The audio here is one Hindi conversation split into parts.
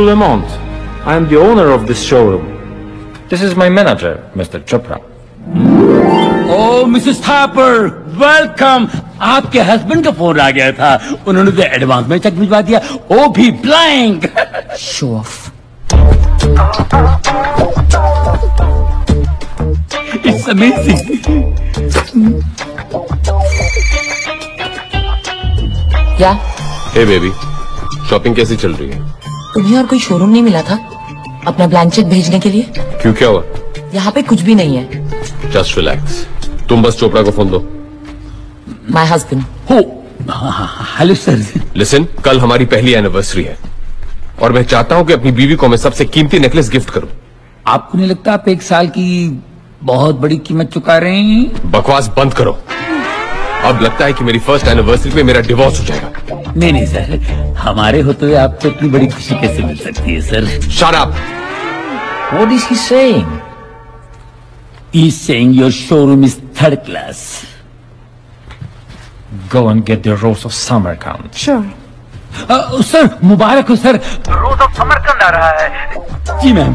Welcome to Le Monde. I am the owner of this showroom. This is my manager, Mr. Chopra. ओ मिसेस थापर वेलकम आपके हस्बैंड का फ़ोन आ गया था उन्होंने तो एडवांस में चेक भिजवा दिया वो भी blank show off it's amazing क्या हे बेबी शॉपिंग कैसी चल रही है तुम्हें और कोई शोरूम नहीं मिला था अपना ब्लैंक चेक भेजने के लिए? क्यों क्या हुआ? यहाँ पे कुछ भी नहीं है। जस्ट रिलैक्स तुम बस चोपड़ा को फ़ोन दो। माई हस्बैंड हो। हेलो सर लिसन कल हमारी पहली एनिवर्सरी है। और मैं चाहता हूँ कि अपनी बीवी को मैं सबसे कीमती नेकलेस गिफ्ट करूँ। आपको नहीं लगता आप एक साल की बहुत बड़ी कीमत चुका रहे हैं? बकवास बंद करो। अब लगता है कि मेरी फ़र्स्ट एनिवर्सरी पे मेरा डिवोर्स हो जाएगा। नहीं नहीं सर। हमारे होते तो हुए आपको इतनी बड़ी खुशी कैसे मिल सकती है सर? शराब what is he saying your showroom is third class go and get the rose of summer calm sure sir मुबारक हो sir. Rose of summer calm आ रहा है। जी मैम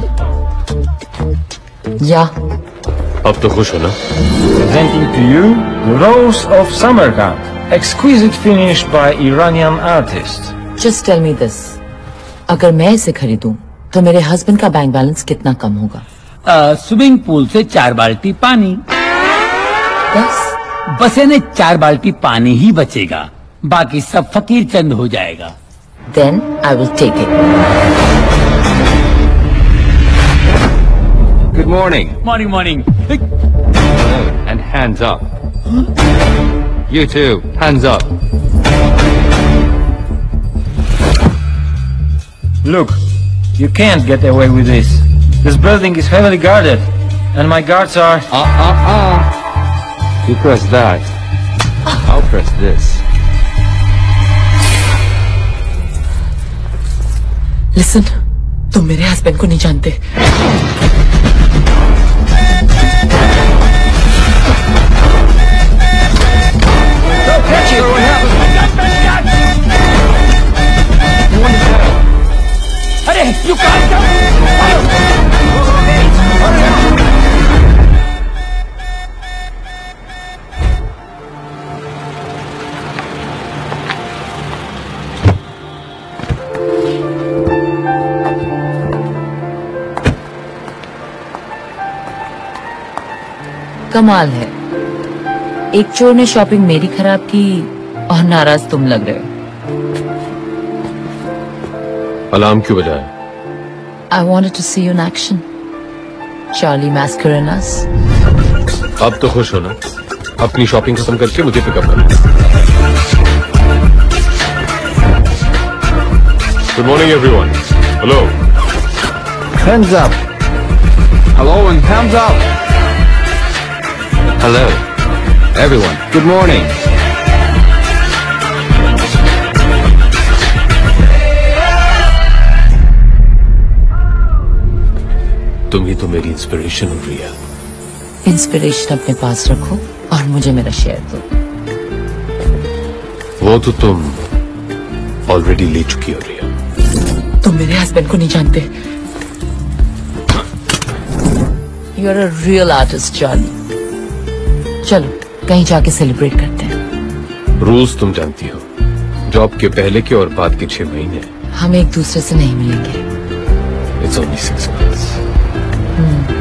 या। अब तो खुश हो ना? Presenting to you rose of summer calm Exquisite finish by Iranian artist. Just tell me this अगर मैं इसे खरीदूं तो मेरे हस्बैंड का बैंक बैलेंस कितना कम होगा? स्विमिंग पूल से चार बाल्टी पानी। बस? बस यानी चार बाल्टी पानी ही बचेगा। बाकी सब फकीर चंद हो जाएगा। Then I will take it Good morning. Morning morning and hands up. You too. Hands up. Look, you can't get away with this. This building is heavily guarded, and my guards are. Uh, uh, uh. You press that. I'll press this. Listen तुम मेरे हस्बैंड को नहीं जानते अरे यू कांट कमाल है। एक चोर ने शॉपिंग मेरी खराब की और नाराज़ तुम लग रहे हो। अलार्म क्यों बजाया I wanted to see you in action Charlie Mascarenhas अब तो खुश हो ना अपनी शॉपिंग खत्म करके मुझे पिकअप करना good morning everyone hello Hands up! Hello and hands up. Hello. Everyone. Good morning. तुम ही तो मेरी इंस्पिरेशन हो है इंस्पिरेशन अपने पास रखो और मुझे मेरा शेयर दो। वो तो तुम ऑलरेडी ले चुकी हो है तुम मेरे हस्बैंड को नहीं जानते। You are a real artist Charlie चलो कहीं जाके सेलिब्रेट करते हैं। रूल्स तुम जानती हो। जॉब के पहले के और बाद के छह महीने। हम एक दूसरे से नहीं मिलेंगे। It's only six months love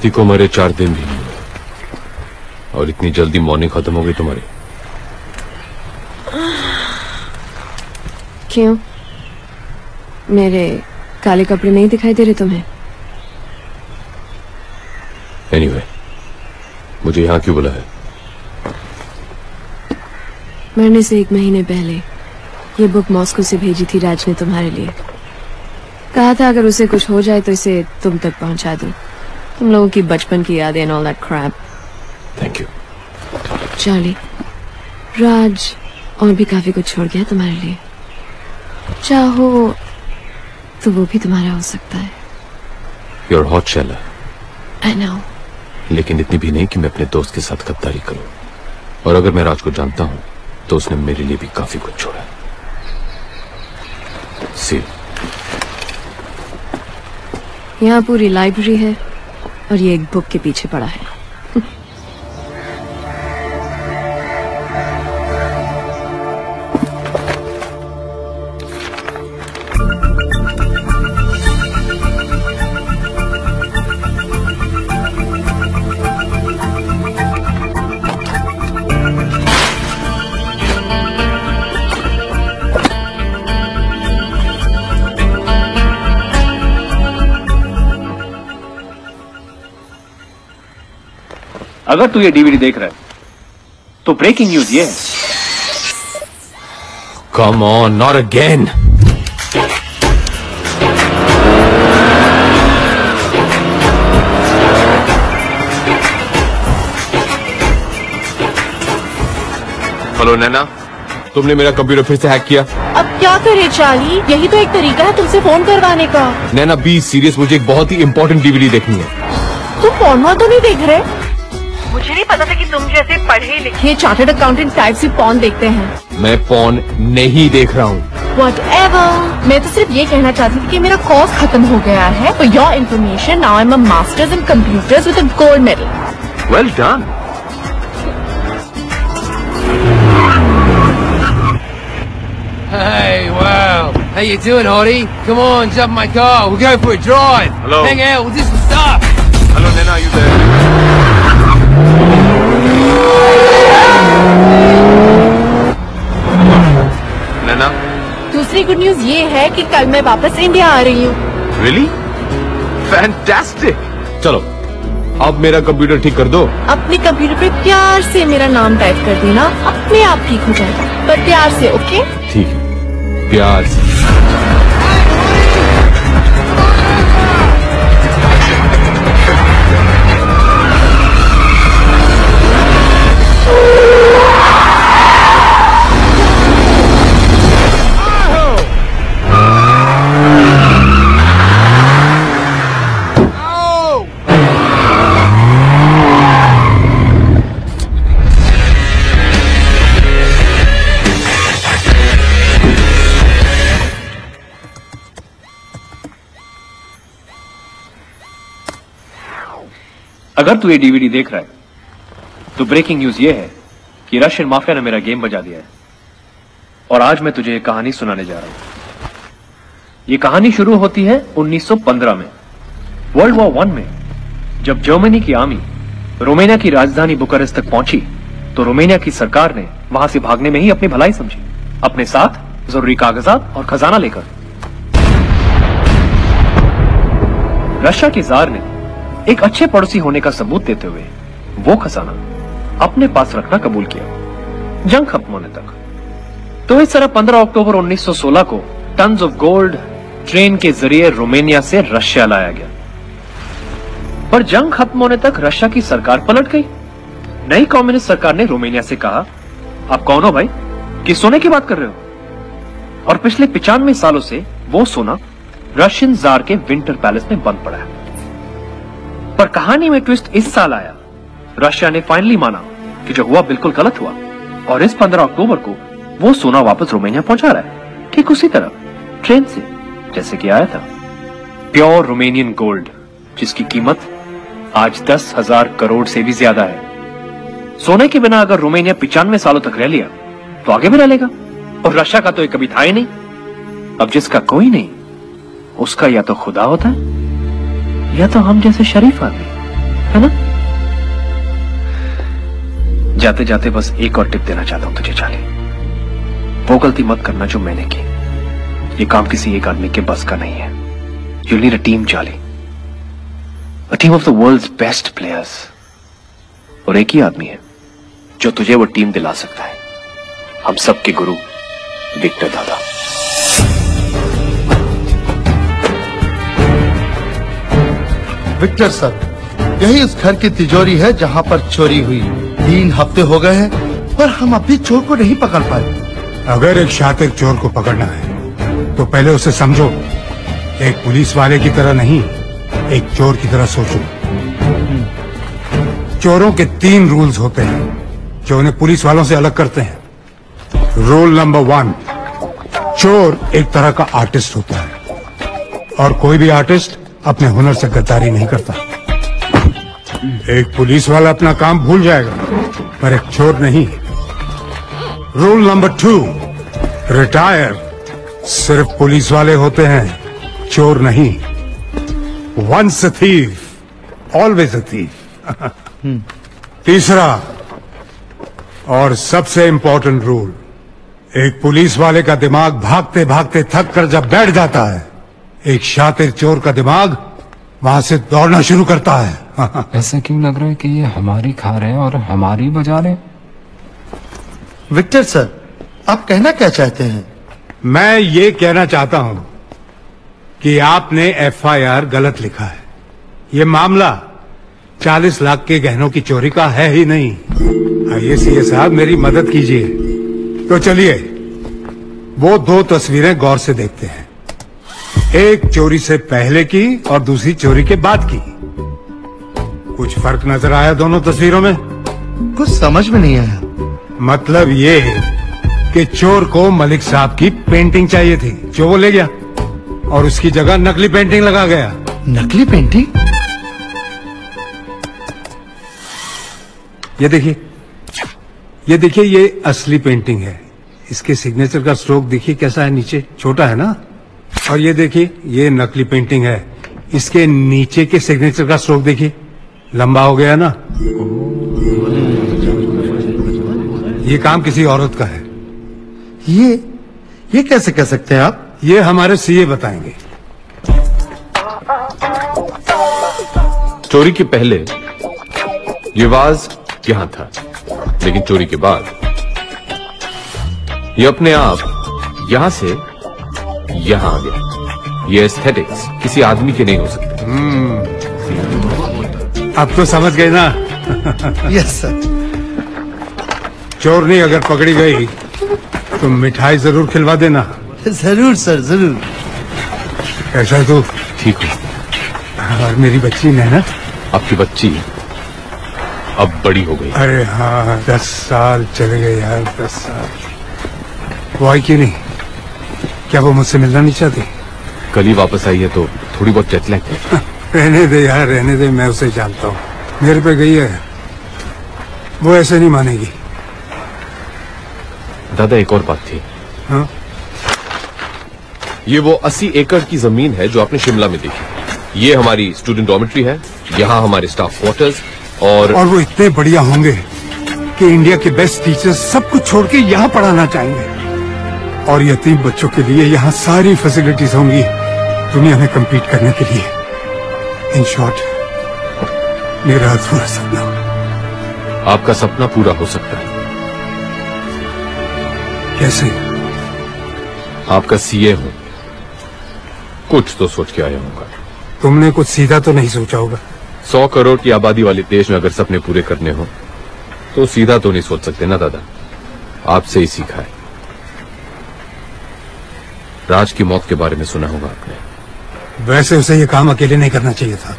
पति को मरे चार दिन भी नहीं हुए। और इतनी जल्दी मॉर्निंग खत्म हो गई तुम्हारी। क्यों? मेरे काले कपड़े नहीं दिखाई दे रहे तुम्हें? एनीवे anyway, मुझे यहाँ क्यों बुलाया मरने से एक महीने पहले ये बुक मॉस्को से भेजी थी राज ने तुम्हारे लिए। कहा था अगर उसे कुछ हो जाए तो इसे तुम तक पहुँचा दूँ। तुम लोगों की बचपन की यादें and all that crap thank you Charlie राज और भी काफ़ी कुछ छोड़ गया तुम्हारे लिए। चाहो तो वो भी तुम्हारा हो सकता है। Your hot Shaila I know लेकिन इतनी भी नहीं कि मैं अपने दोस्त के साथ गद्दारी करूँ। और अगर मैं राज को जानता हूँ तो उसने मेरे लिए भी काफ़ी कुछ छोड़ा सी यहाँ पूरी लाइब्रेरी है। और ये एक बुक के पीछे पड़ा है। अगर तू ये डीवीडी देख रहा है तो ब्रेकिंग न्यूज़ ये है। Come on not again hello Naina तुमने मेरा कंप्यूटर फिर से हैक किया? अब क्या करे चाली यही तो एक तरीका है तुमसे फ़ोन करवाने का। नैना बी सीरियस मुझे एक बहुत ही इंपॉर्टेंट डीवीडी देखनी है। तुम फ़ोन तो नहीं देख रहे? मुझे नहीं पता था कि तुम जैसे पढ़े लिखे चार्टर्ड अकाउंटेंट टाइप से पौन देखते हैं मैं पौन नहीं देख रहा हूँ वट मैं तो सिर्फ़ ये कहना चाहती थी कि मेरा कोर्स खत्म हो गया है for your information now am a masters in computers with gold medal well done Hey. How you doing, Hardy? Come on, jump in my car. We'll go for a drive. Hello. Hang out. We'll do some stuff. Hello, Nina. You there? Naina. दूसरी गुड न्यूज़ ये है कि कल मैं वापस इंडिया आ रही हूँ। रियली फैंटास्टिक चलो अब मेरा कंप्यूटर ठीक कर दो। अपने कंप्यूटर पे प्यार से मेरा नाम टाइप कर देना अपने आप ठीक हो जाएगा पर प्यार से ओके ठीक है। प्यार से। अगर तू ये डीवीडी देख रहा है तो ब्रेकिंग न्यूज़ ये है कि रशियन माफिया ने मेरा गेम बजा दिया है। और आज मैं तुझे एक कहानी सुनाने जा रहा हूँ। ये कहानी शुरू होती है 1915 में वर्ल्ड वॉर वन में, जब जर्मनी की आर्मी रोमेनिया की राजधानी बुकारेस्ट तक पहुँची तो रोमेनिया की सरकार ने वहाँ से भागने में ही अपनी भलाई समझी। अपने साथ ज़रूरी कागजात और खजाना लेकर। रशिया के जार ने एक अच्छे पड़ोसी होने का सबूत देते हुए वो खजाना अपने पास रखना कबूल किया। जंग खत्म होने तक। तो इस तरह 15 अक्टूबर 1916 को टन्स ऑफ़ गोल्ड ट्रेन के ज़रिए रोमेनिया से रशिया लाया गया। पर जंग खत्म होने तक रशिया की सरकार पलट गई। नई कम्युनिस्ट सरकार ने रोमेनिया से कहा, आप कौन हो भाई? किस सोने की बात कर रहे हो? और पिछले पिचानवे सालों से वो सोना रशियन जार के विंटर पैलेस में बंद पड़ा है। पर कहानी में ट्विस्ट इस साल आया। रशिया ने फाइनली माना कि जो हुआ बिल्कुल गलत हुआ, और इस 15 अक्टूबर को वो सोना वापस रोमेनिया पहुँचा रहा है। ठीक उसी तरह, ट्रेन से, जैसे कि आया था। प्योर रोमेनियन गोल्ड, जिसकी कीमत आज दस हज़ार करोड़ से भी ज़्यादा है। सोने के बिना अगर रोमेनिया पिचानवे सालों तक रह लिया तो आगे भी रह लेगा। और रशिया का तो कभी था ही नहीं। अब जिसका कोई नहीं, उसका या तो खुदा होता है या तो हम जैसे शरीफ आदमी, है ना? जाते जाते बस एक और टिप देना चाहता हूँ तुझे, चाली। वो गलती मत करना जो मैंने की। ये काम किसी एक आदमी के बस का नहीं है। You need a team Charlie. A team of the world's best players और एक ही आदमी है, जो तुझे वो टीम दिला सकता है। हम सबके गुरु विक्टर दादा। विक्टर सर, यही उस घर की तिजोरी है जहाँ पर चोरी हुई। तीन हफ़्ते हो गए हैं, पर हम अब भी चोर को नहीं पकड़ पाए। अगर एक शातिर चोर को पकड़ना है तो पहले उसे समझो। एक पुलिस वाले की तरह नहीं, एक चोर की तरह सोचो। चोरों के तीन रूल्स होते हैं, जो उन्हें पुलिस वालों से अलग करते हैं। रूल नंबर वन चोर एक तरह का आर्टिस्ट होता है। और कोई भी आर्टिस्ट अपने हुनर से गद्दारी नहीं करता। एक पुलिस वाला अपना काम भूल जाएगा, पर एक चोर नहीं। रूल नंबर टू रिटायर सिर्फ़ पुलिस वाले होते हैं, चोर नहीं। वंस थीफ ऑलवेज थीफ तीसरा, और सबसे इंपॉर्टेंट रूल एक पुलिस वाले का दिमाग भागते भागते थक कर जब बैठ जाता है एक शातिर चोर का दिमाग वहाँ से दौड़ना शुरू करता है। ऐसा क्यों लग रहा है कि ये हमारी खा रहे हैं और हमारी बजा रहे विक्टर सर आप कहना क्या चाहते हैं? मैं ये कहना चाहता हूँ कि आपने एफआईआर गलत लिखा है। ये मामला 40 लाख के गहनों की चोरी का है ही नहीं। आइए सीए साहब मेरी मदद कीजिए। तो चलिए वो दो तस्वीरें गौर से देखते हैं। एक चोरी से पहले की और दूसरी चोरी के बाद की। कुछ फ़र्क नज़र आया दोनों तस्वीरों में? कुछ समझ में नहीं आया। मतलब ये कि चोर को मलिक साहब की पेंटिंग चाहिए थी। जो वो ले गया और उसकी जगह नकली पेंटिंग लगा गया। नकली पेंटिंग ये देखिए ये देखिए ये असली पेंटिंग है। इसके सिग्नेचर का स्ट्रोक देखिए कैसा है नीचे। छोटा है ना? और ये देखिए, ये नकली पेंटिंग है। इसके नीचे के सिग्नेचर का स्ट्रोक देखिए। लंबा हो गया ना? ये काम किसी औरत का है। ये ये कैसे कह सकते हैं आप? ये हमारे सीए बताएँगे। चोरी के पहले, ये वाज यहाँ था, लेकिन चोरी के बाद, ये अपने आप यहाँ से यहाँ आ गया। ये एस्थेटिक्स किसी आदमी के नहीं हो सकते। अब तो समझ गए ना? यस सर चोरनी अगर पकड़ी गई तो मिठाई ज़रूर खिलवा देना। ज़रूर सर ज़रूर। ऐसा तो ठीक है। और मेरी बच्ची नैना आपकी बच्ची अब बड़ी हो गई। अरे हाँ दस साल चले गए यार दस साल। वो आई क्यों नहीं? क्या वो मुझसे मिलना नहीं चाहती? कल ही वापस आई है तो थोड़ी बहुत जेटलैग है रहने दे यार रहने दे मैं उसे जानता हूँ। मेरे पे गई है। वो ऐसे नहीं मानेगी। दादा एक और बात थी। हाँ? ये वो 80 एकड़ की ज़मीन है जो आपने शिमला में देखी। ये हमारी स्टूडेंट डॉर्मेट्री है यहाँ हमारे स्टाफ क्वार्टर्स और और वो इतने बढ़िया होंगे कि इंडिया के बेस्ट टीचर्स सब कुछ छोड़ के यहाँ पढ़ाना चाहेंगे। और यतीम बच्चों के लिए यहाँ सारी फैसिलिटीज़ होंगी दुनिया में कम्पीट करने के लिए। इन शॉर्ट मेरा अधूरा सपना। आपका सपना पूरा हो सकता है। कैसे? आपका सीए हूँ। कुछ तो सोच के आया हूँ तुमने कुछ सीधा तो नहीं सोचा होगा। सौ करोड़ की आबादी वाले देश में अगर सपने पूरे करने हो तो सीधा तो नहीं सोच सकते ना दादा? आपसे ही सीखा है। राज की मौत के बारे में सुना होगा आपने। वैसे उसे ये काम अकेले नहीं करना चाहिए था।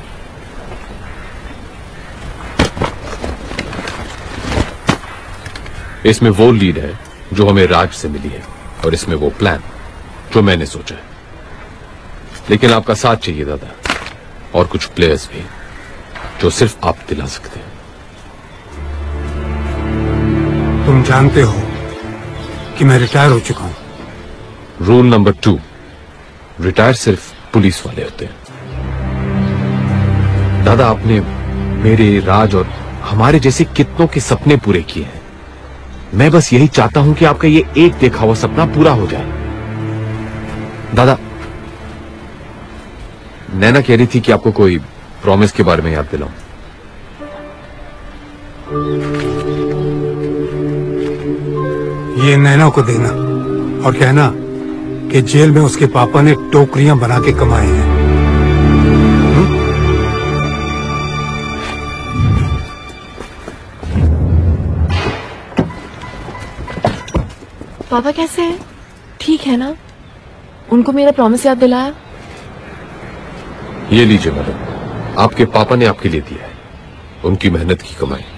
इसमें वो लीड है जो हमें राज से मिली है और इसमें वो प्लान जो मैंने सोचा है। लेकिन आपका साथ चाहिए दादा और कुछ प्लेयर्स भी जो सिर्फ़ आप दिला सकते हैं। तुम जानते हो कि मैं रिटायर हो चुका हूँ। रूल नंबर टू रिटायर सिर्फ़ पुलिस वाले होते हैं। दादा, आपने मेरे राज और हमारे जैसे कितनों के सपने पूरे किए हैं। मैं बस यही चाहता हूँ कि आपका ये एक देखा हुआ सपना पूरा हो जाए। दादा, नैना कह रही थी कि आपको कोई प्रॉमिस के बारे में याद दिलाऊं। ये नैना को देना और कहना कि जेल में उसके पापा ने टोकरियाँ बना के कमाए हैं। पापा कैसे हैं? ठीक है ना? उनको मेरा प्रॉमिस याद दिलाया? ये लीजिए मैडम आपके पापा ने आपके लिए दिया है। उनकी मेहनत की कमाई।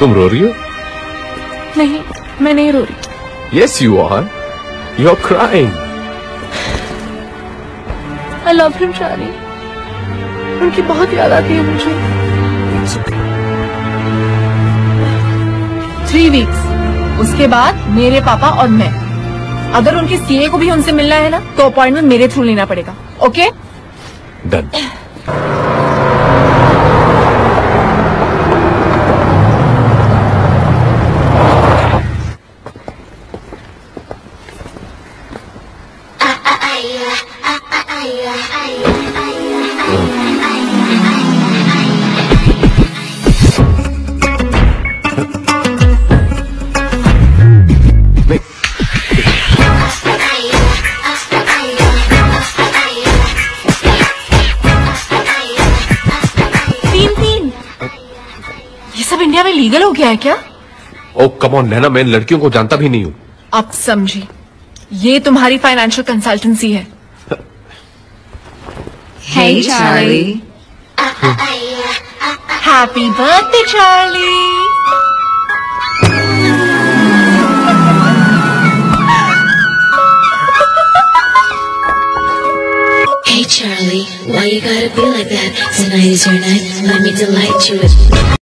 तुम रो रही हो? नहीं मैं नहीं रो रही। Yes you are you are crying I love him Charlie उनकी बहुत याद आती है मुझे। थ्री वीक्स उसके बाद मेरे पापा और मैं। अगर उनके सीए को भी उनसे मिलना है ना तो अपॉइंटमेंट मेरे थ्रू लेना पड़ेगा। ओके डन गया है क्या ओ कम ऑन नैना मैं इन लड़कियों को जानता भी नहीं हूँ अब समझी ये तुम्हारी फाइनेंशियल कंसल्टेंसी है Hey, Charlie. Happy birthday Charlie Hey, Charlie. Why you gotta be like that? Tonight is your night. Let me delight you with.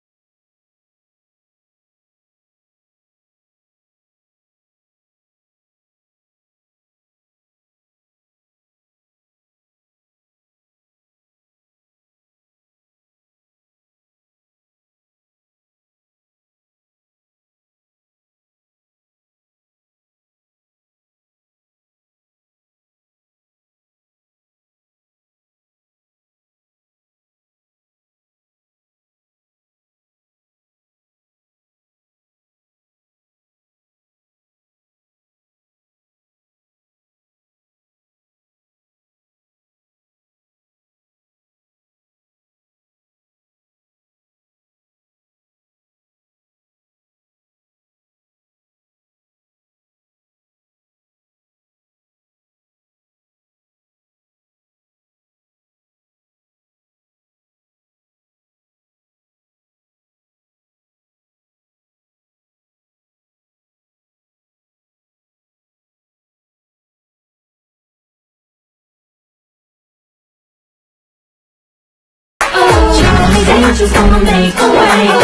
Just gonna make a way.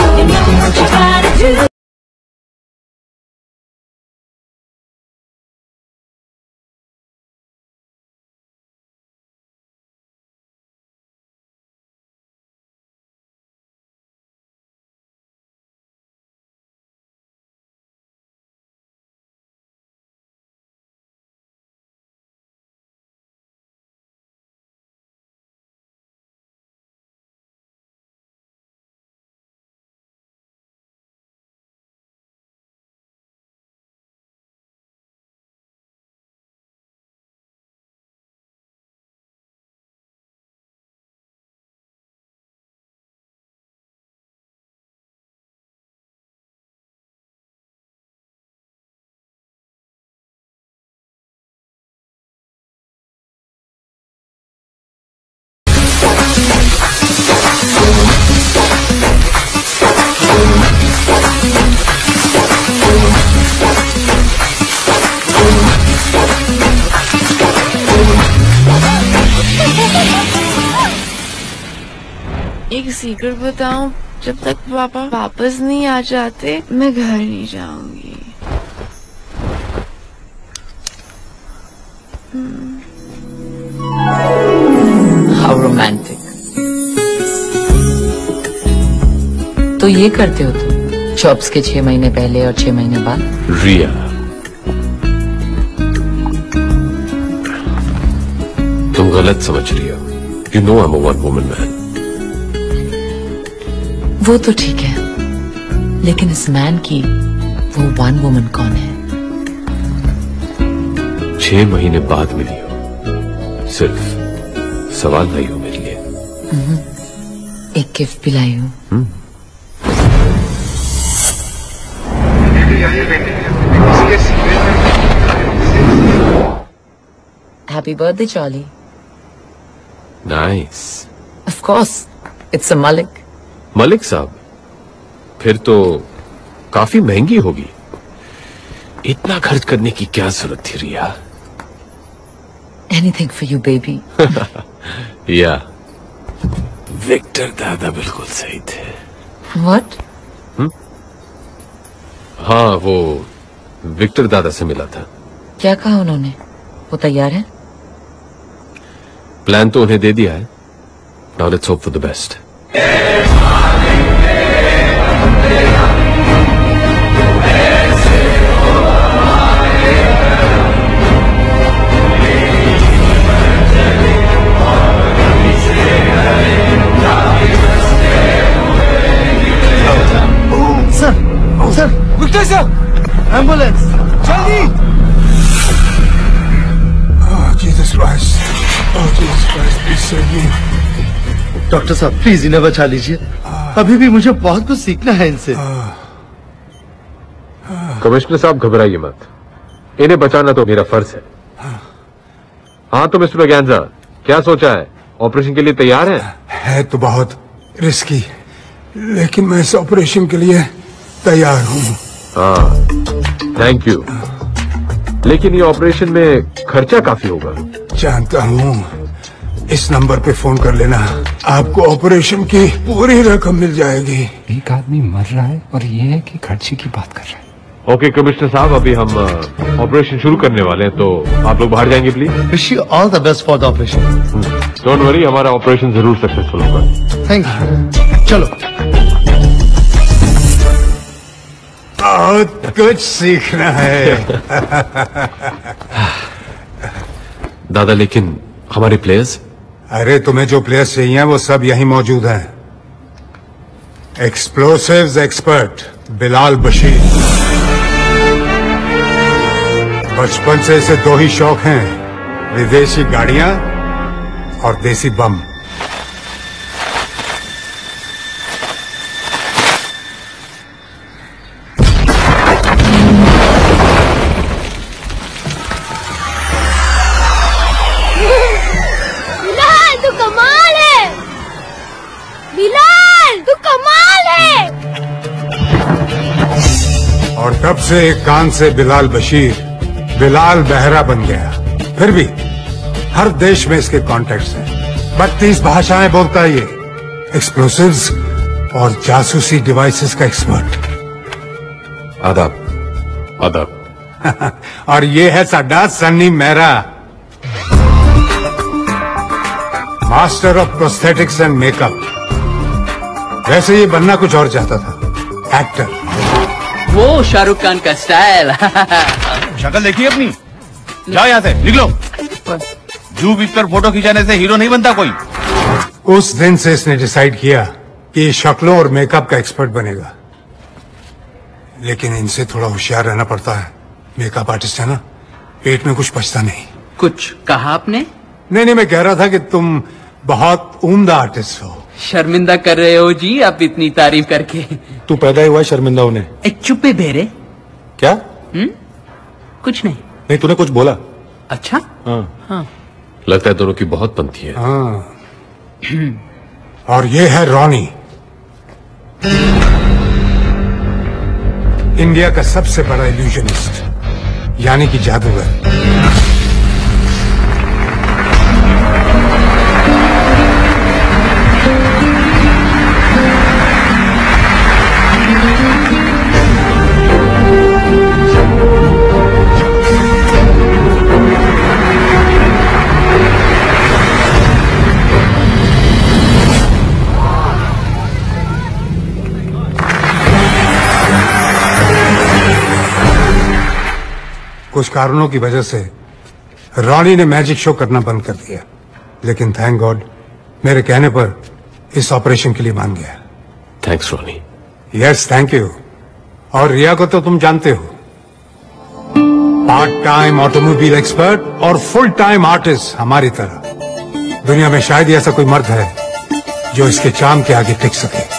एक सीक्रेट बताऊँ? जब तक पापा वापस नहीं आ जाते मैं घर नहीं जाऊँगी। हाउ रोमांटिक तो ये करते हो तुम? जॉब्स के छह महीने पहले और छह महीने बाद? रिया तुम गलत समझ रही हो you know I am one woman man वो तो ठीक है। लेकिन इस मैन की वो वन वुमन कौन है? छह महीने बाद मिली हो। सिर्फ़ सवाल नहीं हो मेरे लिए। हम्म। एक गिफ्ट भी लाई हूँ। Happy birthday Charlie nice of course it's a Malik Malik साहब फिर तो काफ़ी महँगी होगी। इतना खर्च करने की क्या ज़रूरत थी Riya? Anything for you baby या। विक्टर दादा बिल्कुल सही थे। व्हाट हाँ वो विक्टर दादा से मिला था। क्या कहा उन्होंने? वो तैयार है? प्लान तो उन्हें दे दिया है। Now let's hope for the best sir sir Victor sir ambulance जल्दी Oh, Jesus Christ. Oh, Jesus Christ, please save me. Doctor साहब प्लीज़ इन्हें बचा लीजिए। अभी भी मुझे बहुत कुछ सीखना है इनसे। कमिश्नर साहब घबराइए मत। इन्हें बचाना तो मेरा फ़र्ज़ है। हाँ। तो मिस्टर ज्ञानजा क्या सोचा है? ऑपरेशन के लिए तैयार है? है तो बहुत रिस्की लेकिन मैं इस ऑपरेशन के लिए तैयार हूँ। हाँ थैंक यू लेकिन ये ऑपरेशन में खर्चा काफ़ी होगा। जानता हूँ। इस नंबर पे फ़ोन कर लेना। आपको ऑपरेशन की पूरी रकम मिल जाएगी। एक आदमी मर रहा है और ये है कि खर्चे की बात कर रहा है। ओके कमिश्नर साहब अभी हम ऑपरेशन शुरू करने वाले हैं तो आप लोग बाहर जाएँगे please wish you all the best for the operation don't worry हमारा ऑपरेशन ज़रूर सक्सेसफुल होगा। थैंक यू चलो। बहुत कुछ सीखना है। दादा लेकिन हमारे प्लेयर्स अरे तुम्हें जो प्लेयर्स चाहिए वो सब यहीं मौजूद हैं। Explosives expert Bilal Bashir. बचपन से इसे दो ही शौक हैं, विदेशी गाड़ियाँ और देसी बम। से एक कान से बिलाल बशीर बिलाल बहरा बन गया। फिर भी हर देश में इसके कॉन्टेक्ट हैं। बत्तीस भाषाएँ बोलता है ये। एक्सप्लोसिव्स और जासूसी डिवाइसेस का एक्सपर्ट आदाब। आदाब। और ये है साडा Sunny Mehra. Master of prosthetics and makeup वैसे ये बनना कुछ और चाहता था। एक्टर वो शाहरुख खान का स्टाइल शक्ल देखिए अपनी? जाओ यहाँ से निकलो। जू बीच पर फ़ोटो खिंचाने से हीरो नहीं बनता कोई। उस दिन से इसने डिसाइड किया कि ये शक्लों और मेकअप का एक्सपर्ट बनेगा। लेकिन इनसे थोड़ा होशियार रहना पड़ता है। मेकअप आर्टिस्ट है ना? पेट में कुछ पछता नहीं। कुछ कहा आपने? नहीं नहीं मैं कह रहा था कि तुम बहुत उम्दा आर्टिस्ट हो। शर्मिंदा कर रहे हो जी आप इतनी तारीफ़ करके। तू पैदा ही हुआ है शर्मिंदा होने। एक चुप्पे भेरे क्या? हम्म? कुछ नहीं। नहीं तूने कुछ बोला। अच्छा? हाँ। हाँ। लगता है दोनों की बहुत पंथी है। हाँ। और ये है रॉनी। इंडिया का सबसे बड़ा इल्यूजनिस्ट यानी कि जादूगर। कुछ कारणों की वजह से रॉनी ने मैजिक शो करना बंद कर दिया। लेकिन थैंक गॉड मेरे कहने पर इस ऑपरेशन के लिए मान गया। Thanks Ronnie yes thank you और रिया को तो तुम जानते हो। पार्ट टाइम ऑटोमोबाइल एक्सपर्ट और फुल टाइम आर्टिस्ट हमारी तरह। दुनिया में शायद ही ऐसा कोई मर्द है जो इसके चाम के आगे टिक सके।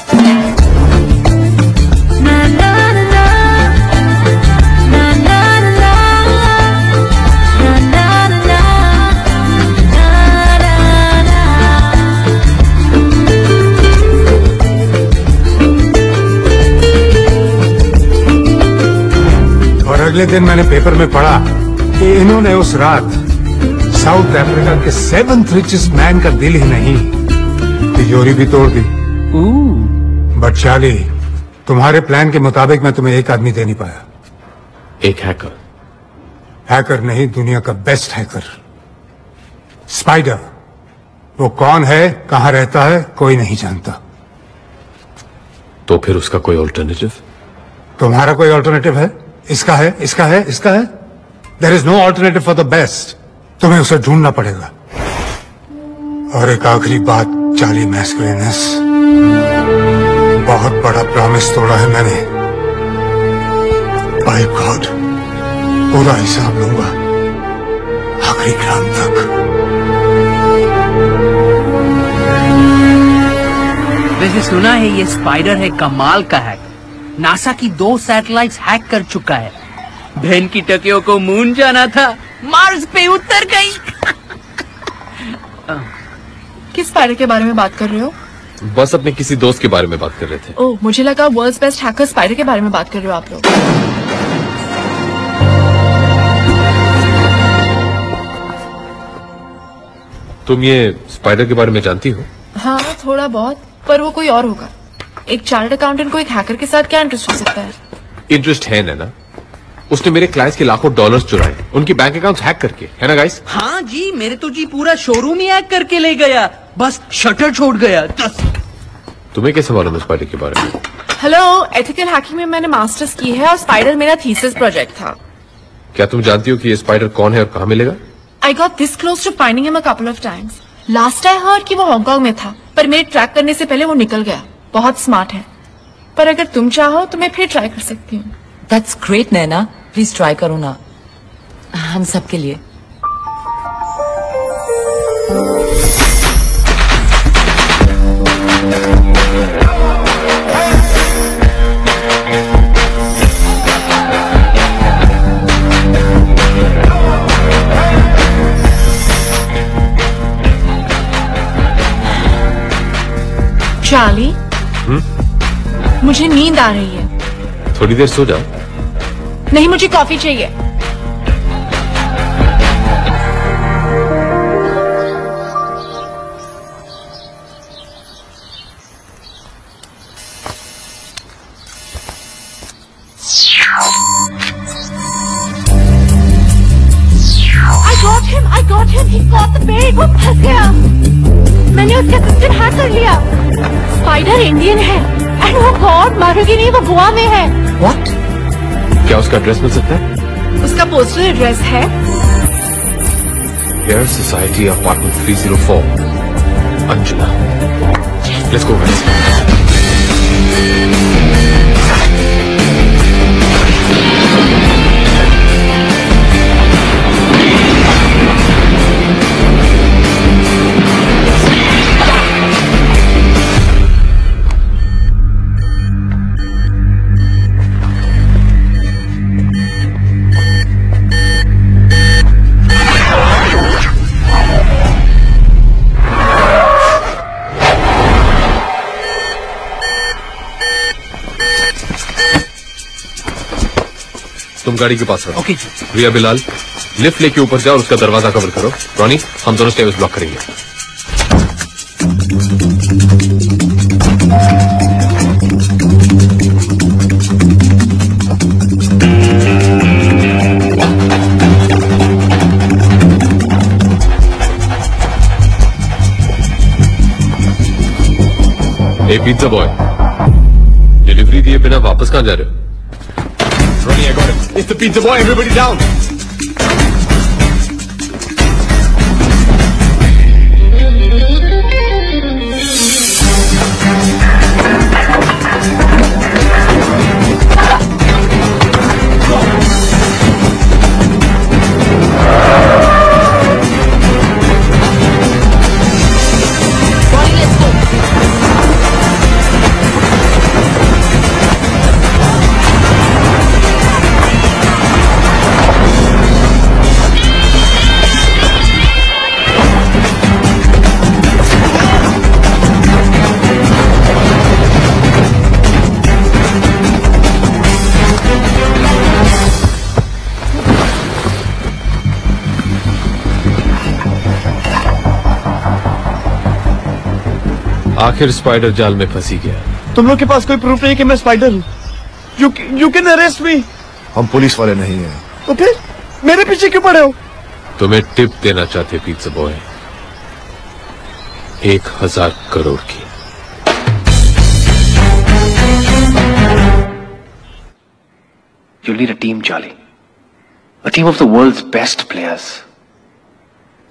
अगले दिन मैंने पेपर में पढ़ा कि इन्होंने उस रात साउथ अफ्रीका के सेवंथ रिचेस्ट मैन का दिल ही नहीं। तिजोरी भी तोड़ दी। बट शाली तुम्हारे प्लान के मुताबिक मैं तुम्हें एक आदमी दे नहीं पाया। एक हैकर हैकर नहीं दुनिया का बेस्ट हैकर स्पाइडर वो कौन है कहाँ रहता है कोई नहीं जानता। तो फिर उसका कोई ऑल्टरनेटिव तुम्हारा कोई ऑल्टरनेटिव है? इसका है इसका है इसका है। There is no alternative for the best तुम्हें उसे ढूंढना पड़ेगा। और एक आखिरी बात चाली मैस्कुलिनस बहुत बड़ा प्रॉमिस तोड़ा है मैंने। बाय गॉड पूरा हिसाब लूँगा। आखिरी ग्राम तक। वैसे सुना है ये स्पाइडर है, कमाल का हैक नासा की दो सैटेलाइट्स हैक कर चुका है। बहन की टकियों को मून जाना था मार्स पे उतर गई। किस स्पाइडर के बारे में बात कर रहे हो? बस अपने किसी दोस्त के बारे में बात कर रहे थे। ओह मुझे लगा वर्ल्ड्स बेस्ट हैकर स्पाइडर के बारे में बात कर रहे हो आप लोग। तुम ये स्पाइडर के बारे में जानती हो? हाँ थोड़ा बहुत पर वो कोई और होगा। एक चार्टर्ड अकाउंटेंट को एक हैकर के साथ क्या इंटरेस्ट हो सकता है? इंटरेस्ट है ना उसने मेरे क्लाइंट्स के लाखों डॉलर्स चुराए उनकी बैंक अकाउंट्स हैक करके है ना गाइस हाँ जी मेरे तो जी पूरा शोरूम ही हैक करके ले गया। बस शटर छोड़ गया। तुम्हें कैसे मालूम है स्पाइडर के बारे में? हेलो एथिकल हैकिंग में मैंने मास्टर्स की है और स्पाइडर मेरा थीसिस प्रोजेक्ट था। क्या तुम जानती हो कि ये स्पाइडर कौन है और कहाँ मिलेगा? I got this close to finding him a couple of times last I heard कि वो हांगकांग में था पर मेरे ट्रैक करने से पहले वो निकल गया। बहुत स्मार्ट है। पर अगर तुम चाहो तो मैं फिर ट्राई कर सकती हूँ। That's great Naina please try करो ना। हम सब के लिए। चार्ली मुझे नींद आ रही है। थोड़ी देर सो जाओ। नहीं मुझे कॉफ़ी चाहिए। मैंने उसका सिस्टम हैक कर लिया। स्पाइडर इंडियन है। एंड वो गॉड मारोगी नहीं वो गोवा में है। What? क्या उसका एड्रेस मिल सकता है? उसका पोस्टल एड्रेस है। Air society apartment 304 Anjana let's go guys गाड़ी के पास रहो। ओके रिया बिलाल लिफ्ट लेके ऊपर जाओ और उसका दरवाज़ा कवर करो। रॉनी हम दोनों स्टेज ब्लॉक करेंगे। ए पिज्जा बॉय डिलीवरी दिए बिना वापस कहाँ जा रहे हो? It's the boy. Everybody down. आखिर स्पाइडर जाल में फंसी गया तुम लोग के पास कोई प्रूफ नहीं कि मैं स्पाइडर हूँ। You you can arrest me हम पुलिस वाले नहीं हैं। तो फिर मेरे पीछे क्यों पड़े हो? तुम्हें टिप देना चाहते पिज्जा बॉय एक हज़ार करोड़ की। You'll need a team, Charlie. A team of the world's best players.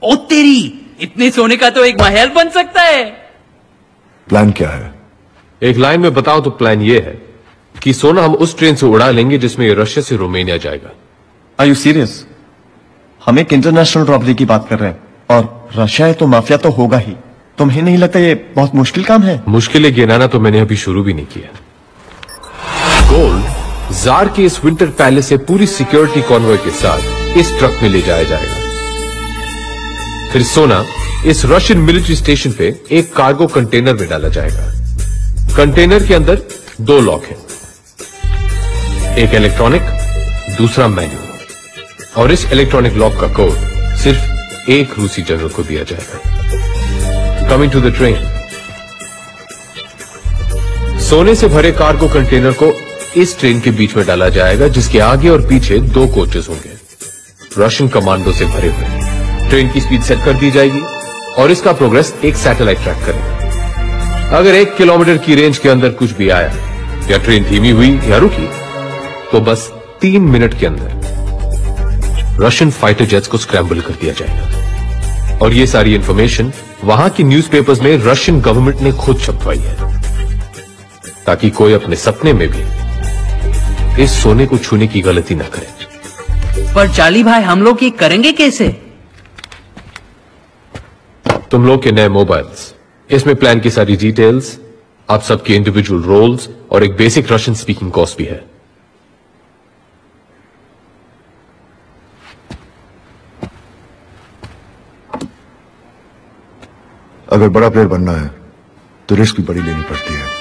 ओ तेरी इतने सोने का तो एक महल बन सकता है। प्लान क्या है? एक लाइन में बताओ तो प्लान ये है कि सोना हम उस ट्रेन से उड़ा लेंगे जिसमें ये रशिया से रोमेनिया जाएगा। आर यू सीरियस हम एक इंटरनेशनल रॉबरी की बात कर रहे हैं और रशिया है तो माफिया तो होगा ही। तुम्हें नहीं लगता ये बहुत मुश्किल काम है? मुश्किलें गिनाना तो मैंने अभी शुरू भी नहीं किया। गोल्ड जार के इस विंटर पैलेस से पूरी सिक्योरिटी कॉन्वॉय के साथ इस ट्रक में ले जाया जाएगा। फिर सोना इस रशियन मिलिट्री स्टेशन पे एक कार्गो कंटेनर में डाला जाएगा। कंटेनर के अंदर दो लॉक हैं। एक इलेक्ट्रॉनिक, दूसरा मैनुअल और इस इलेक्ट्रॉनिक लॉक का कोड सिर्फ़ एक रूसी जनरल को दिया जाएगा। कमिंग टू द ट्रेन सोने से भरे कार्गो कंटेनर को इस ट्रेन के बीच में डाला जाएगा, जिसके आगे और पीछे दो कोचेस होंगे। रशियन कमांडो से भरे हुए। ट्रेन की स्पीड सेट कर दी जाएगी और इसका प्रोग्रेस एक सैटेलाइट ट्रैक करेगा अगर एक किलोमीटर की रेंज के अंदर कुछ भी आया, या ट्रेन धीमी हुई या रुकी तो बस तीन मिनट के अंदर रशियन फाइटर जेट्स को स्क्रैम्बल कर दिया जाएगा। और ये सारी इंफॉर्मेशन वहाँ की न्यूज़पेपर्स में रशियन गवर्नमेंट ने खुद छपवाई है, ताकि कोई अपने सपने में भी इस सोने को छूने की गलती ना करे। पर चाली भाई हम लोग ये करेंगे कैसे? तुम लोग के नए मोबाइल्स। इसमें प्लान की सारी डिटेल्स आप सबके इंडिविजुअल रोल्स और एक बेसिक रशियन स्पीकिंग कोर्स भी है। अगर बड़ा प्लेयर बनना है तो रिस्क भी बड़ी लेनी पड़ती है।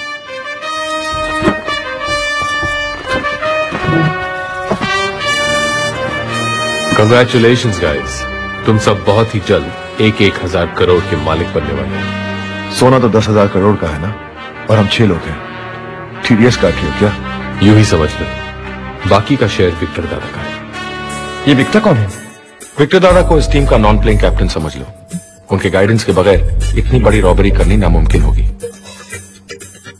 कंग्रेचुलेशन गाइस तुम सब बहुत ही जल्द एक एक हज़ार करोड़ के मालिक बनने वाले हैं। सोना तो दस हज़ार करोड़ का है ना? और हम छह लोग हैं। टीडीएस काट रही हो क्या? यूँ ही समझ लो। बाकी का शेयर विक्टर दादा का है। ये विक्टर कौन है? विक्टर दादा को इस टीम का नॉन प्लेइंग कैप्टन समझ लो। उनके गाइडेंस के बगैर इतनी बड़ी रॉबरी करनी नामुमकिन होगी।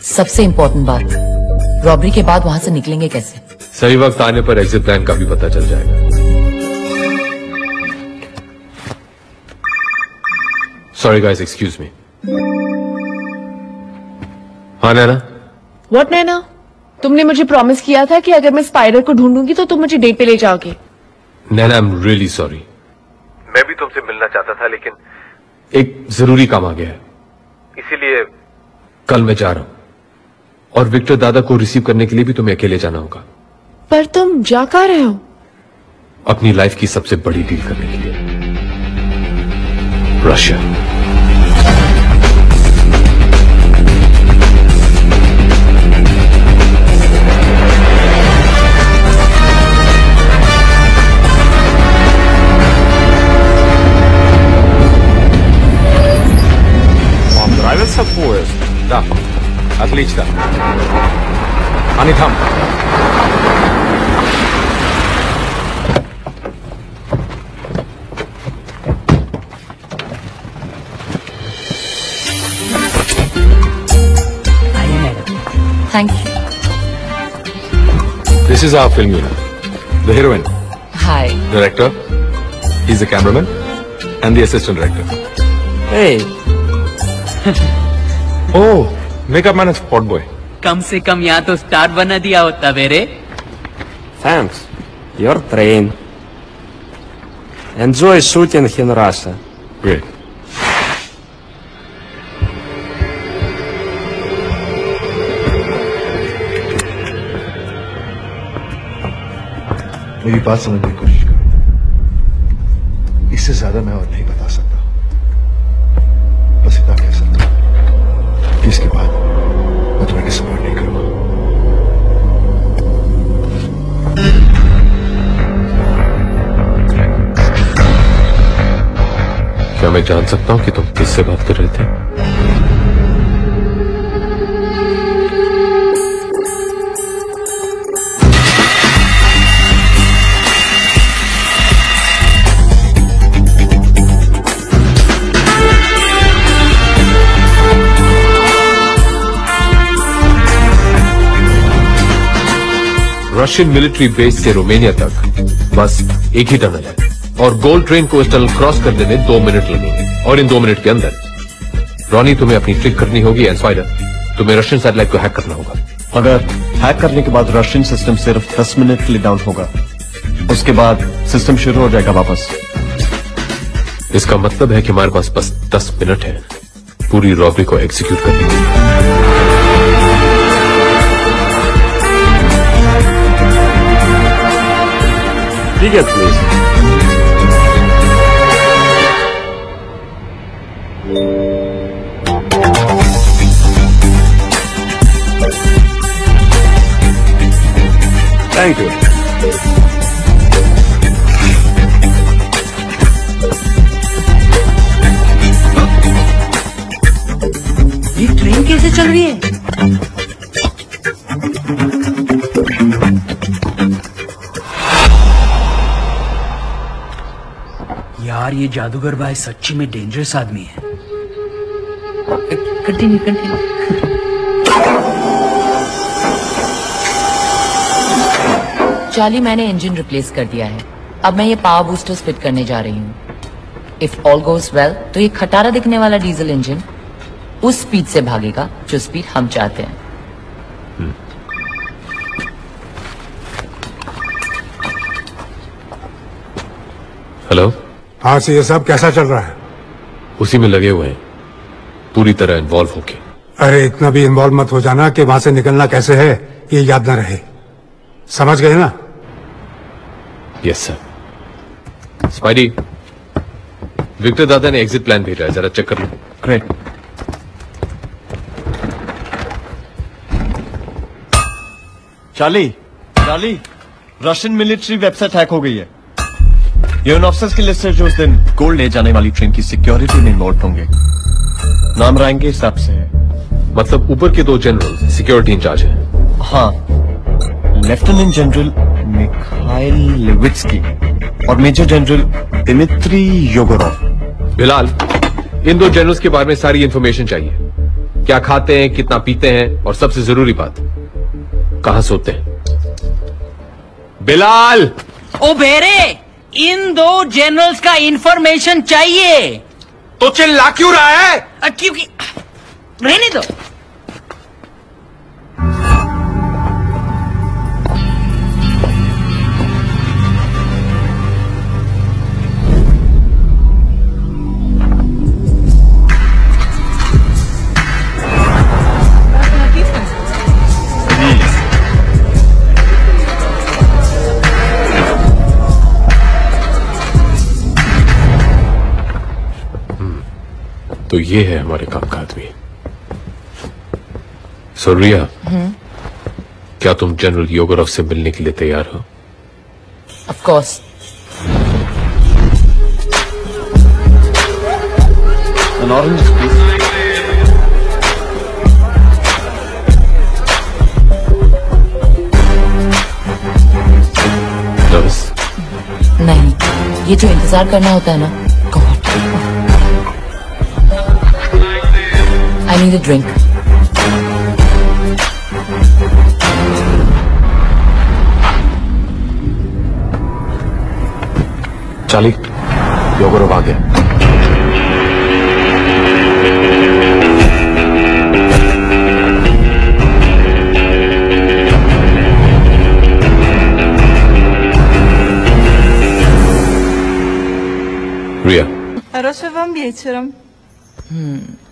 सबसे इम्पोर्टेंट बात रॉबरी के बाद वहाँ से निकलेंगे कैसे? सही वक्त आने पर एग्जिट प्लान का भी पता चल जाएगा। सॉरी गाइस एक्सक्यूज मी हाँ नैना व्हाट नैना तुमने मुझे प्रॉमिस किया था कि अगर मैं स्पाइडर को ढूंढूँगी तो तुम मुझे डेट पे ले जाओगे। Naina I am really sorry मैं भी तुमसे मिलना चाहता था लेकिन एक ज़रूरी काम आ गया है। इसीलिए कल मैं जा रहा हूँ। और विक्टर दादा को रिसीव करने के लिए भी तुम्हें अकेले जाना होगा। पर तुम जा कहाँ रहे हो? अपनी लाइफ की सबसे बड़ी डील करने के लिए। Russia aklıyla. Hani tam. Thank you. This is our film unit. The heroine. Hi. Director. He's the cameraman and the assistant director. Hey. oh. Man and spot boy. कम से कम यहाँ तो स्टार बना दिया होता मेरे Thanks. Your train. Enjoy shooting in Russia. Great. मेरी बात समझने की कोशिश करो इससे ज़्यादा मैं और नहीं बता सकता बस इतना कह सकता हूँ कि इसके बाद क्या मैं जान सकता हूँ कि तुम किससे बात कर रहे थे? रशियन मिलिट्री बेस से रोमेनिया तक बस एक ही टनल है। और गोल्ड ट्रेन को इस टनल क्रॉस करने में दो मिनट लगेंगे। और इन दो मिनट के अंदर रॉनी तुम्हें अपनी ट्रिक करनी होगी एंड स्पाइडर तुम्हें रशियन सैटेलाइट को हैक करना होगा। अगर हैक करने के बाद रशियन सिस्टम सिर्फ़ 10 मिनट के लिए डाउन होगा। उसके बाद सिस्टम शुरू हो जाएगा वापस। इसका मतलब है कि हमारे पास बस दस मिनट है पूरी रॉबरी को एग्जीक्यूट करने के लिए। Ticket, please. Thank you. ये ट्रेन कैसे चल रही है? यार ये जादूगर भाई सच्ची में डेंजरस आदमी है। कंटिन्यू कंटिन्यू चार्ली मैंने इंजन रिप्लेस कर दिया है। अब मैं ये पावर बूस्टर्स फिट करने जा रही हूँ। इफ़ ऑल गोज वेल तो ये खटारा दिखने वाला डीजल इंजन उस स्पीड से भागेगा जो स्पीड हम चाहते हैं। हेलो हाँ से ये सब कैसा चल रहा है? उसी में लगे हुए हैं। पूरी तरह इन्वॉल्व होके। अरे इतना भी इन्वॉल्व मत हो जाना कि वहाँ से निकलना कैसे है ये याद ना रहे। समझ गए ना? यस सर स्पाइडी विक्टर दादा ने एग्जिट प्लान भेजा है जरा चेक कर लो। Great Charlie Charlie Russian military website hack हो गई है। ये उन ऑफिसर्स की लिस्ट है जो उस दिन गोल्ड ले जाने वाली ट्रेन की सिक्योरिटी में इन्वॉल्व होंगे। नाम रैंक के हिसाब से। है मतलब ऊपर के दो जनरल सिक्योरिटी इंचार्ज है। हाँ। लेफ्टिनेंट जनरल मिखाइल लेविट्सकी और major general Dmitri Yegorov. Bilal इन दो जनरल्स के बारे में सारी इंफॉर्मेशन चाहिए। क्या खाते हैं कितना पीते हैं और सबसे ज़रूरी बात कहाँ सोते हैं? बिलाल! ओ बेरे इन दो जनरल्स का इंफॉर्मेशन चाहिए। तो चिल्ला क्यों रहा है? क्योंकि रहने दो। तो ये है हमारे काम का आदमी सो रिया क्या तुम जनरल योगरव से मिलने के लिए तैयार हो? Of course An orange, please. नहीं ये जो इंतज़ार करना होता है ना I need a drink. Charlie, you're going to Vagya. Ria. Ero se vam. Hmm.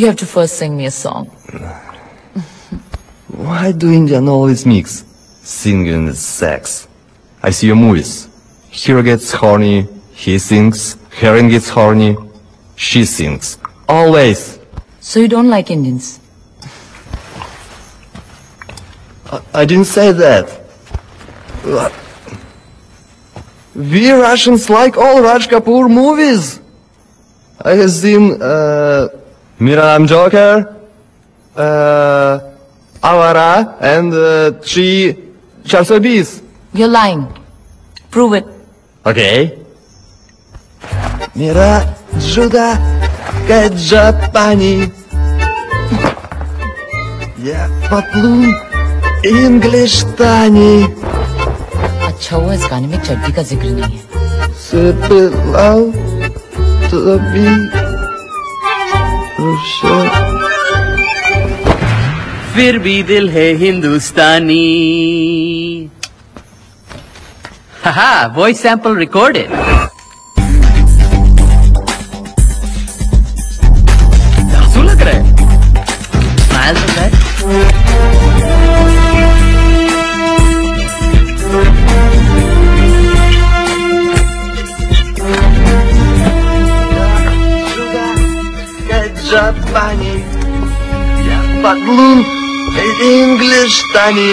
You have to first sing me a song. Why do Indian always mix singing and sex? I see your movies. Hero gets horny, he sings. Heroine gets horny, she sings. Always. So you don't like Indians? I, I didn't say that. We Russians like all Raj Kapoor movies. I have seen uh, Miram Joker, uh, Avara, and uh, three Charsobis. You're lying. Prove it. Okay. Mira Juda Kajapani. Я поплу English Tani. अच्छा हुआ इस गाने में चड्डी का जिक्र नहीं है Сыпылал Тоби Руша फिर भी दिल है हिंदुस्तानी। हाहा वॉइस सैंपल रिकॉर्डेड पतलून इंग्लिश तनी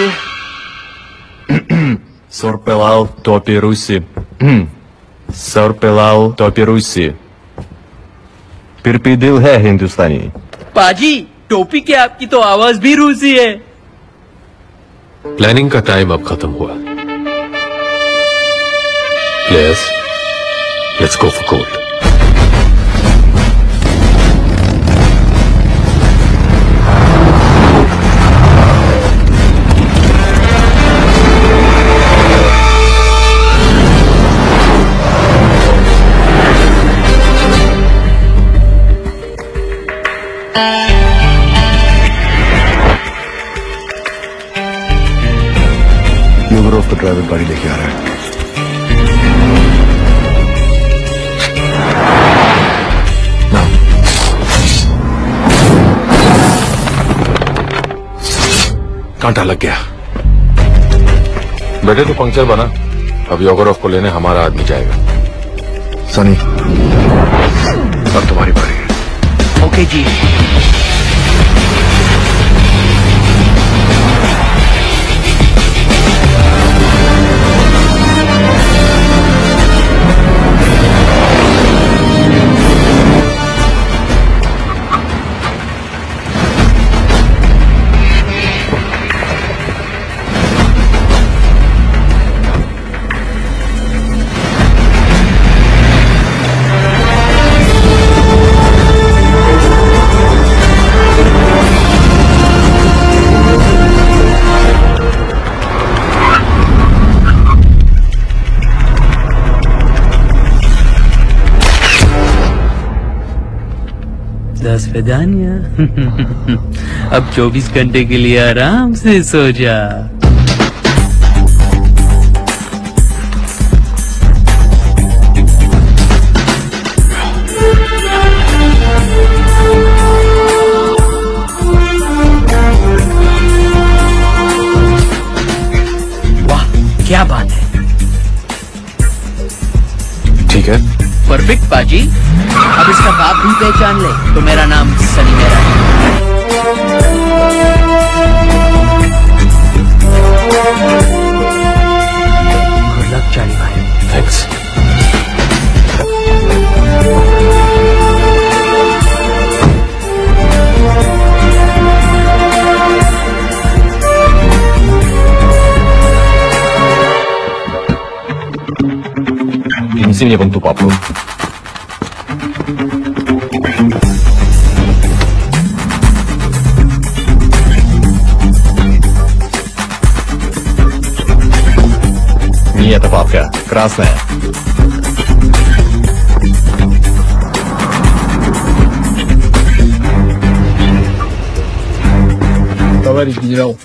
Sorpelau topirusi. Sorpelau topirusi. पिरपी दिल है हिंदुस्तानी पाजी टोपी के आपकी तो आवाज़ भी रूसी है प्लानिंग का टाइम अब खत्म हुआ players let's go for Yegorov का ड्राइवर गाड़ी लेके आ रहा है। कांटा लग गया। बेटे तो पंक्चर बना। अब योगरफ को लेने हमारा आदमी जाएगा। सनी। अब तुम्हारी बारी है। ओके जी दस अब 24 घंटे के लिए आराम से सो जा। परफेक्ट पाजी अब इसका बाप भी पहचान ले तो मेरा नाम सनी मेरा है। गुड लक चाली भाई। Thanks Insigne pentru papă. Эта папка, красная. Товарищ генерал.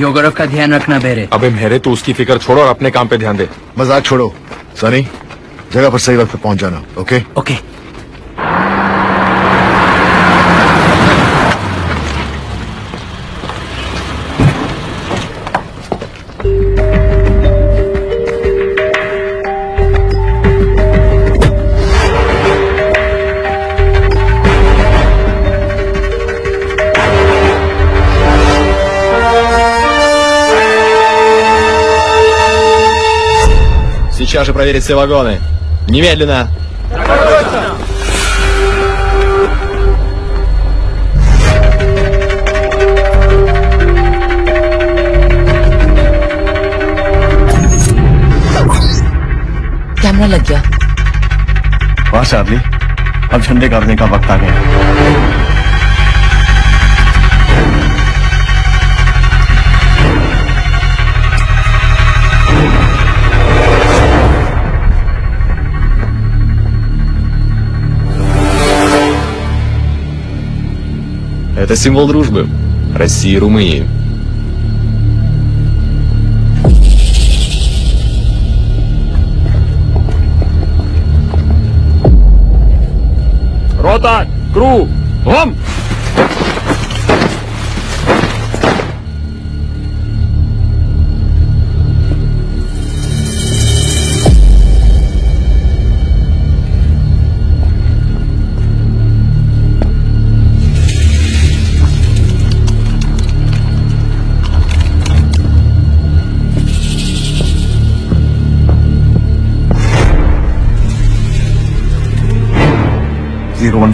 योगरव का ध्यान रखना बेरे अबे मेरे तो उसकी फ़िक्र छोड़ो और अपने काम पे ध्यान दे। मज़ाक छोड़ो। सनी जगह पर सही वक्त पे पहुँच जाना ओके? ओके। проверить все вагоны. Немедленно. कैमरा लग गया वाह चार्ली अब झंडे गाड़ने का वक्त आ गया Это символ дружбы России и Румынии. Рота! Кру! Лом!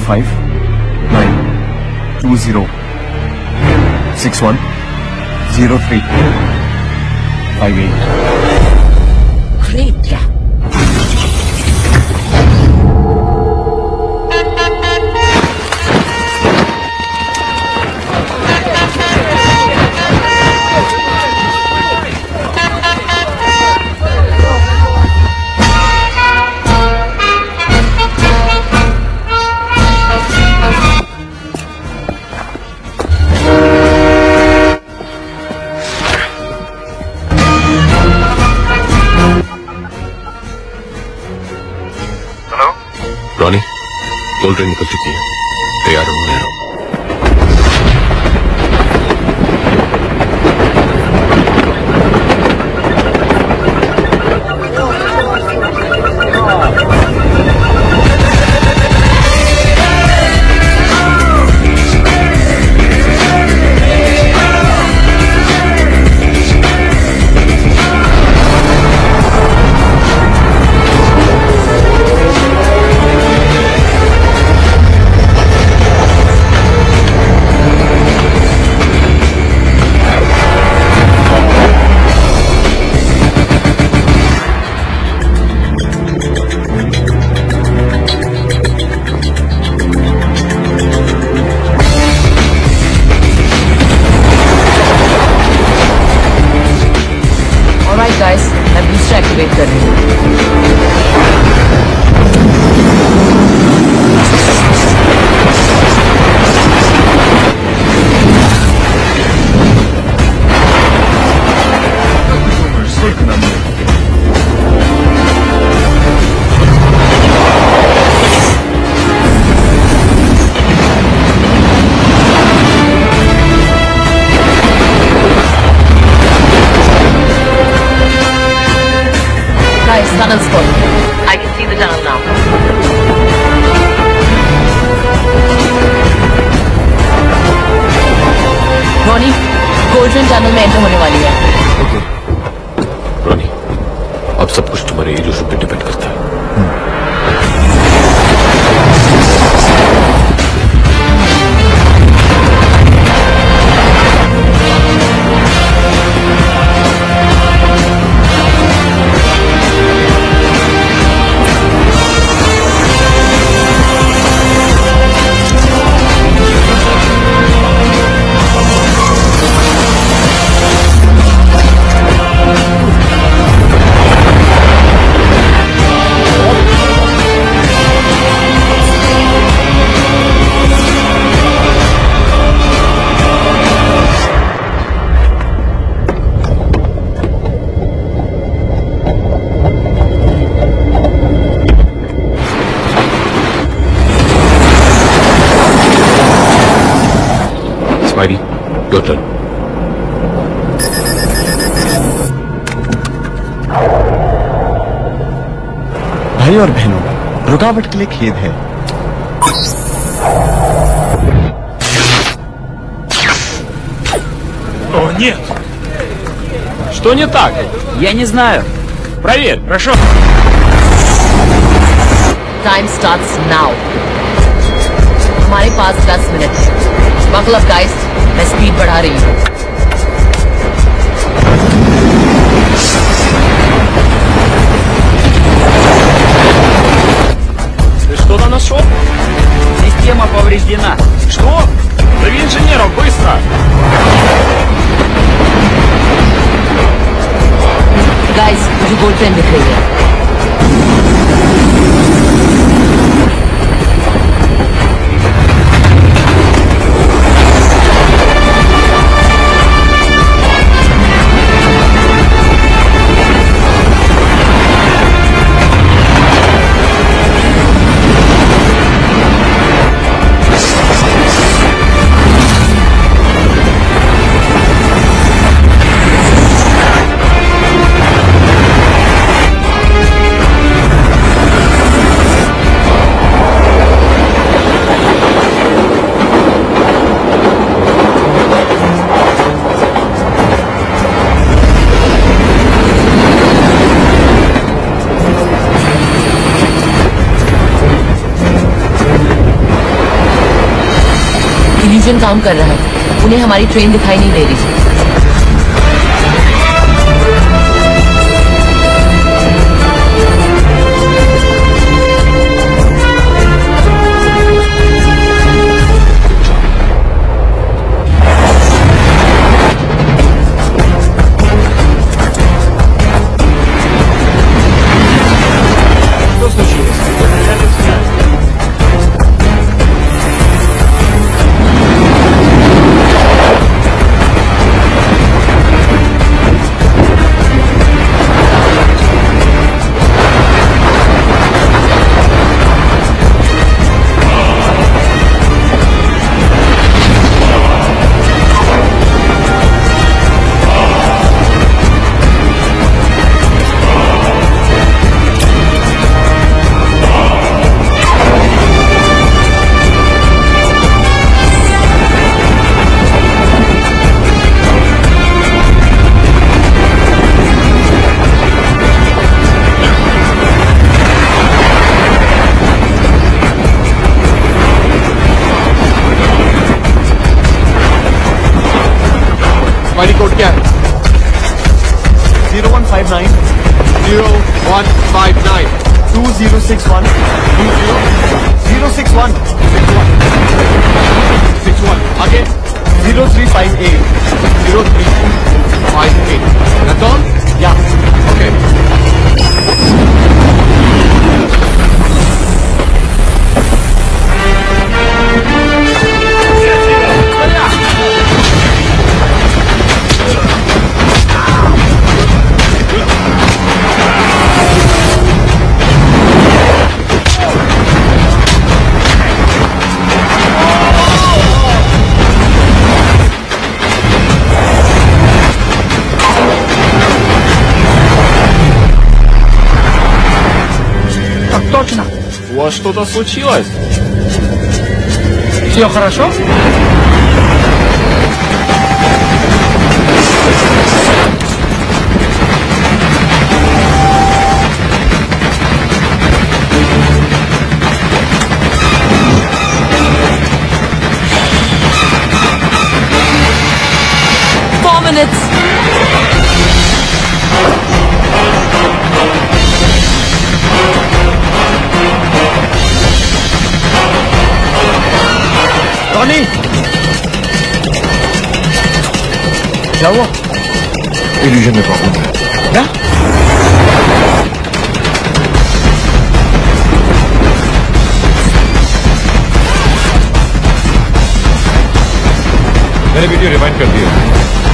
five nine two zero six one zero three five eight. de ko tukki रुकावट के लिए खेद है О, нет! Что не так? Я не знаю. Проверь, прошу. टाइम स्टार्ट्स नाउ हमारे पास 10 मिनट है बकल अप गाइस मैं स्पीड बढ़ा रही हूँ кто-то нашел? Система повреждена. Что? Зови инженера, быстро! Guys, you go 10 decrees. Illusion काम कर रहा है। उन्हें हमारी ट्रेन दिखाई नहीं दे रही। Что-то случилось? Все хорошо? टॉनी क्या हुआ इल्यूजन में प्रॉब्लम है क्या मैंने वीडियो रिवाइंड कर दिया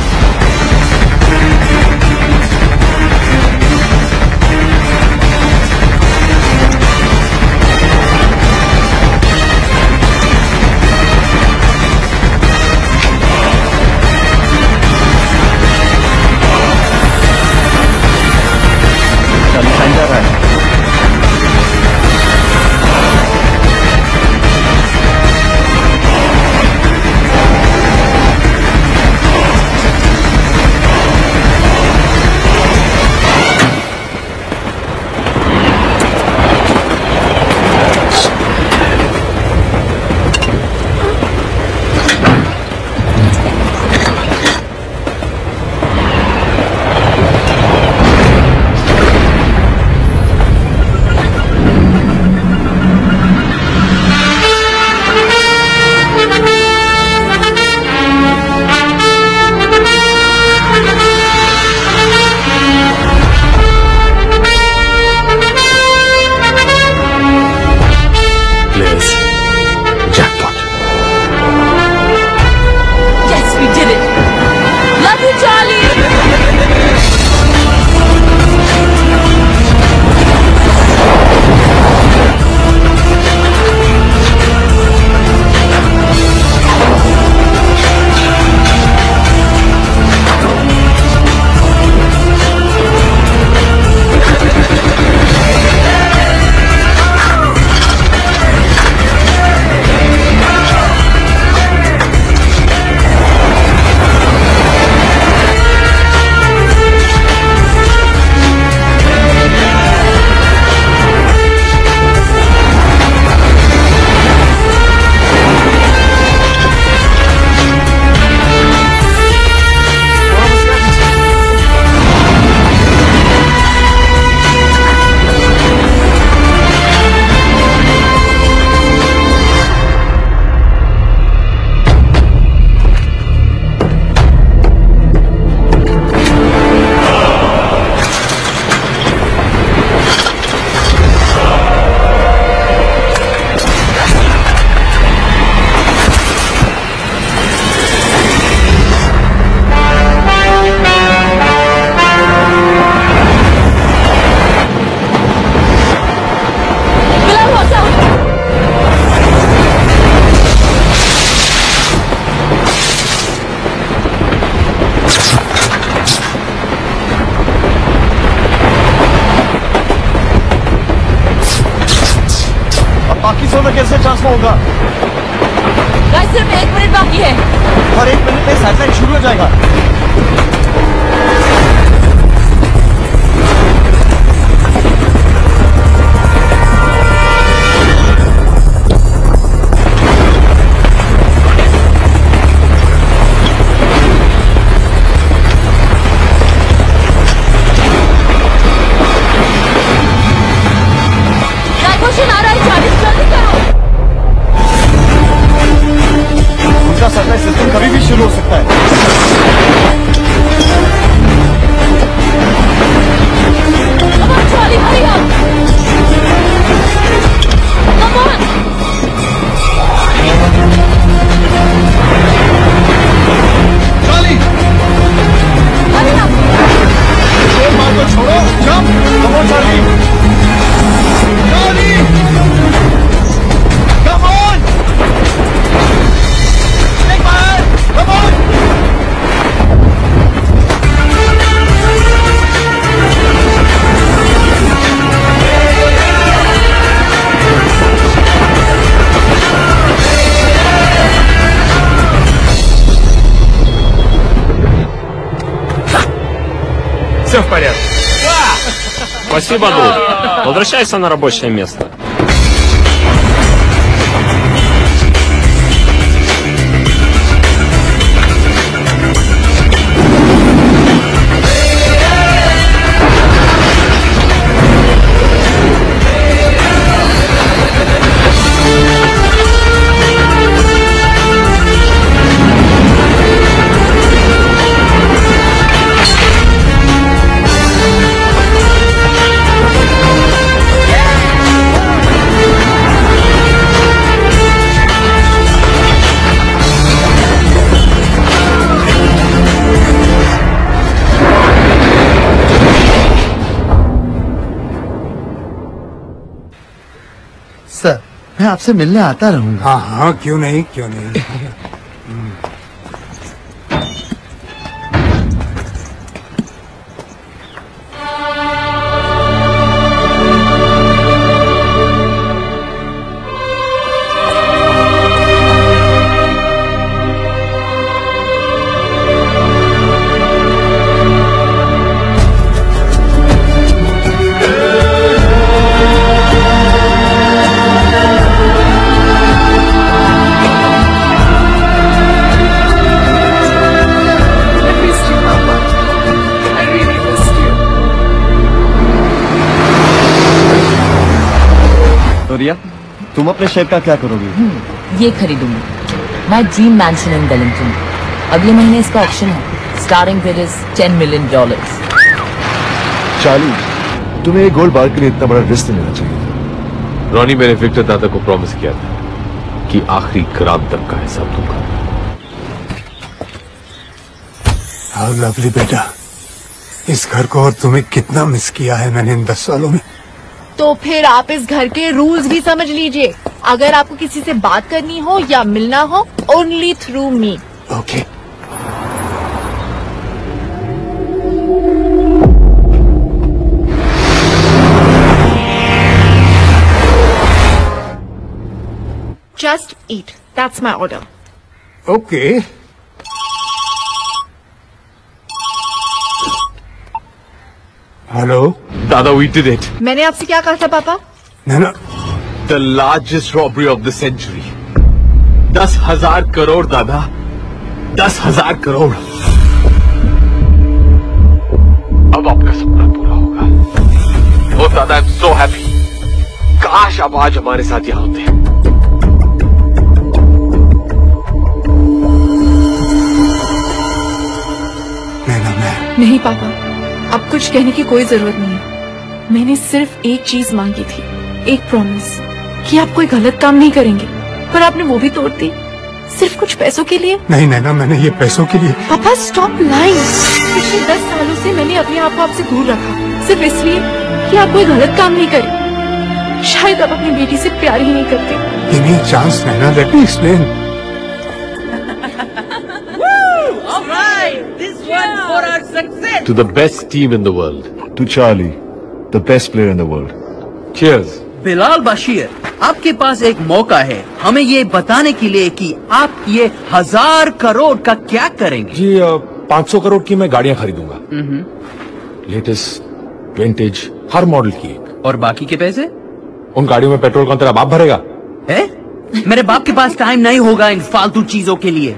कैसे ट्रांसफ़र होगा। सिर्फ़ एक मिनट बाकी है। और एक मिनट में सैटेलाइट शुरू हो जाएगा। В порядке. Спасибо, друг. Возвращайся на рабочее место. आपसे मिलने आता रहूँगा। हाँ हाँ क्यों नहीं क्यों नहीं। तुम अपने शेयर का क्या करोगी? ये खरीदूँगी। My dream mansion in Wellington अगले महीने इसका ऑप्शन है। स्टारिंग 10 मिलियन डॉलर्स चार्ली तुम्हें एक गोल्ड बार के लिए इतना बड़ा रिस्क लेना चाहिए। रॉनी मैंने विक्टर दादा को प्रॉमिस किया था कि आखिरी ग्राम तक का हिसाब दूँगा। हाँ लवली बेटा इस घर को और तुम्हें कितना मिस किया है मैंने इन दस सालों में। तो फिर आप इस घर के रूल्स भी समझ लीजिए। अगर आपको किसी से बात करनी हो या मिलना हो only through me okay just eat that's my order okay hello दादा वी डिड इट मैंने आपसे क्या कहा था पापा? Naina the largest robbery of the century दस हज़ार करोड़ दादा। दस हज़ार करोड़। अब आपका सपना पूरा होगा। ओ दादा आई एम सो हैप्पी काश आप आज हमारे साथ यहाँ होते। नहीं पापा अब कुछ कहने की कोई ज़रूरत नहीं है। मैंने सिर्फ़ एक चीज़ मांगी थी एक प्रॉमिस कि आप कोई गलत काम नहीं करेंगे पर आपने वो भी तोड़ दी सिर्फ़ कुछ पैसों के लिए नहीं नैना मैंने ये पैसों के लिए पापा स्टॉप लाइंग पिछले दस सालों से मैंने अपने आप को आपसे दूर रखा सिर्फ़ इसलिए कि आप कोई गलत काम नहीं करें शायद आप अपनी बेटी से प्यार ही नहीं करते. All right, this one for our success. to the best team in the world. To Charlie, the best player in the world. Cheers. Bilal Bashir आपके पास एक मौका है। हमें ये बताने के लिए कि आप ये हज़ार करोड़ का क्या करेंगे? जी पाँच सौ करोड़ की मैं गाड़ियाँ खरीदूँगा। लेटेस्ट विंटेज हर मॉडल की एक। और बाकी के पैसे? उन गाड़ियों में पेट्रोल कौन तेरा बाप भरेगा? है? मेरे बाप के पास टाइम नहीं होगा इन फालतू चीज़ों के लिए।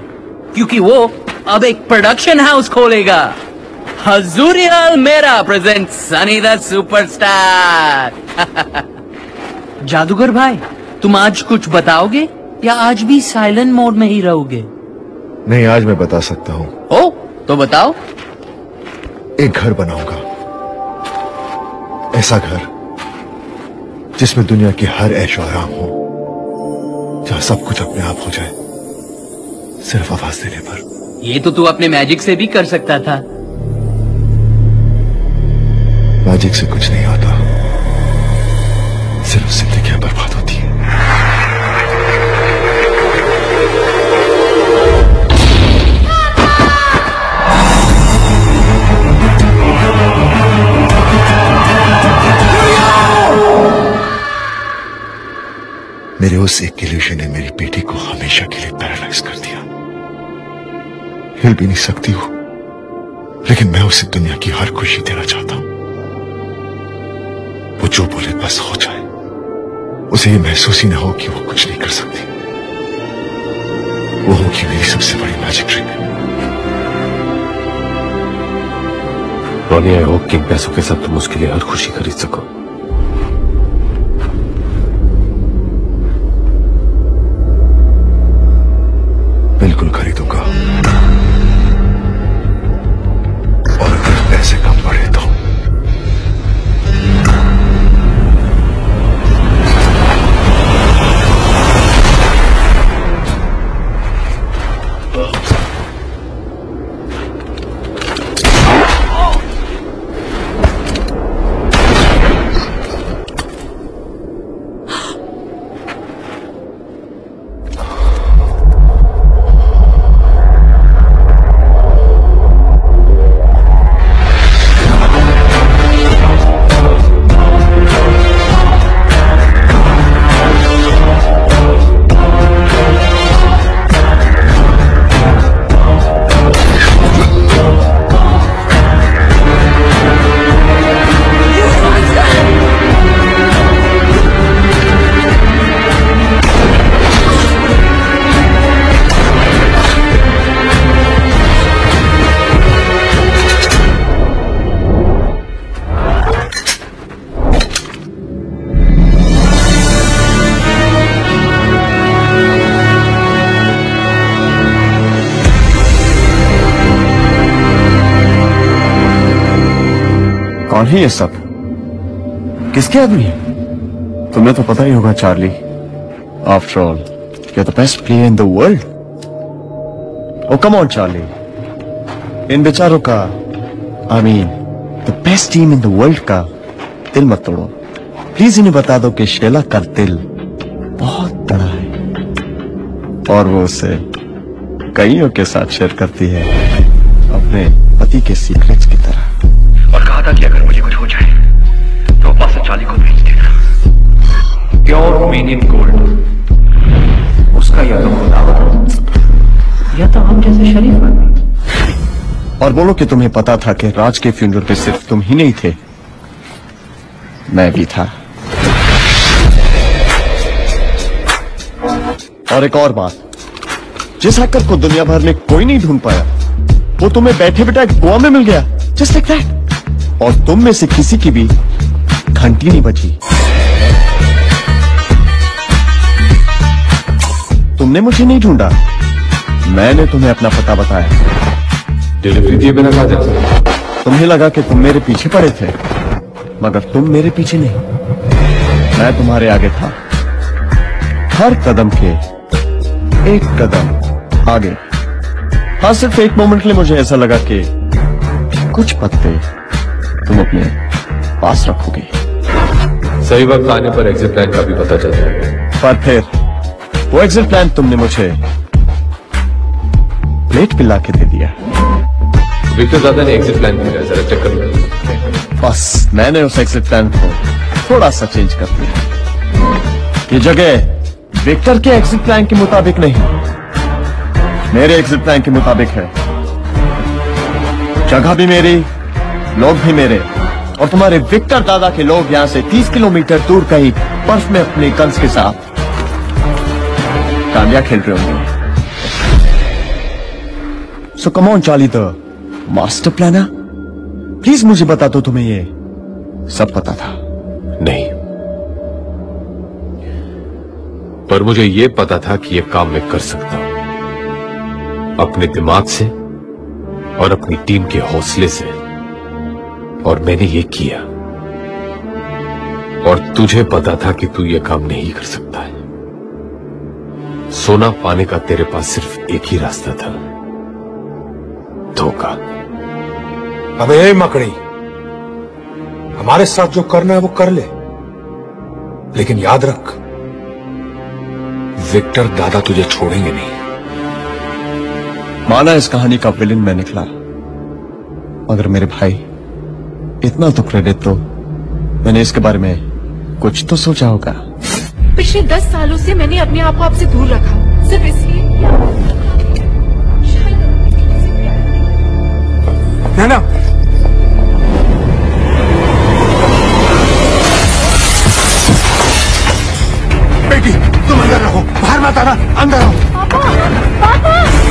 क्योंकि वो अब एक प्रोडक्शन हाउस खोलेगा। हजूरियल मेरा प्रेजेंट सनी द सुपरस्टार जादूगर भाई तुम आज कुछ बताओगे या आज भी साइलेंट मोड में ही रहोगे? नहीं आज मैं बता सकता हूँ। ओ तो बताओ। एक घर बनाऊँगा। ऐसा घर जिसमें दुनिया की हर ऐशो आराम हो जहाँ सब कुछ अपने आप हो जाए सिर्फ़ आवाज़ देने पर। ये तो तू अपने मैजिक से भी कर सकता था। मैजिक से कुछ नहीं होता। सिर्फ़ जिंदगियाँ बर्बाद होती हैं। मेरे उस एक इल्यूशन ने मेरी बेटी को हमेशा के लिए पैरालाइज कर दिया। हिल भी नहीं सकती हूँ। लेकिन मैं उसे दुनिया की हर खुशी देना चाहता हूँ। जो बोले बस हो जाए। उसे ये महसूस ही ना हो कि वो कुछ नहीं कर सकती। वो होगी मेरी सबसे बड़ी magic trick Ronnie I hope कि पैसों के साथ तुम उसके लिए हर खुशी खरीद सको। बिल्कुल खरीदूँगा है ये सब। किसके आदमी है? तुम्हें तो पता ही होगा, Charlie. After all you the best player in the world oh come on Charlie. इन बेचारों का I mean the best team in the world का दिल मत तोड़ो। प्लीज़ इन्हें बता दो कि शेला का दिल बहुत बड़ा है। और वो उसे कईयों के साथ शेयर करती है अपने पति के सीक्रेट्स की प्योर रोमेनियन गोल्ड। उसका या तो खुदावत या तो हम जैसे शरीफ आदमी और बोलो कि तुम्हें पता था कि राज के फ्यूनरल पे सिर्फ़ तुम ही नहीं थे। मैं भी था। और एक और बात। जिस हैकर को दुनिया भर में कोई नहीं ढूंढ पाया, वो तुम्हें बैठे बैठा गोवा में मिल गया। जस्ट लाइक दैट और तुम में से किसी की भी घंटी नहीं बची तुमने मुझे नहीं ढूंढा। मैंने तुम्हें अपना पता बताया। डिलीवरी दिए बिना कहा जाता तुम्हें लगा कि तुम मेरे पीछे पड़े थे मगर तुम मेरे पीछे नहीं। मैं तुम्हारे आगे था। हर कदम के एक कदम आगे। हाँ सिर्फ़ एक मोमेंट के लिए मुझे ऐसा लगा कि कुछ पत्ते तुम अपने पास रखोगे। सही वक्त आने पर एग्जिट प्लान का भी पता चल जाएगा। पर फिर वो एग्जिट प्लान तुमने मुझे प्लेट पिला के दे दिया। विक्टर दादा ने एग्जिट प्लान किया जरा चेक कर बस मैंने उस एग्जिट प्लान को थोड़ा सा चेंज कर दिया। ये जगह विक्टर के एग्जिट प्लान के मुताबिक नहीं। मेरे एग्जिट प्लान के मुताबिक है। जगह भी मेरी लोग भी मेरे। और तुम्हारे विक्टर दादा के लोग यहाँ से 30 किलोमीटर दूर कहीं बर्फ़ में अपने गन्स के साथ कांडिया खेल रहे होंगे। So come on Charlie the master planner please मुझे बता दो तुम्हें ये। सब पता था। नहीं। पर मुझे ये पता था कि ये काम मैं कर सकता हूँ। अपने दिमाग से और अपनी टीम के हौसले से। और मैंने ये किया। और तुझे पता था कि तू ये काम नहीं कर सकता है। सोना पाने का तेरे पास सिर्फ़ एक ही रास्ता था। धोखा। अबे ए मकड़ी हमारे साथ जो करना है वो कर ले। लेकिन याद रख विक्टर दादा तुझे छोड़ेंगे नहीं। माना इस कहानी का विलन मैं निकला। मगर मेरे भाई इतना तो क्रेडिट तो मैंने इसके बारे में कुछ तो सोचा होगा। पिछले दस सालों से मैंने अपने आप को आपसे दूर रखा। सिर्फ़ इसलिए नैना बेटी तुम अंदर रहो। बाहर मत आना अंदर रहो। बहुत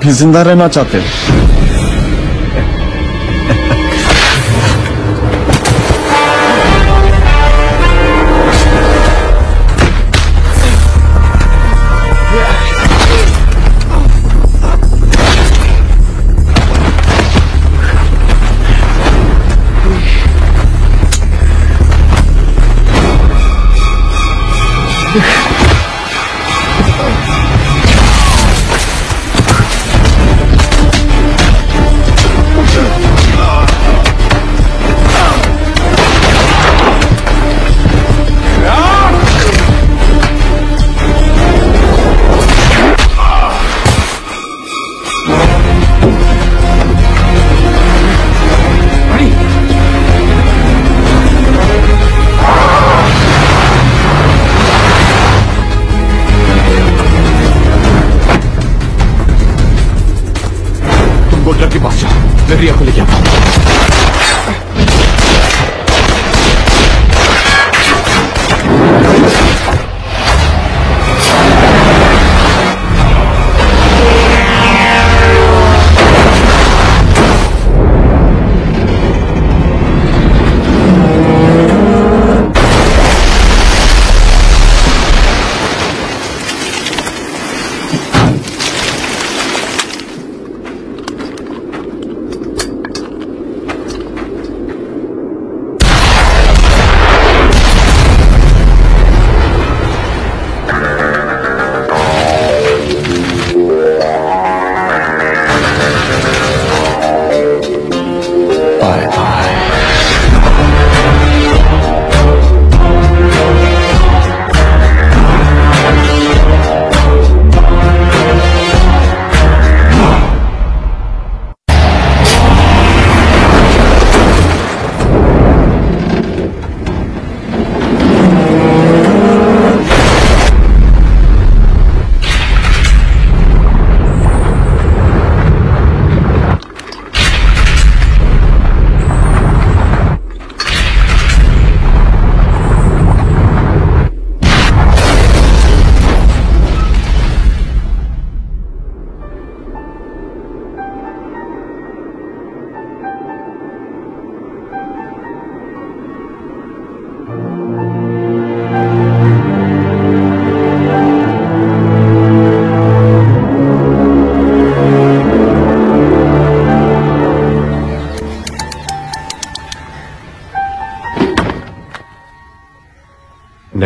क्या तुम अब भी ज़िंदा रहना चाहते हो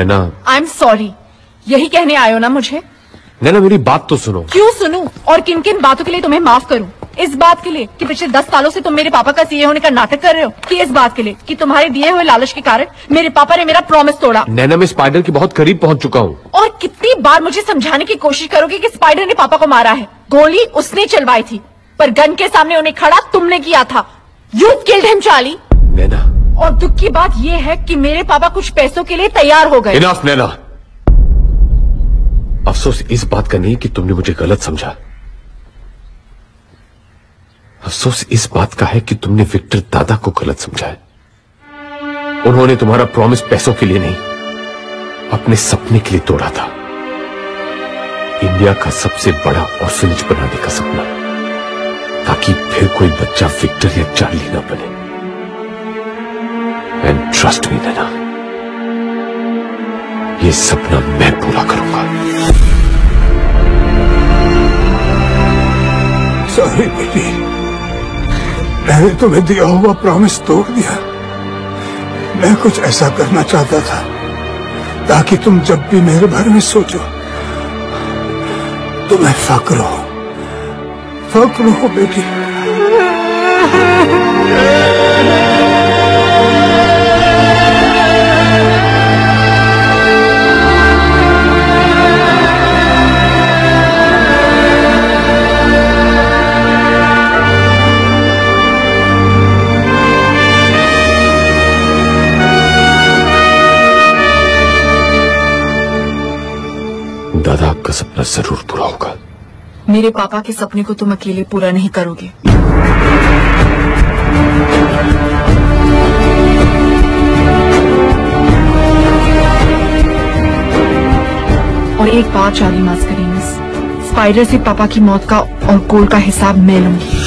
नैना आई एम सॉरी यही कहने आयो ना मुझे? नैना मेरी बात तो सुनो। क्यों सुनूं? और किन किन बातों के लिए तुम्हें माफ़ करूँ? इस बात के लिए कि पिछले दस सालों से तुम मेरे पापा का सीए होने का नाटक कर रहे हो कि इस बात के लिए कि तुम्हारे दिए हुए लालच के कारण मेरे पापा ने मेरा प्रॉमिस तोड़ा। नैना मैं स्पाइडर के बहुत करीब पहुँच चुका हूँ। और कितनी बार मुझे समझाने की कोशिश करोगे कि स्पाइडर ने पापा को मारा है? गोली उसने चलवाई थी पर गन के सामने उन्हें खड़ा तुमने किया था। You killed him Charlie Naina और दुख की बात यह है कि मेरे पापा कुछ पैसों के लिए तैयार हो गए। इनफ नैना अफसोस इस बात का नहीं कि तुमने मुझे गलत समझा। अफसोस इस बात का है कि तुमने विक्टर दादा को गलत समझा है। उन्होंने तुम्हारा प्रॉमिस पैसों के लिए नहीं, अपने सपने के लिए तोड़ा था। इंडिया का सबसे बड़ा ऑर्फिनेज बनाने का सपना, ताकि फिर कोई बच्चा विक्टर या चार्ली ना बने। एंड ट्रस्ट मी नैना ये सपना मैं पूरा करूँगा। सॉरी, बेटी। मैंने तुम्हें दिया हुआ प्रॉमिस तोड़ दिया। मैं कुछ ऐसा करना चाहता था, ताकि तुम जब भी मेरे बारे में सोचो तुम्हें फक्र हो। फक्र हो, बेटी। सपना ज़रूर पूरा होगा। मेरे पापा के सपने को तुम अकेले पूरा नहीं करोगे। और एक बात चार्ली मास्करीनस स्पाइडर से पापा की मौत का और गोल का हिसाब मैं लूँगी।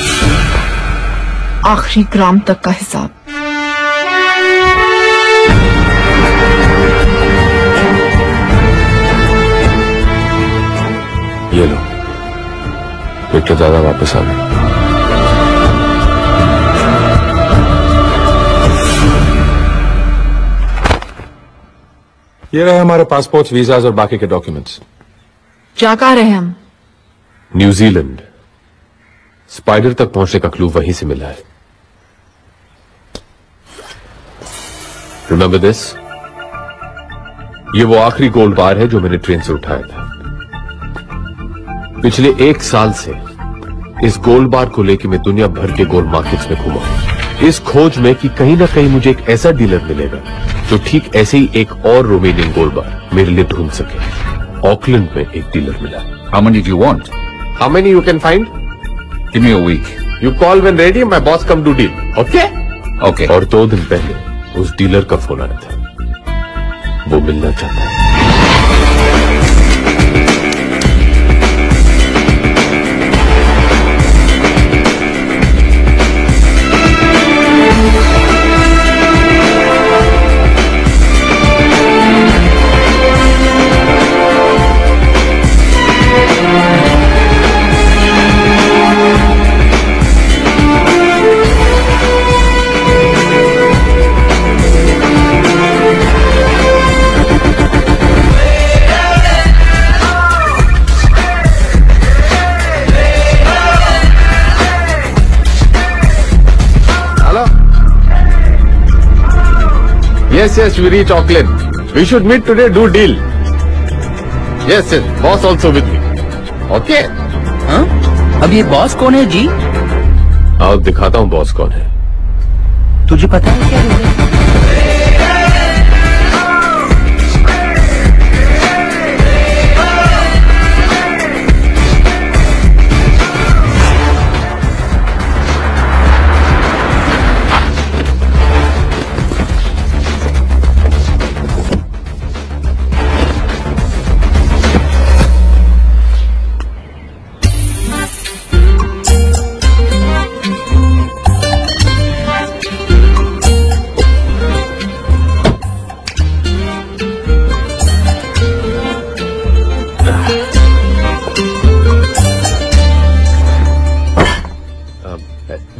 आखिरी ग्राम तक का हिसाब। विक्टर दादा वापस आ गए। ये रहे हमारे पासपोर्ट वीजाज और बाकी के डॉक्यूमेंट्स। क्या कहा रहे हम? न्यूजीलैंड स्पाइडर तक पहुँचने का क्लू वहीं से मिला है। रिमेंबर दिस ये वो आखिरी गोल्ड बार है जो मैंने ट्रेन से उठाया था। पिछले एक साल से इस गोल्ड बार को लेकर मैं दुनिया भर के गोल्ड मार्केट्स में घूमा इस खोज में कि कहीं ना कहीं मुझे एक ऐसा डीलर मिलेगा जो ठीक ऐसे ही एक और रोमेनियन गोल्ड बार मेरे लिए ढूंढ सके ऑकलैंड में एक डीलर मिला many do you want? How many you can find? Give me a week. You call when ready, my boss come to deal. Okay? Okay. और दो दिन पहले उस डीलर का फ़ोन आया था वो मिलना चाहता है Yes, yes, we reach Auckland. We should meet today, do deal. Yes, yes, boss also with me. Okay? हाँ? अब ये बॉस कौन है जी आओ दिखाता हूँ बॉस कौन है तुझे पता है क्या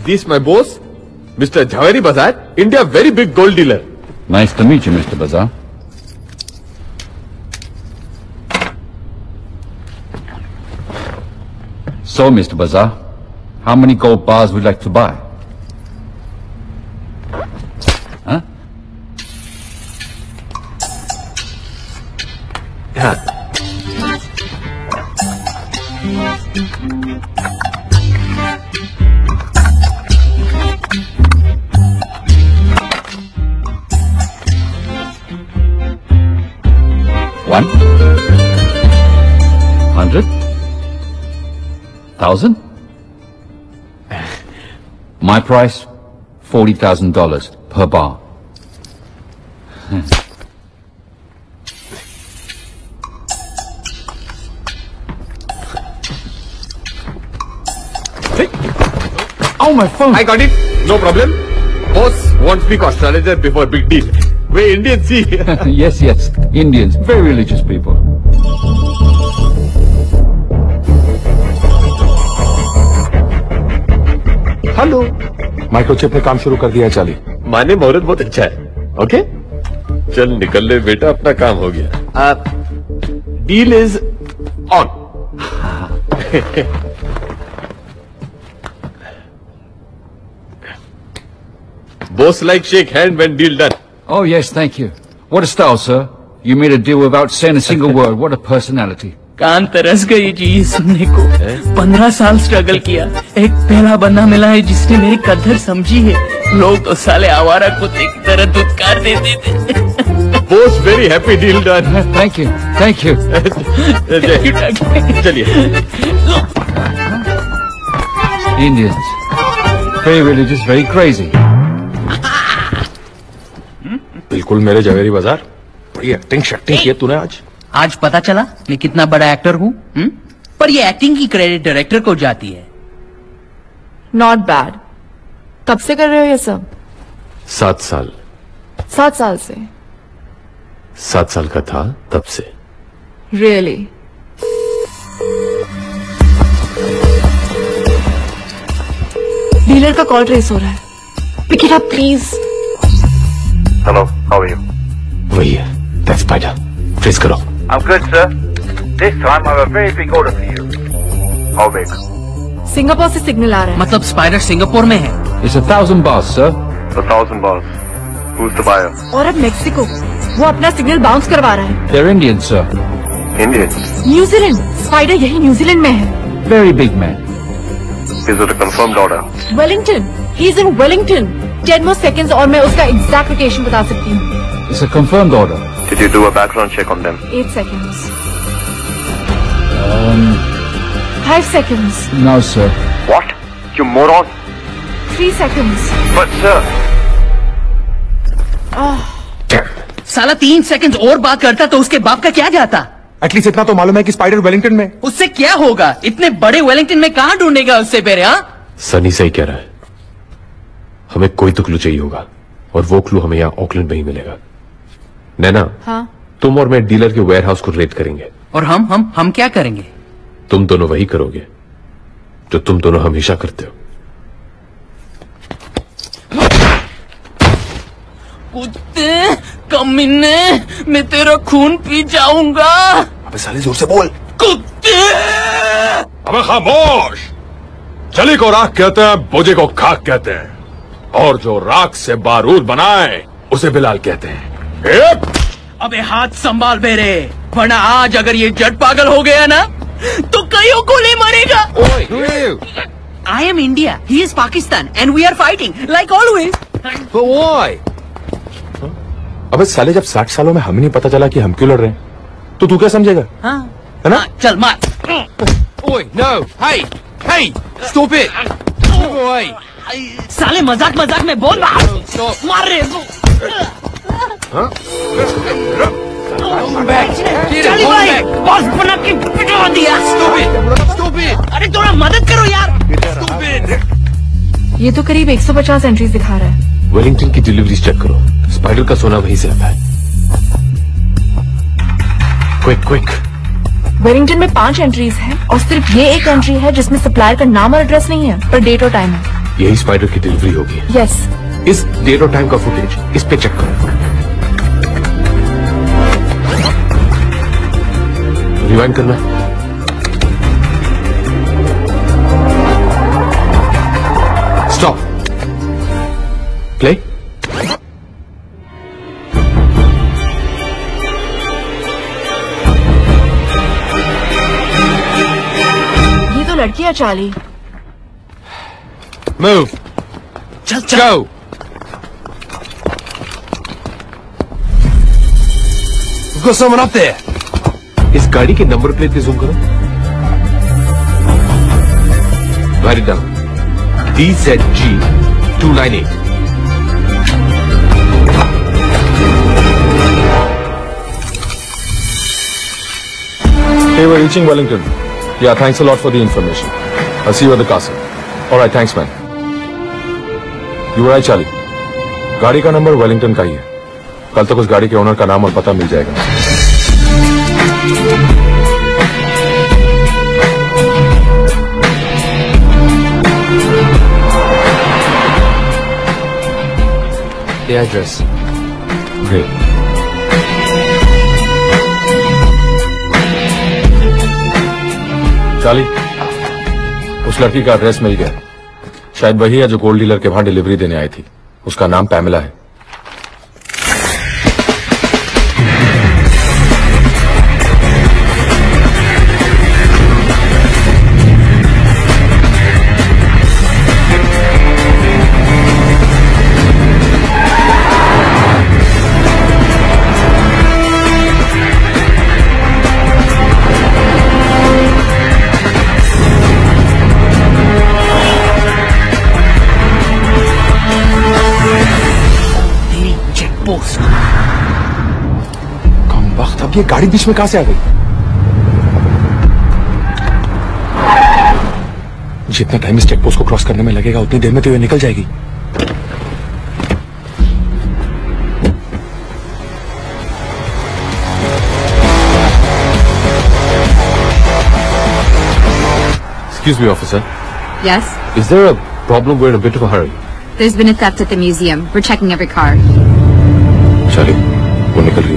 This my boss, Mr. Jhaveri Bazar, India very big gold dealer. Nice to meet you, Mr. Bazaar. So, Mr. Bazaar, How many gold bars would you like to buy? Thousand? My price? Forty thousand dollars per bar. Hmm. Oh, my phone. I got it. No problem. Boss won't speak astrologer before big deal. We Indians see. yes, yes. Indians, very religious people. Hello microchip ने काम शुरू कर दिया चाली। माने मोहरत बहुत अच्छा है। ओके? चल निकल ले बेटा अपना काम हो गया। आप deal is on boss like shake hand when deal done oh yes thank you what a star sir you made a deal without saying a single word what a personality कान तरस गई जी ये सुनने को पंद्रह साल स्ट्रगल किया एक पहला बंदा मिला है जिसने मेरी कदर समझी है लोग तो साले आवारा कुत्ते की तरह दुत्कार देते थे Boss very happy deal done. Thank you. Thank you. चलिए Indians. Very religious, very crazy. बिल्कुल मेरे जवेरी बाज़ार बड़ी एक्टिंग शक्टिंग की है तूने आज आज पता चला मैं कितना बड़ा एक्टर हूँ हम्म? पर ये एक्टिंग की क्रेडिट डायरेक्टर को जाती है। नॉट बैड कब से कर रहे हो ये सब? सात साल। सात साल से? सात साल का था तब से। Really really? डीलर का कॉल ट्रेस हो रहा है। Pick it up please hello how are you? वही है दैट्स स्पाइडर ट्रेस करो। I'm good, sir. This time I have a very big order for you. How big? Singapore से सिग्नल आ रहा है मतलब स्पाइडर सिंगापुर में है It's a thousand bars, sir. A thousand bars. Who's the buyer? और अब मेक्सिको वो अपना सिग्नल बाउंस करवा रहा है They're Indians, sir. Indians. New Zealand spider यही न्यूजीलैंड में है Very big man. Is it a confirmed order? Wellington he is in Wellington Ten more seconds और मैं उसका एग्जैक्ट लोकेशन बता सकती हूँ It's a confirmed order. Did you do a background check on them? Eight seconds Um, five seconds no, sir. What? You moron! Three seconds But sir, Oh. साला तीन सेकंड और बात करता तो उसके बाप का क्या जाता एटलीस्ट इतना तो मालूम है कि स्पाइडर वेलिंगटन में उससे क्या होगा इतने बड़े वेलिंगटन में कहाँ ढूंढेगा उससे पहले हाँ सनी सही कह रहा है हमें कोई तो क्लू चाहिए होगा और वो क्लू हमें यहाँ ऑकलैंड में ही मिलेगा। नैना हाँ? तुम और मैं डीलर के वेयर हाउस को रेड करेंगे। और हम हम हम क्या करेंगे? तुम दोनों वही करोगे जो तुम दोनों हमेशा करते हो। कुत्ते कमीने मैं तेरा खून पी जाऊँगा। अबे साले ज़ोर से बोल। कुत्ते! अबे खामोश! चली को राख कहते हैं बोझे को खाक कहते हैं। और जो राख से बारूद बनाए उसे बिलाल कहते हैं! अबे हाथ संभाल मेरे वरना आज अगर ये जट पागल हो गया ना तो कईयों को ले मरेगा I am India he is Pakistan and we are fighting like always अबे साले जब साठ सालों में हमें नहीं पता चला कि हम क्यों लड़ रहे हैं तो तू क्या समझेगा हाँ है ना चल मार Oi, no! Hey! Hey! Stop it! साले मज़ाक मज़ाक में बोल मार मार रे चली भाई बॉस बना के पिटवा दिया। Stop it! Stop it! अरे थोड़ा मदद करो यार। ये तो करीब 150 एंट्रीज दिखा रहा है। वेलिंगटन की डिलीवरी चेक करो। स्पाइडर का सोना वहीं से आता है। क्विक क्विक वेलिंगटन में पाँच एंट्रीज हैं और सिर्फ़ ये एक एंट्री है जिसमें सप्लायर का नाम और एड्रेस नहीं है पर डेट और टाइम है। यही स्पाइडर की डिलीवरी होगी। यस इस डेट और टाइम का फुटेज इस पे चेक करो। रिवाइंड करना। Stop Play. ये तो लड़की है Charlie Move. चल चल Go. We've got someone up there. इस गाड़ी के नंबर प्लेट पे जूम करो Write it down. DZG 298. Hey, we're reaching Wellington. Yeah, thanks a lot for the information. I'll see you at the castle. All right, thanks, man. Right, Charlie. गाड़ी का नंबर वेलिंगटन का ही है कल तक उस गाड़ी के ओनर का नाम और पता मिल जाएगा The address. Great. चाली उस लड़की का एड्रेस मिल गया शायद वही है जो गोल्ड डीलर के वहाँ डिलीवरी देने आई थी। उसका नाम पैमिला है। ये गाड़ी बीच में कहाँ से आ गई जितना टाइम इस चेक पोस्ट को क्रॉस करने में लगेगा उतनी देर में तो ये निकल जाएगी Excuse me, officer. Yes? Is there a problem? We're in a bit of a hurry. There's been a theft at the museum. We're checking every car. चाली वो निकल रही है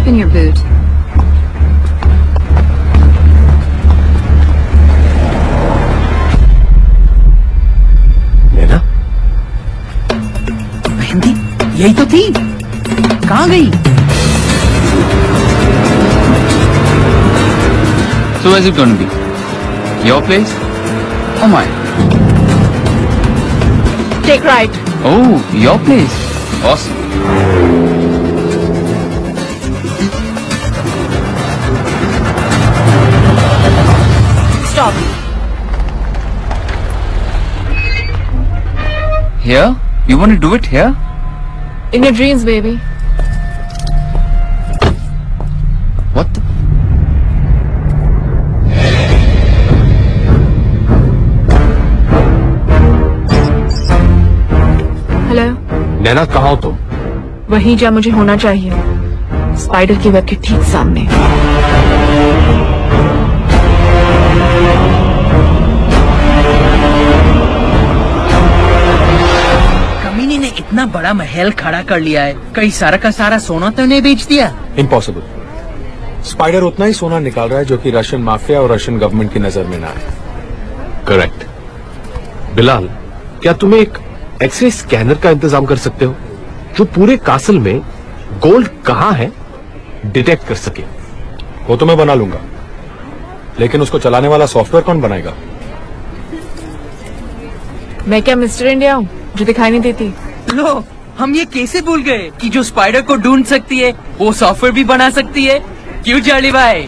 Open your boot. नैना मेहंदी यही तो थी कहाँ गई So where's it going to be? Your place? Oh my. Take right Oh, your place. Awesome. Here? You want to do it here? In your dreams baby What the? Hello Naina कहाँ हो तुम वहीं जहाँ मुझे होना चाहिए स्पाइडर की वेब के ठीक सामने इतना बड़ा महल खड़ा कर लिया है। कई सारा का सारा सोना तो इन्हें बेच दिया। इम्पॉसिबल स्पाइडर उतना ही सोना निकाल रहा है जो कि रशियन माफिया और रशियन गवर्नमेंट की नज़र में ना आए। करेक्ट बिलाल क्या तुम्हें एक एक्सरे स्कैनर का इंतज़ाम कर सकते हो? जो पूरे कासल में गोल्ड कहाँ है? डिटेक्ट कर सके। वो तो मैं बना लूँगा। लेकिन उसको चलाने वाला सॉफ्टवेयर कौन बनाएगा? मैं क्या मिस्टर इंडिया हूँ? जो दिखाई नहीं देती। लो हम ये कैसे भूल गए कि जो स्पाइडर को ढूंढ सकती है वो सॉफ्टवेयर भी बना सकती है? क्यों चार्ली भाई.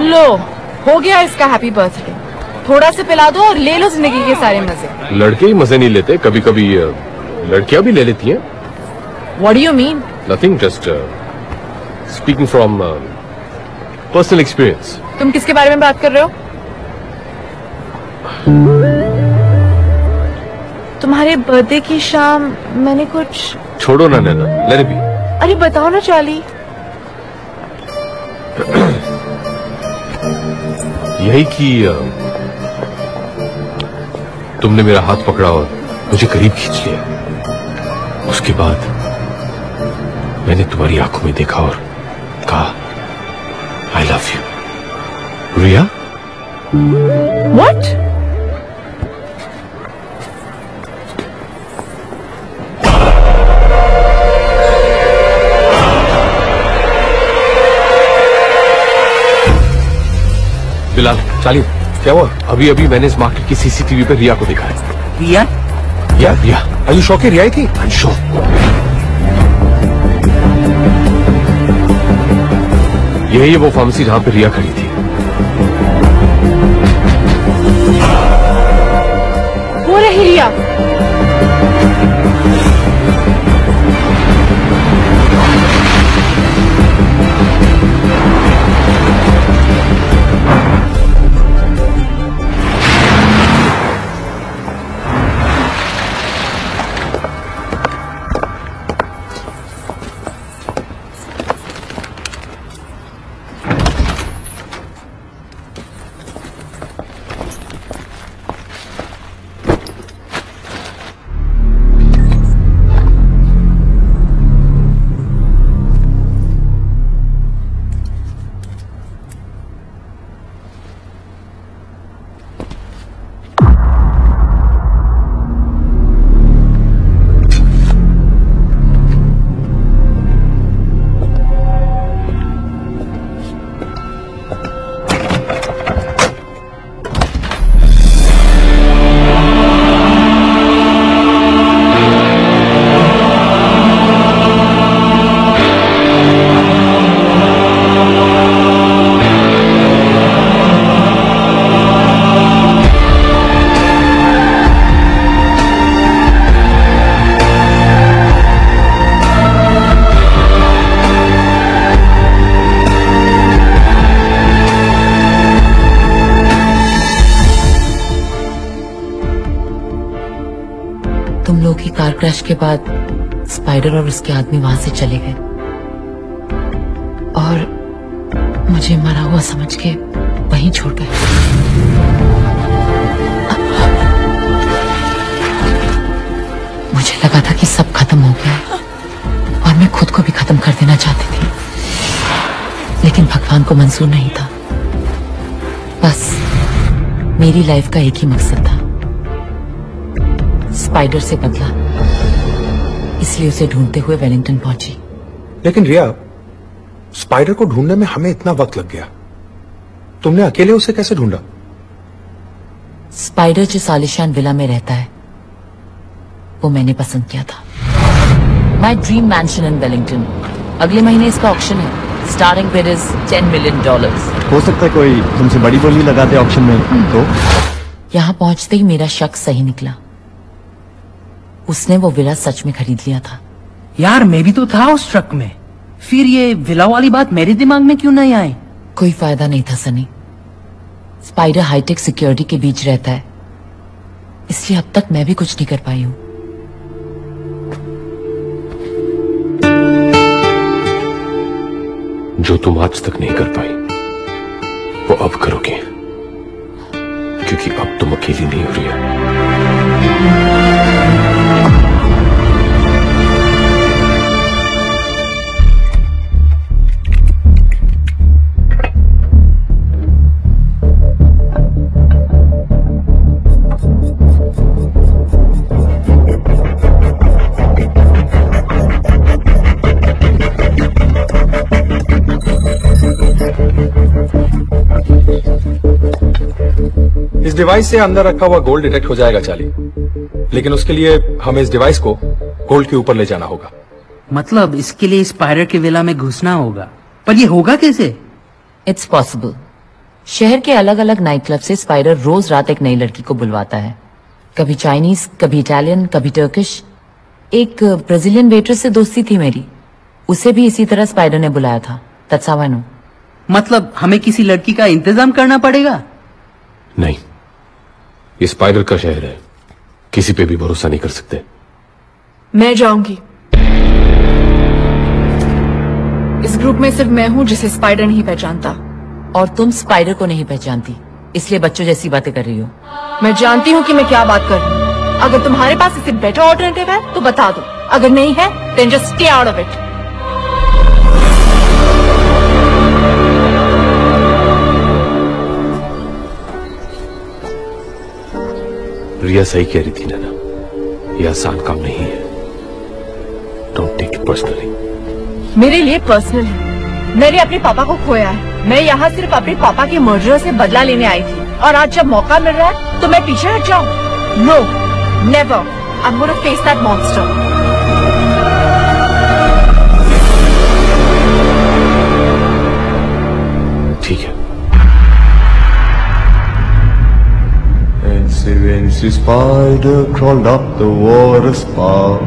लो हो गया इसका हैप्पी बर्थडे थोड़ा से पिला दो और ले लो ज़िंदगी के सारे मज़े. लड़के ही मज़े नहीं लेते कभी कभी लड़कियाँ भी ले लेती हैं। What do you mean nothing just speaking from personal experience तुम किसके बारे में बात कर रहे हो? तुम्हारे बर्थडे की शाम मैंने कुछ छोड़ो ना नैना। लेट इट बी अरे बताओ ना चार्ली यही कि तुमने मेरा हाथ पकड़ा और मुझे करीब खींच लिया। उसके बाद मैंने तुम्हारी आँखों में देखा और कहा I love you Riya What? Bilal Charlie क्या हुआ? अभी अभी मैंने इस मार्केट की सीसीटीवी पर रिया को देखा है। रिया? या रिया। आयु शौक रिया ही थी? आई यही है वो फार्मेसी जहाँ पे रिया खड़ी थी। वो रही रिया। एक ही मकसद था। स्पाइडर से बदला। इसलिए उसे ढूंढते हुए वेलिंगटन पहुँची। लेकिन रिया स्पाइडर को ढूँढने में हमें इतना वक्त लग गया। तुमने अकेले उसे कैसे ढूंढा? स्पाइडर जिस आलिशान विला में रहता है वो मैंने पसंद किया था। My dream mansion in Wellington अगले महीने इसका ऑप्शन है। Starting bid is ten million dollars हो सकता है कोई तुमसे बड़ी बोली लगाते ऑप्शन में तो? यहाँ पहुँचते ही मेरा शक सही निकला। उसने वो विला सच में खरीद लिया था। यार मैं भी तो था उस ट्रक में। फिर ये विला वाली बात मेरे दिमाग में क्यों नहीं आई? कोई फ़ायदा नहीं था सनी। स्पाइडर हाईटेक सिक्योरिटी के बीच रहता है। इसलिए अब तक मैं भी कुछ नहीं कर पाई हूँ। जो तुम आज तक नहीं कर पाई वो अब करोगे। क्योंकि अब तुम अकेली नहीं हो रही है इस डिवाइस से अंदर रखा हुआ गोल्ड डिटेक्ट हो जाएगा चाली। लेकिन उसके लिए हमें इस डिवाइस को गोल्ड के ऊपर ले जाना होगा। मतलब इसके लिए स्पाइडर के विला में घुसना होगा। पर ये होगा कैसे? इट्स पॉसिबल शहर के अलग अलग नाइट क्लब से स्पाइडर रोज रात एक नई लड़की को बुलवाता है। कभी चाइनीज़ कभी इटालियन कभी टर्किश एक ब्राजीलियन वेटर से दोस्ती थी मेरी। उसे भी इसी तरह स्पाइडर ने बुलाया था। Know. मतलब हमें किसी लड़की का इंतज़ाम करना पड़ेगा? नहीं। ये स्पाइडर का शहर है। किसी पे भी भरोसा नहीं कर सकते। मैं जाऊँगी। इस ग्रुप में सिर्फ़ मैं हूँ जिसे स्पाइडर नहीं पहचानता। और तुम स्पाइडर को नहीं पहचानती। इसलिए बच्चों जैसी बातें कर रही हो। मैं जानती हूँ कि मैं क्या बात कर रही हूँ। अगर तुम्हारे पास इससे बेटर ऑल्टरनेटिव है तो बता दो। अगर नहीं है then just stay out of it Riya सही कह रही थी नैना। ये आसान काम नहीं है। डोंट टेक इट पर्सनली मेरे लिए पर्सनल है। मैंने अपने पापा को खोया है। मैं यहाँ सिर्फ़ अपने पापा के मर्डर से बदला लेने आई थी। और आज जब मौका मिल रहा है तो मैं पीछे हट जाऊँ? No never I am gonna face that monster ठीक है। Fancy spider crawled up the water spout.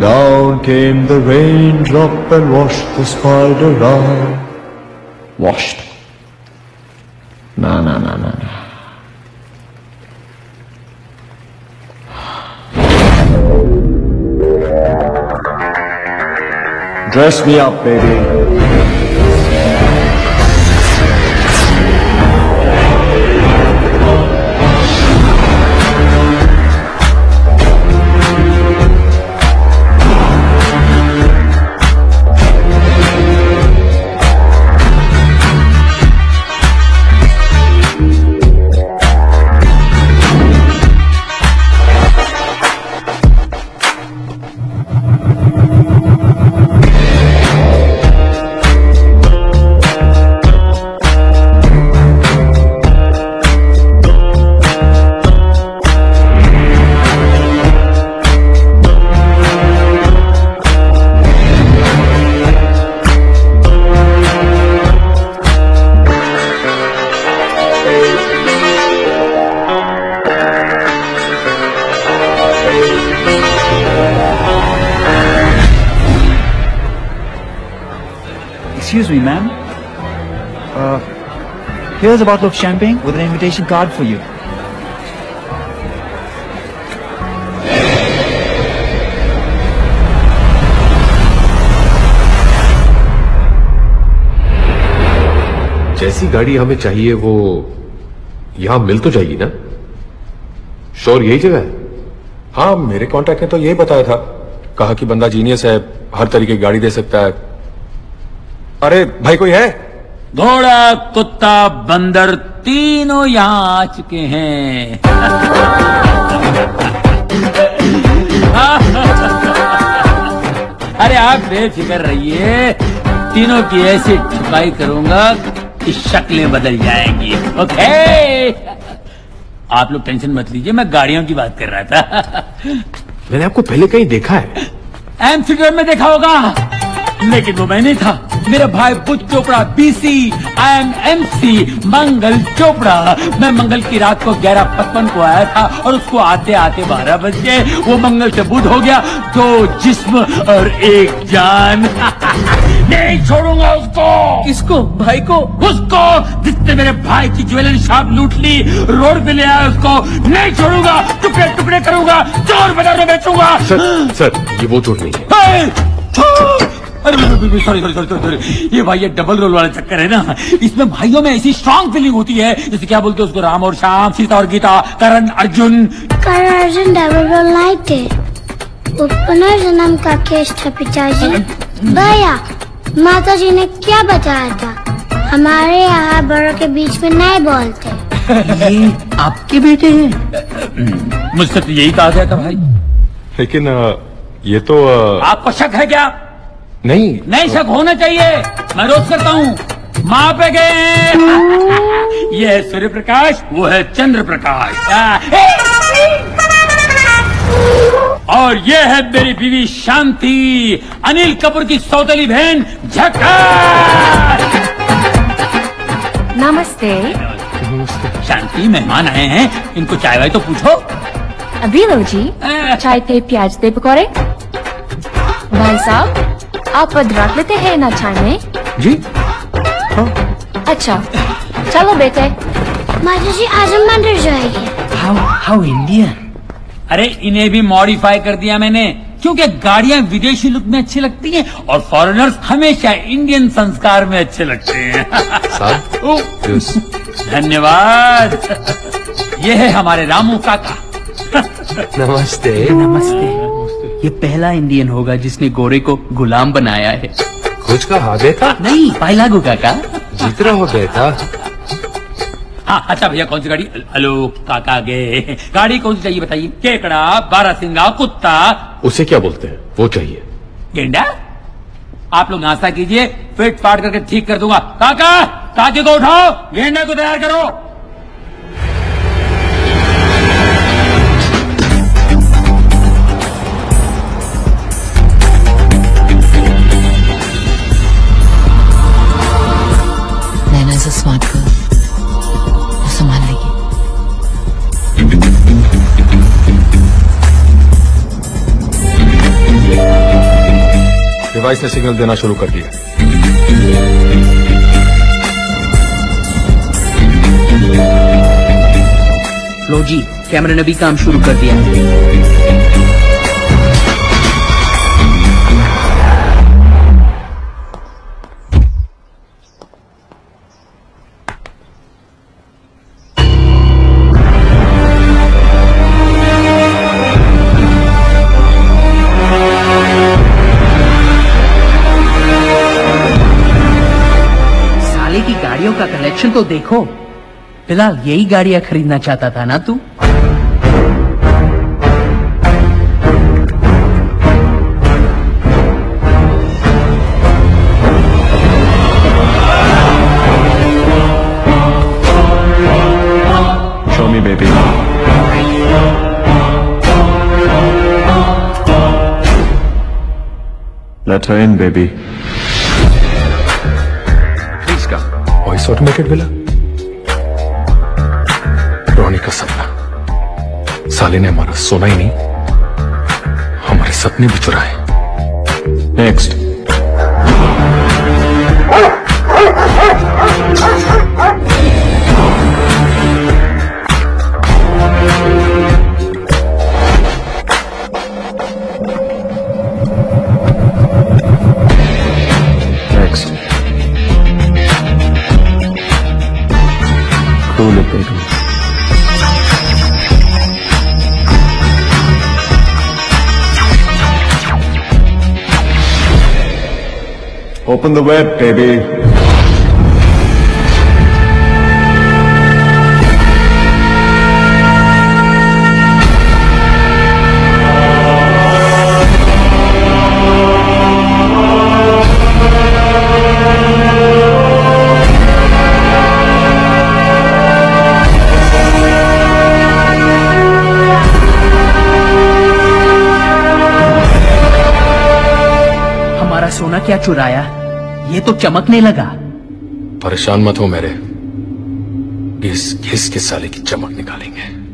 Down came the raindrop and washed the spider out. Washed. No, no, no, no, no. Dress me up, baby. Here's a bottle of champagne with an invitation card for you. जैसी गाड़ी हमें चाहिए, वो यहाँ मिल तो जाएगी ना? श्योर यही जगह है। हाँ मेरे कांटेक्ट ने तो यही बताया था। कहा कि बंदा जीनियस है, हर तरीके की गाड़ी दे सकता है। अरे, भाई कोई है? घोड़ा कुत्ता बंदर तीनों यहाँ आ चुके हैं। अरे आप बेफिक्र रहिए तीनों की ऐसी ठुकाई करूँगा कि शक्लें बदल जाएँगी ओके? आप लोग टेंशन मत लीजिए मैं गाड़ियों की बात कर रहा था। मैंने आपको पहले कहीं देखा है। एम थिएटर में देखा होगा लेकिन वो मैं नहीं था। मेरा भाई Buddh Chopra BC I am M C Mangal Chopra. मैं मंगल की रात को ग्यारह पचपन को आया था और उसको आते आते बारह बज गए। वो मंगल से बुध हो गया। दो जिस्म और एक जान। नहीं छोड़ूँगा उसको। किसको? भाई को? उसको जिसने मेरे भाई की ज्वेलरी शॉप लूट ली रोड पे ले आया उसको। नहीं छोड़ूँगा टुकड़े टुकड़े करूँगा चोर बाज़ार में बेचूँगा। सर सर ये वो चोट नहीं है। हे! अरे सॉरी सॉरी सॉरी सॉरी ये भाई ये डबल रोल वाला चक्कर है ना। इसमें भाइयों में ऐसी स्ट्रांग फीलिंग होती है जैसे क्या बोलते हैं उसको राम और श्याम सीता और गीता करण अर्जुन। करण अर्जुन डबल रोल नहीं थे वो पुनर्जन्म का केस था पिताजी। भैया माता जी ने क्या बताया था? हमारे यहाँ बड़ों के बीच में नहीं बोलते ये आपके बेटे हैं? मुझसे तो यही कहा गया था भाई। लेकिन ये तो आपको शक है क्या? नहीं। नहीं शक होना चाहिए। मैं रोज करता हूँ। माँ पे गए ये है सूर्य प्रकाश वो है चंद्र प्रकाश और ये है मेरी बीवी शांति अनिल कपूर की सौतेली बहन झक्का! नमस्ते। शांति मेहमान आए हैं। इनको चाय वाय तो पूछो। अभी लो जी चाय थे प्याज थे पकौड़े। भाई साहब आप अदरक लेते हैं ना चाय में? जी। अच्छा चलो बेटे। माता जी आज हम मंदिर जाएँगे। हाउ हाउ इंडियन अरे इन्हें भी मॉडिफाई कर दिया मैंने। क्योंकि गाड़ियाँ विदेशी लुक में अच्छी लगती हैं और फॉरेनर्स हमेशा इंडियन संस्कार में अच्छे लगते हैं। धन्यवाद। ये है हमारे रामू काका। नमस्ते। नमस्ते। ये पहला इंडियन होगा जिसने गोरे को गुलाम बनाया है। कुछ कहा बेटा? नहीं पाइलागू काका। जीत रहा हो बेटा। हाँ अच्छा भैया कौन सी गाड़ी? हेलो काका गे गाड़ी कौन सी चाहिए बताइए? केकड़ा बारा सिंगा कुत्ता। उसे क्या बोलते हैं? वो चाहिए। गेंडा? आप लोग नाश्ता कीजिए फिट फाट करके ठीक कर दूँगा। काका काके को उठाओ गेंडा को तैयार करो। डिवाइस ने सिग्नल देना शुरू कर दिया। लो जी, कैमरे ने भी काम शुरू कर दिया। कलेक्शन तो देखो फ़िलहाल यही गाड़ियाँ खरीदना चाहता था ना तू. Let her in, baby. Automated मिला रोनी का सपना। साले ने हमारा सोना ही नहीं, हमारे सपने भी चुराए। Next Open the web, baby. सोना क्या चुराया ये तो चमकने लगा। परेशान मत हो मेरे। घिस घिस के साले की चमक निकालेंगे।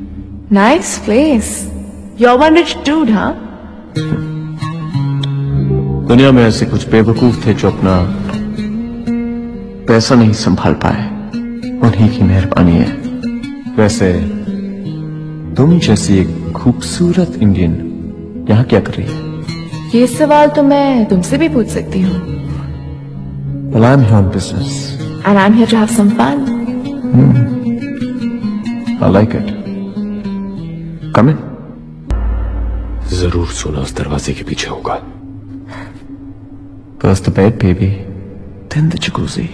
Nice place. You're one rich dude, huh? दुनिया में ऐसे कुछ बेवकूफ़ थे जो अपना पैसा नहीं संभाल पाए। उन्हीं की मेहरबानी है। वैसे तुम जैसी एक खूबसूरत इंडियन यहाँ क्या कर रही है? ये सवाल तो मैं तुमसे भी पूछ सकती हूँ। Well, I'm here on business. And I'm here to have some fun. I like it. Come in. जरूर सोना उस दरवाजे के पीछे होगा First the bed, baby. Then the jacuzzi.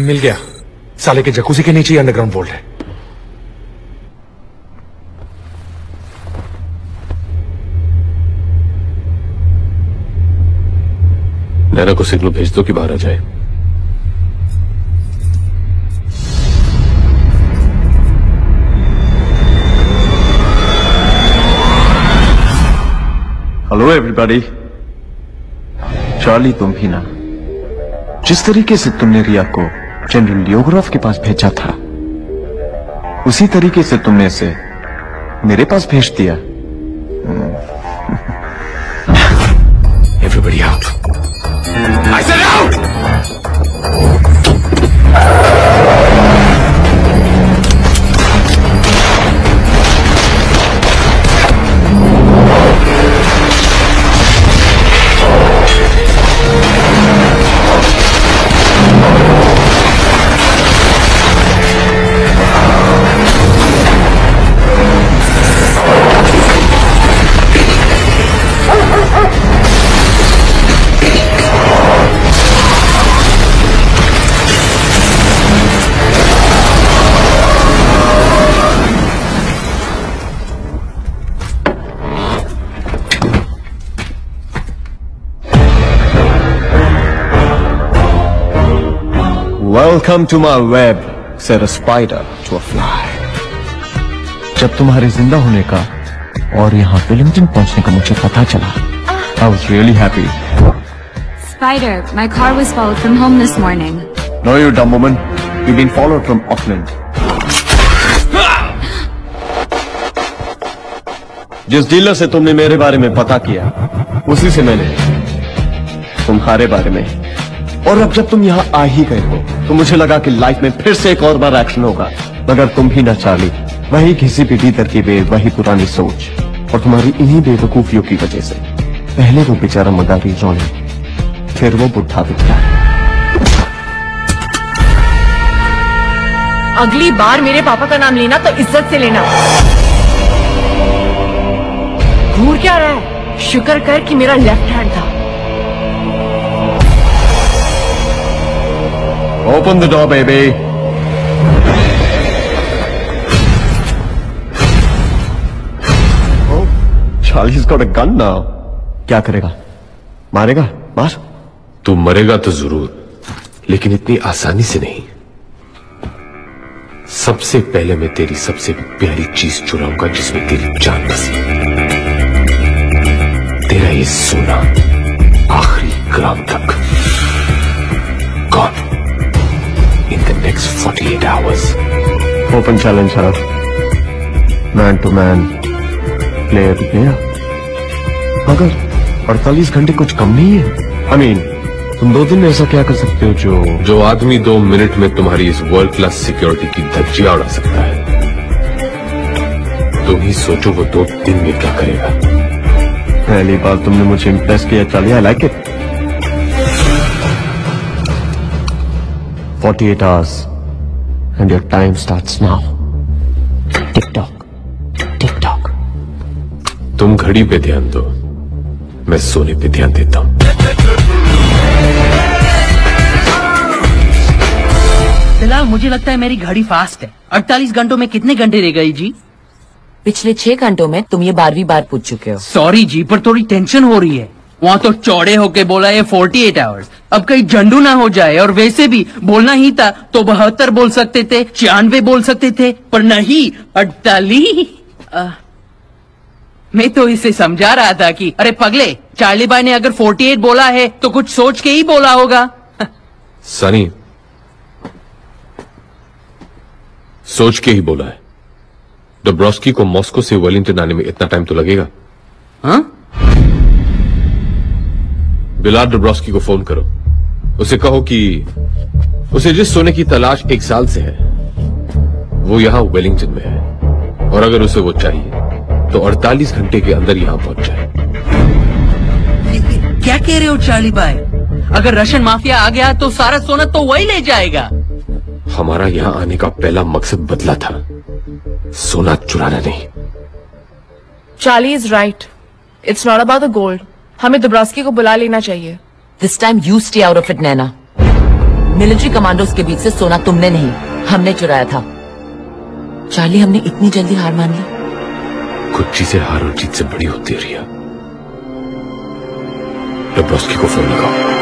मिल गया। साले के जकूसी के नीचे ही अंडरग्राउंड वोल्ट है। नैना को सिग्नल भेज दो कि बाहर आ जाए। हेलो एवरीबॉडी चार्ली तुम भी ना। जिस तरीके से तुमने रिया को जनरल लियोग्राफ के पास भेजा था। उसी तरीके से तुमने इसे मेरे पास भेज दिया। Welcome to my web, said a spider to a fly. जब तुम्हारे ज़िंदा होने का और यहाँ विलिंगटन पहुँचने का मुझे पता चला I was really happy. Spider, my car was followed from home this morning. No, you dumb woman. You've been followed from Auckland. जिस डीलर से तुमने मेरे बारे में पता किया उसी से मैंने तुम्हारे बारे में और अब जब तुम यहाँ आ ही गए हो तो मुझे लगा कि लाइफ में फिर से एक और बार एक्शन होगा। मगर तुम भी ना चाली वही घिसी पिटी तरकीबें वही पुरानी सोच और तुम्हारी इन्हीं बेवकूफियों की वजह से। पहले वो बेचारा मदारी रोने फिर वो बुढ़ा बिकता अगली बार मेरे पापा का नाम लेना तो इज़्ज़त से लेना। घूर क्या रहा है? शुक्र कर कि मेरा लेफ़्ट हैंड था। Open the door, baby. Oh, Charlie's got a gun now. क्या करेगा? मारेगा? मार। तू मरेगा तो ज़रूर लेकिन इतनी आसानी से नहीं। सबसे पहले मैं तेरी सबसे प्यारी चीज़ चुराऊँगा जिसमें तेरी जान बसी। तेरा ये सोना आखिरी ग्राम तक। In the next 48 hours open challenge है man to man player to player मगर 48 घंटे कुछ कम नहीं है। आई मीन तुम दो दिन में ऐसा क्या कर सकते हो जो जो आदमी दो मिनट में तुम्हारी इस वर्ल्ड क्लास सिक्योरिटी की धज्जियाँ उड़ा सकता है। तुम ही सोचो वो दो दिन में क्या करेगा। पहली बार तुमने मुझे इम्प्रेस किया चलिए I like it 48 hours and your time starts now. Tick tock tick tock तुम घड़ी पे ध्यान दो। मैं सोने पे ध्यान देता हूँ। फ़िलहाल मुझे लगता है मेरी घड़ी फास्ट है। 48 घंटों में कितने घंटे रह गई जी? पिछले छह घंटों में तुम ये बारहवीं बार पूछ चुके हो। सॉरी जी पर थोड़ी टेंशन हो रही है। वहाँ तो चौड़े होके बोला है 48 आवर्स अब कहीं झंडू ना हो जाए और वैसे भी बोलना ही था तो बहत्तर बोल सकते थे छियानवे बोल सकते थे पर नहीं अड़तालीस। मैं तो इसे समझा रहा था कि अरे पगले चार्ली भाई ने अगर 48 बोला है तो कुछ सोच के ही बोला होगा। सनी सोच के ही बोला है। डब्रोस्की को मॉस्को से वेलिंगटन आने में इतना टाइम तो लगेगा। हाँ? बिलाल डब्रोस्की को फ़ोन करो। उसे कहो कि उसे जिस सोने की तलाश एक साल से है वो यहाँ वेलिंगटन में है। और अगर उसे वो चाहिए तो 48 घंटे के अंदर यहाँ पहुँच जाए। क्या कह रहे हो चार्ली भाई अगर रशियन माफिया आ गया तो सारा सोना तो वही ले जाएगा। हमारा यहाँ आने का पहला मकसद बदला था। सोना चुराना नहीं। Charlie is right it's not about the gold हमें दुब्रास्की को बुला लेना चाहिए। This time you stay out of it Naina military commando के बीच ऐसी सोना तुमने नहीं हमने चुराया था। चार्ली हमने इतनी जल्दी हार मान ली। कुछ चीज़ें हार और जीत से बड़ी होती है रिया। डब्रोस्की को फ़ोन लगाओ।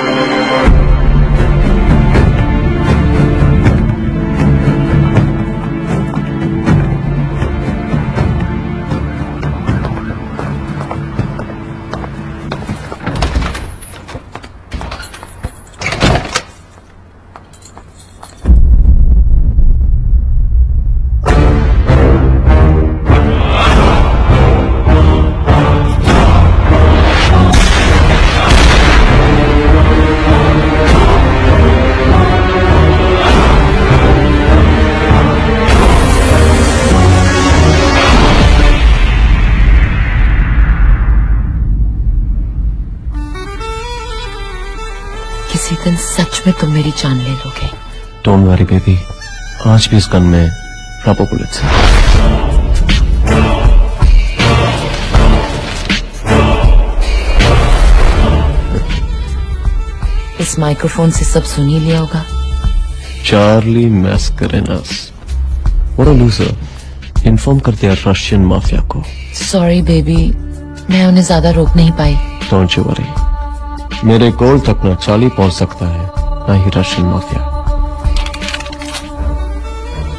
में तुम मेरी जान ले लोगे। डोंट वरी बेबी आज भी इस गन में रबर बुलेट्स हैं। इस माइक्रोफोन से सब सुन ही लिया होगा। Charlie Mascarenhas a loser inform कर दिया रशियन माफिया को। सॉरी बेबी मैं उन्हें ज़्यादा रोक नहीं पाई। डोंट यू वरी मेरे गोल तक ना चाली पहुँच सकता है। ना ही राशन माफिया।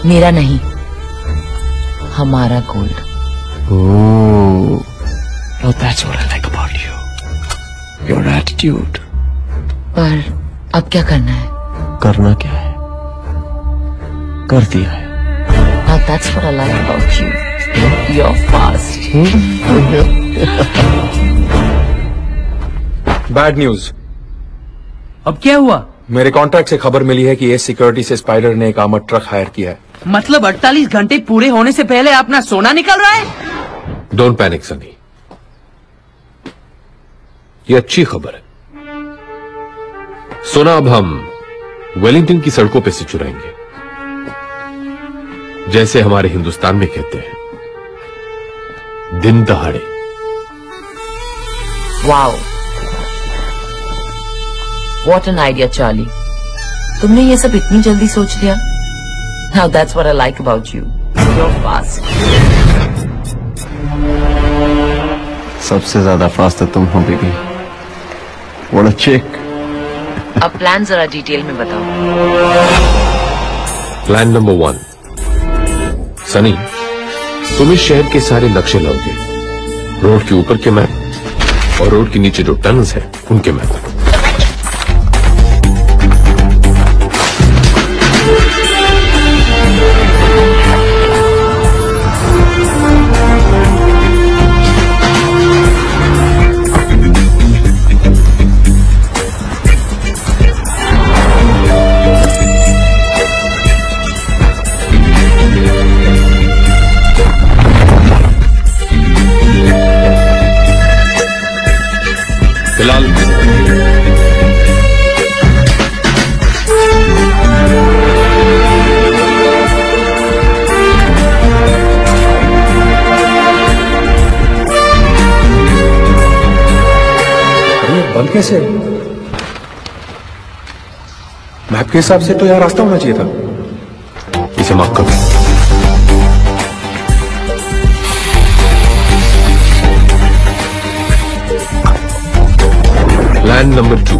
मेरा नहीं हमारा gold. No that's what I like about you your attitude पर अब क्या करना है? करना क्या है? कर दिया है। Now that's what I like about you your fast bad news अब क्या हुआ? मेरे कॉन्ट्रैक्ट से खबर मिली है कि एस सिक्योरिटी से स्पाइडर ने एक आमद ट्रक हायर किया है। मतलब 48 घंटे पूरे होने से पहले अपना सोना निकल रहा है? डोंट पैनिक सनी ये अच्छी खबर है। सोना अब हम वेलिंगटन की सड़कों पे से चुराएँगे। जैसे हमारे हिंदुस्तान में कहते हैं दिन दहाड़े। Wow. What an idea, Charlie. तुमने ये सब इतनी जल्दी सोच लिया Now that's what I like about you. You're fast. सबसे ज़्यादा फास्ट तुम हो बेबी What a chick. अब प्लान जरा डिटेल में बताओ प्लान नंबर वन सनी तुम इस शहर के सारे नक्शे लाओगे रोड के ऊपर के मैप और रोड के नीचे जो टनल्स हैं उनके मैप कैसे? मैप के हिसाब से तो यार रास्ता होना चाहिए था। इसे माफ़ कर प्लान नंबर टू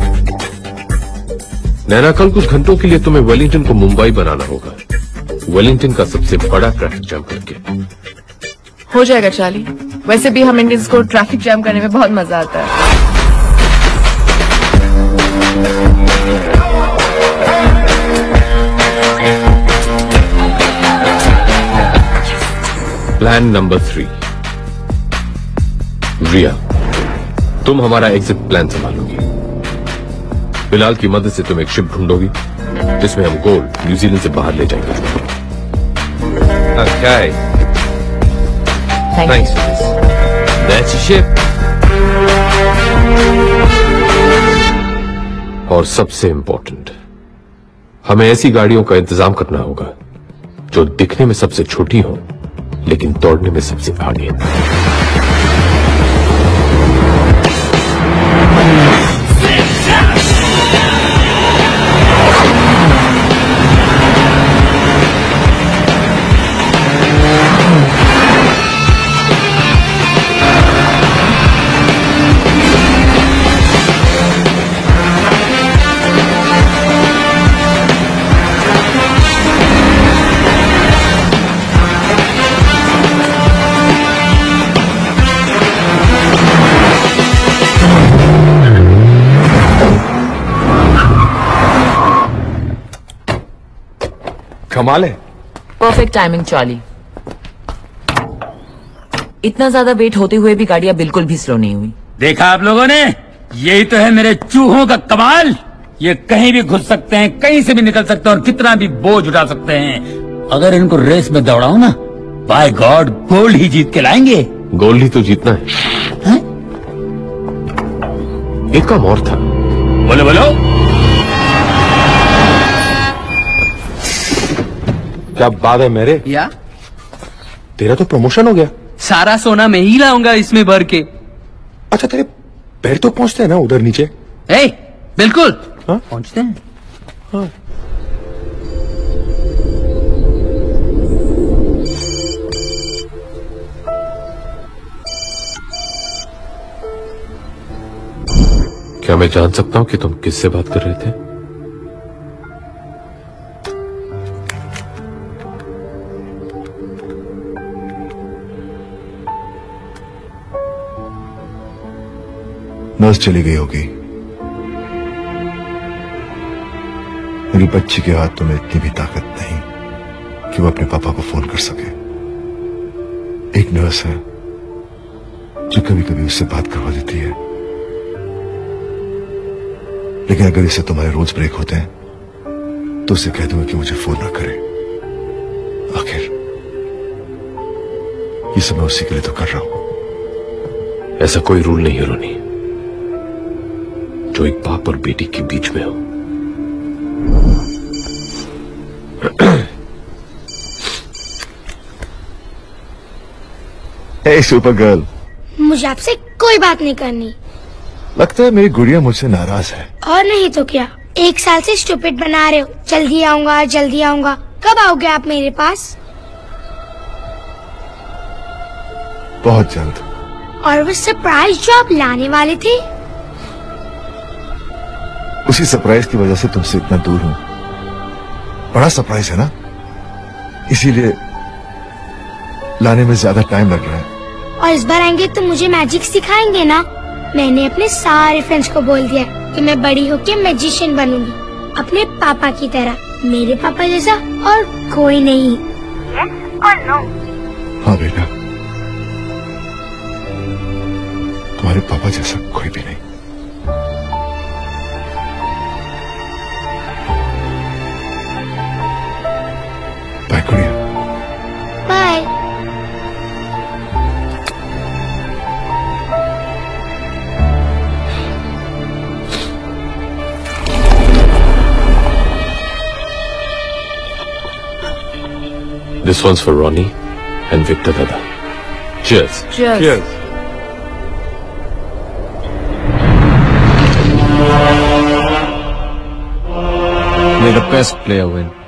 नैना कल कुछ घंटों के लिए तुम्हें वेलिंगटन को मुंबई बनाना होगा। वेलिंगटन का सबसे बड़ा ट्रैफ़िक जाम करके। हो जाएगा चाली। वैसे भी हम इंडियंस को ट्रैफ़िक जाम करने में बहुत मज़ा आता है। प्लान नंबर थ्री रिया तुम हमारा एग्जिट प्लान संभालोगी बिलाल की मदद से तुम एक शिप ढूंढोगी जिसमें हम गोल्ड न्यूजीलैंड से बाहर ले जाएँगे Okay. Thank Thanks for this. That's your ship. और सबसे इंपॉर्टेंट हमें ऐसी गाड़ियों का इंतज़ाम करना होगा जो दिखने में सबसे छोटी हो लेकिन दौड़ने में सबसे आगे कमाल है। परफेक्ट टाइमिंग चार्ली इतना ज़्यादा वेट होते हुए भी गाड़ियाँ बिल्कुल भी स्लो नहीं हुई। देखा आप लोगों ने? यही तो है मेरे चूहों का कमाल ये कहीं भी घुस सकते हैं कहीं से भी निकल सकते हैं और कितना भी बोझ उठा सकते हैं। अगर इनको रेस में दौड़ाओ ना बाय गॉड गोल्ड ही जीत के लाएँगे। गोल्ड ही तो जीतना है? एक काम और था। बोलो बोलो। क्या बात है मेरे? या? तेरा तो प्रमोशन हो गया। सारा सोना मैं ही लाऊँगा इसमें भर के। अच्छा तेरे पैर तो पहुँचते हैं ना उधर नीचे। ए, बिल्कुल। पहुँचते हैं। क्या मैं जान सकता हूँ कि तुम किससे बात कर रहे थे? नर्स चली गई होगी। मेरी बच्ची के हाथ में इतनी भी ताकत नहीं कि वो अपने पापा को फ़ोन कर सके। एक नर्स है जो कभी कभी उससे बात करवा देती है। लेकिन अगर इसे तुम्हारे रूल्स ब्रेक होते हैं तो उसे कह दूँगा कि मुझे फ़ोन ना करे। आखिर, ये सब मैं उसी के लिए तो कर रहा हूँ। ऐसा कोई रूल नहीं है, रोनी। जो एक बाप और बेटी के बीच में हो। हे सुपर गर्ल मुझे आपसे कोई बात नहीं करनी। लगता है मेरी गुड़िया मुझसे नाराज़ है। और नहीं तो क्या? एक साल से स्टूपिड बना रहे हो। जल्दी आऊँगा जल्दी आऊँगा। कब आओगे आप मेरे पास? बहुत जल्द। और वो सरप्राइज़ जो आप लाने वाले थे? उसी सरप्राइज़ की वजह से तुमसे इतना दूर हूँ। बड़ा सरप्राइज़ है ना? इसीलिए लाने में ज़्यादा टाइम लग रहा है। और इस बार आएँगे तो मुझे मैजिक सिखाएँगे ना? मैंने अपने सारे फ्रेंड्स को बोल दिया कि मैं बड़ी होके मैजिशियन बनूँगी। अपने पापा की तरह मेरे पापा जैसा और कोई नहीं। और नो हाँ बेटा। तुम्हारे पापा जैसा कोई भी नहीं। This one's for Ronnie and Victor Dada. Cheers. Cheers. May the best player win.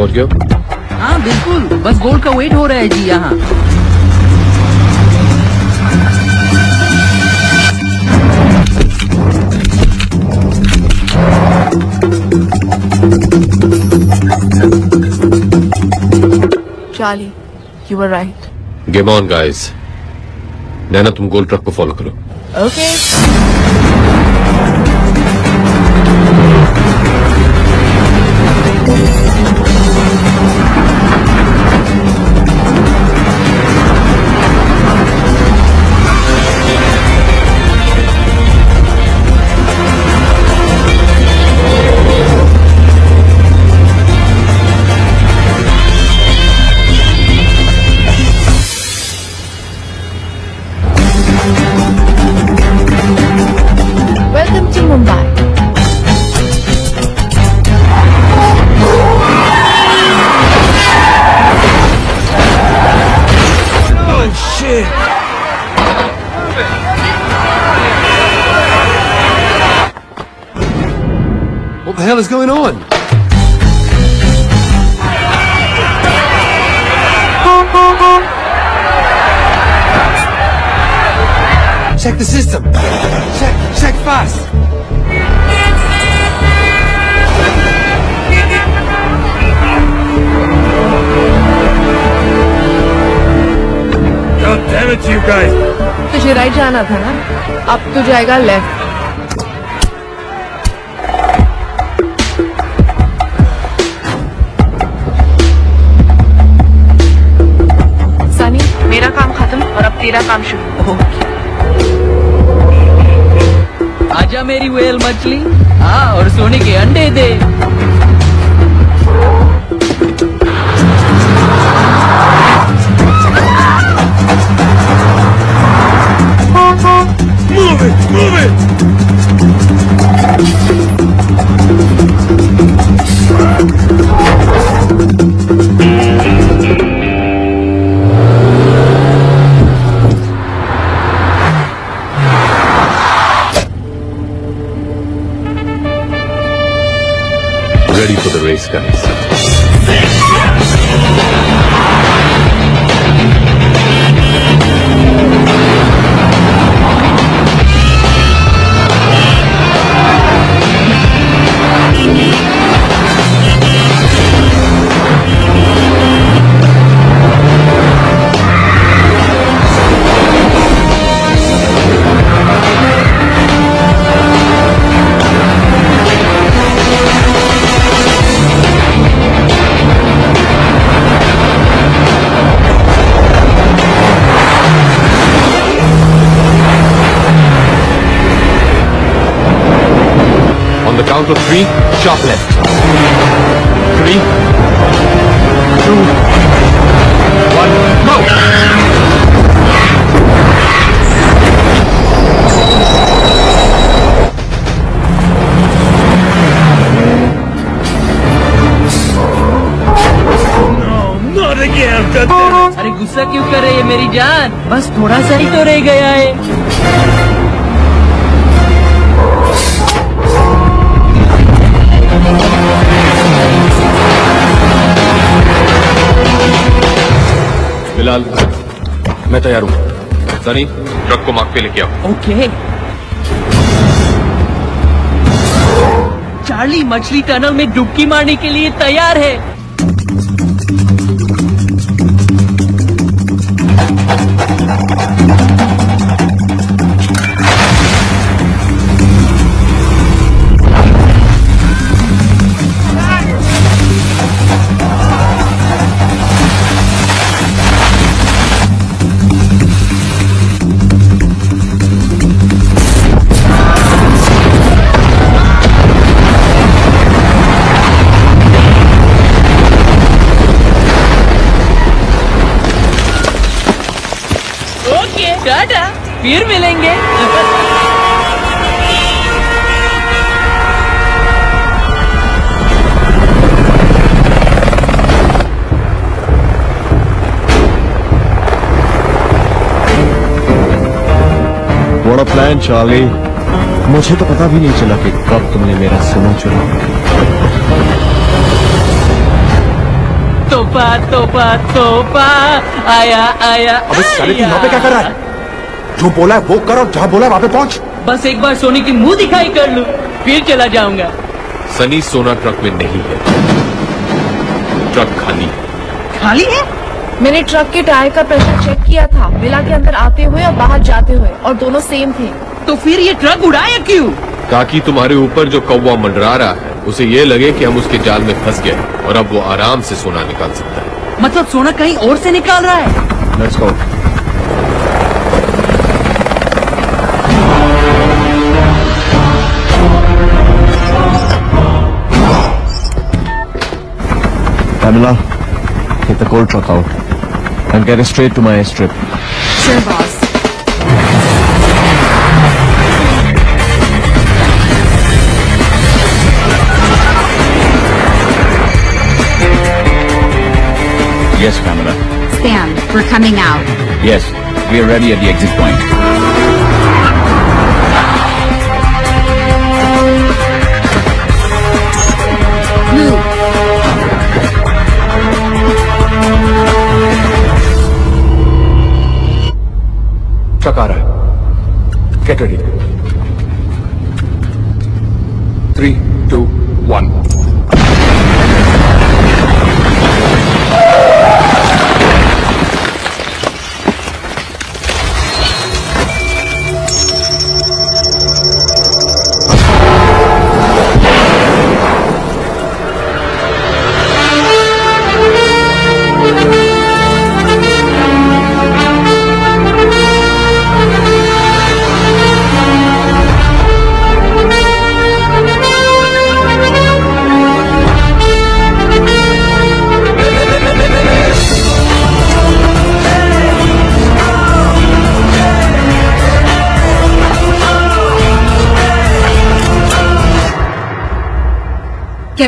पहुँच गया हाँ बिल्कुल। बस गोल का वेट हो रहा है जी यहाँ। Charlie, you were right. Game on guys Naina तुम गोल ट्रक को फॉलो करो। Okay. जाएगा लेफ़्ट सनी मेरा काम खत्म और अब तेरा काम शुरू। हो आजा मेरी वेल मछली। हाँ और सोने के अंडे दे। Of three, sharp left. Three, two, one, go! अरे गुस्सा क्यों कर रही है मेरी जान बस थोड़ा सा ही तो रह गया है बिलाल मैं तैयार हूँ। सनी ट्रक को मार्ग पे लेके आओ। ओके चार्ली मछली टनल में डुबकी मारने के लिए तैयार है। फिर मिलेंगे। बड़ा प्लान चार्ली मुझे तो पता भी नहीं चला कि कब तुमने मेरा सोना चुना तोपा तोपा तोपा आया आया अबे साले तू यहाँ पे क्या कर रहा है? जो बोला है वो कर और जहाँ बोला है वहाँ पे पहुँच। बस एक बार सोने की मुँह दिखाई कर लूँ फिर चला जाऊँगा। सनी सोना ट्रक में नहीं है। ट्रक खाली है। खाली है? मैंने ट्रक के टायर का प्रेशर चेक किया था। मिला के अंदर आते हुए और बाहर जाते हुए और दोनों सेम थे। तो फिर ये ट्रक उड़ाया क्यों? ताकि तुम्हारे ऊपर जो कौवा मंडरा रहा है उसे ये लगे कि हम उसके जाल में फंस गए और अब वो आराम से सोना निकाल सकता है। मतलब सोना कहीं और से निकाल रहा है? Let's go Pamela, get the gold truck out and get it straight to my strip. Sure, boss. Yes, Pamela. Stand. We're coming out. Yes, we are ready at the exit point.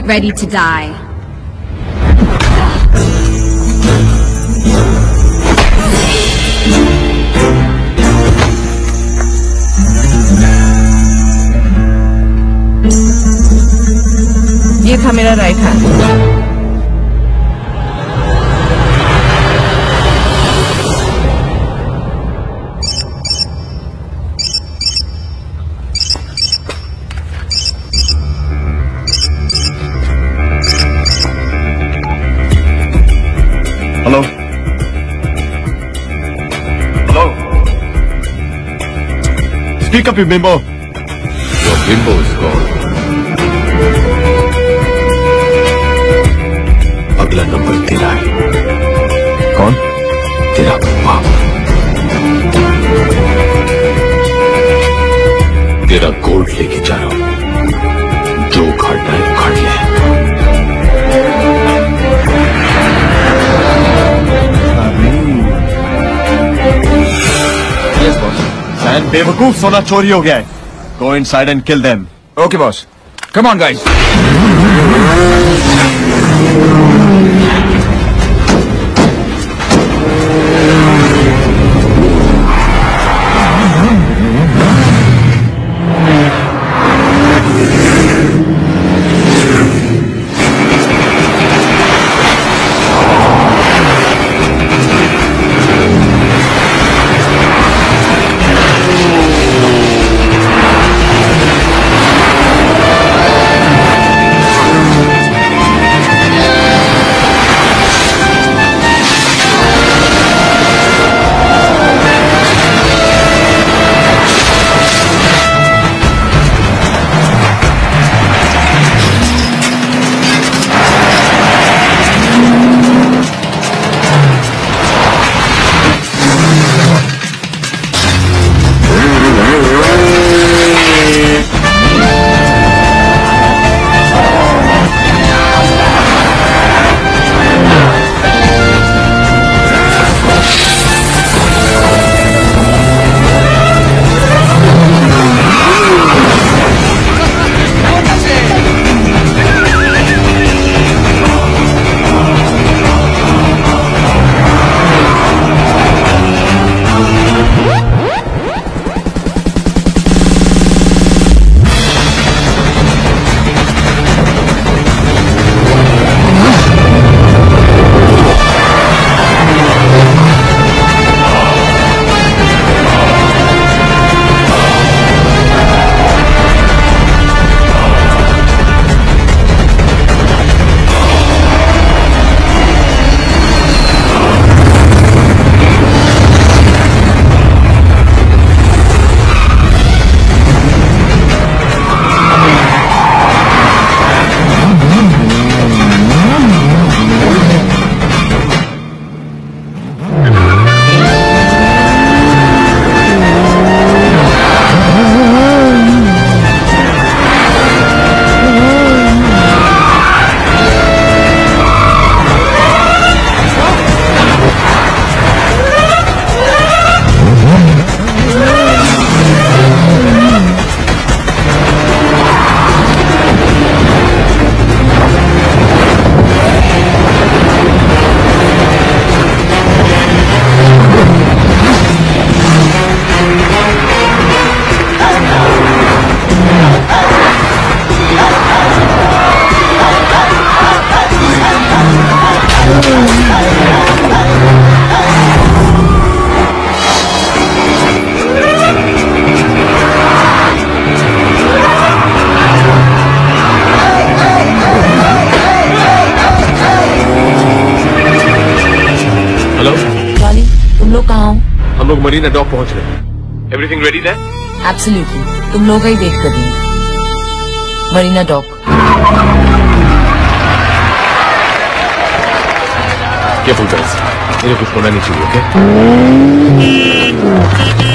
Get ready to die. ये था मेरा right hand Pick up your bimbo. Your bimbo is gone. बेवकूफ़ सोना चोरी हो गया है। Go inside and kill them okay boss come on guys. तुम लोग ही देख कर दी मरीना डॉक क्या गाइस मेरे कुछ होना नहीं चाहिए ओके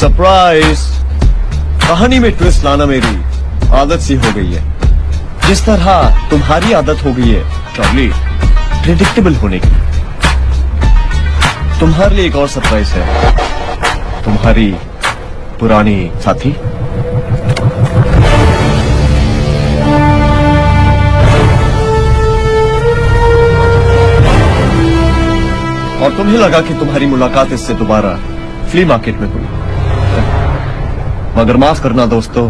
सरप्राइज़ कहानी में ट्विस्ट लाना मेरी आदत सी हो गई है। जिस तरह तुम्हारी आदत हो गई है चार्ली प्रिडिक्टेबल होने की। तुम्हारे लिए एक और सरप्राइज़ है। तुम्हारी पुरानी साथी। और तुम्हें लगा कि तुम्हारी मुलाकात इससे दोबारा फ्ली मार्केट में हुई। मगर माफ़ करना दोस्तों,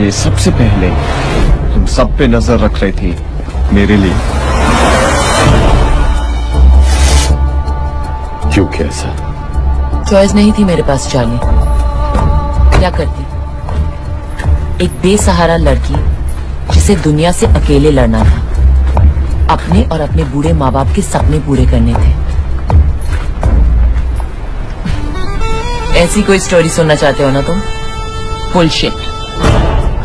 ये सबसे पहले तुम सब पे नज़र रख रही थी मेरे लिए। क्यों कैसा चॉइस नहीं थी मेरे पास चार्ली क्या करती? एक बेसहारा लड़की जिसे दुनिया से अकेले लड़ना था। अपने और अपने बूढ़े माँ बाप के सपने पूरे करने थे। ऐसी कोई स्टोरी सुनना चाहते हो ना तुम? फुल शिट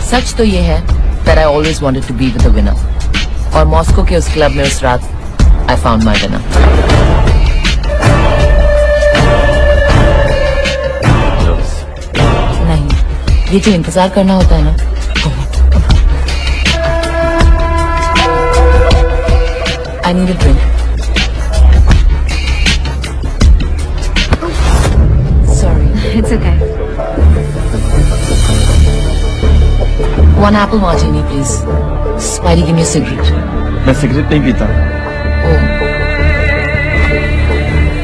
सच तो ये है that I always wanted to be with a winner. और मॉस्को के उस क्लब में उस रात I found my winner. नहीं, ये जो इंतज़ार करना होता है ना। I need a drink. One apple martini, please. Spidey, give me a cigarette. मैं सिगरेट नहीं पीता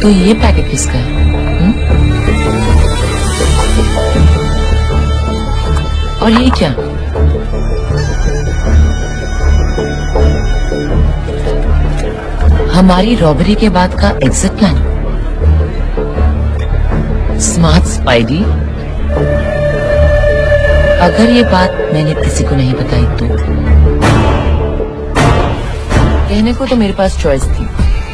तो ये पैकेट किसका है हुँ? और ये क्या हमारी रॉबरी के बाद का एग्जिट प्लान स्मार्ट स्पाइडी अगर ये बात मैंने किसी को नहीं बताई तो? कहने को तो मेरे पास चॉइस थी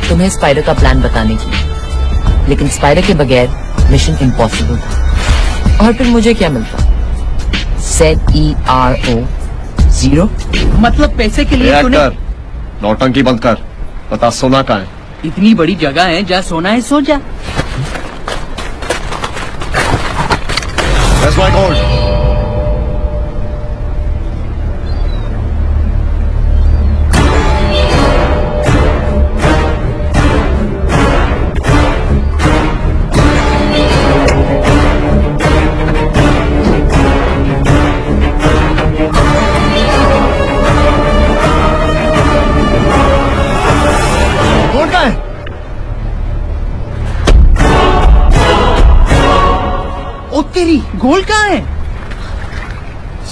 तुम्हें स्पाइडर का प्लान बताने की लेकिन स्पाइडर के बगैर मिशन इम्पॉसिबल था। और फिर मुझे क्या मिलता? Zed E R O zero मतलब पैसे के लिए तूने नौटंकी बंद कर। बता सोना कहाँ है? इतनी बड़ी जगह है जहाँ सोना है सो जा। Where's my gold?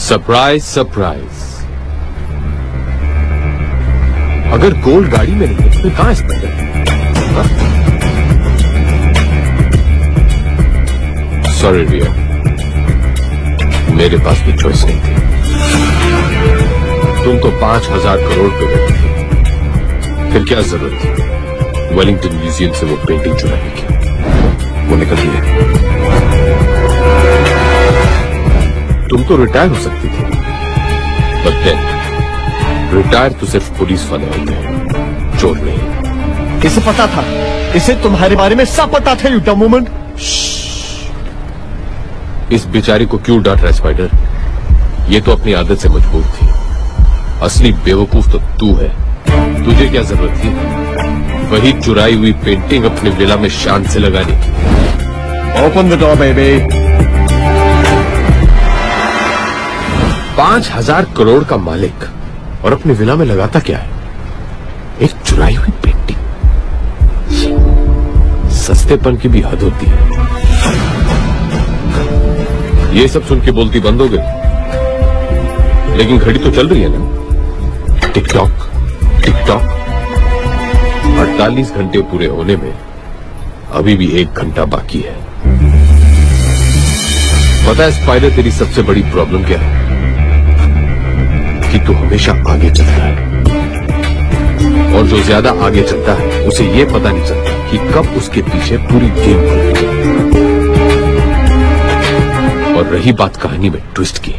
Surprise surprise अगर गोल्ड गाड़ी में नहीं है तो कहाँ स्पाइडर सॉरी रिया मेरे पास भी चॉइस नहीं थी। तुम तो पाँच हज़ार करोड़ पे बैठे थे। फिर क्या ज़रूरत थी? वेलिंगटन म्यूज़ियम से वो पेंटिंग चुराने की। वो निकल गई तुम तो रिटायर हो सकती थी। बट देन रिटायर तो सिर्फ़ पुलिस वाले होते हैं चोर नहीं। इसे पता था। इसे तुम्हारे बारे में सब पता था यू डम वुमन इस बेचारी को क्यों डांट रहा है स्पाइडर ये तो अपनी आदत से मजबूर थी। असली बेवकूफ़ तो तू है। तुझे क्या ज़रूरत थी? वही चुराई हुई पेंटिंग अपने विला में शान से लगाने। की ओपन द डोर बेबी पाँच हज़ार करोड़ का मालिक और अपने विला में लगाता क्या है? एक चुराई हुई पेंटिंग। सस्तेपन की भी हद होती है। ये सब सुन के बोलती बंद हो गई। लेकिन घड़ी तो चल रही है ना। TikTok TikTok. 48 घंटे पूरे होने में अभी भी एक घंटा बाकी है। पता है स्पाइडर तेरी सबसे बड़ी प्रॉब्लम क्या है? कि हमेशा आगे चलता है। और जो ज़्यादा आगे चलता है, उसे ये पता नहीं चलता कि कब उसके पीछे पूरी गेम और रही बात कहानी में ट्विस्ट की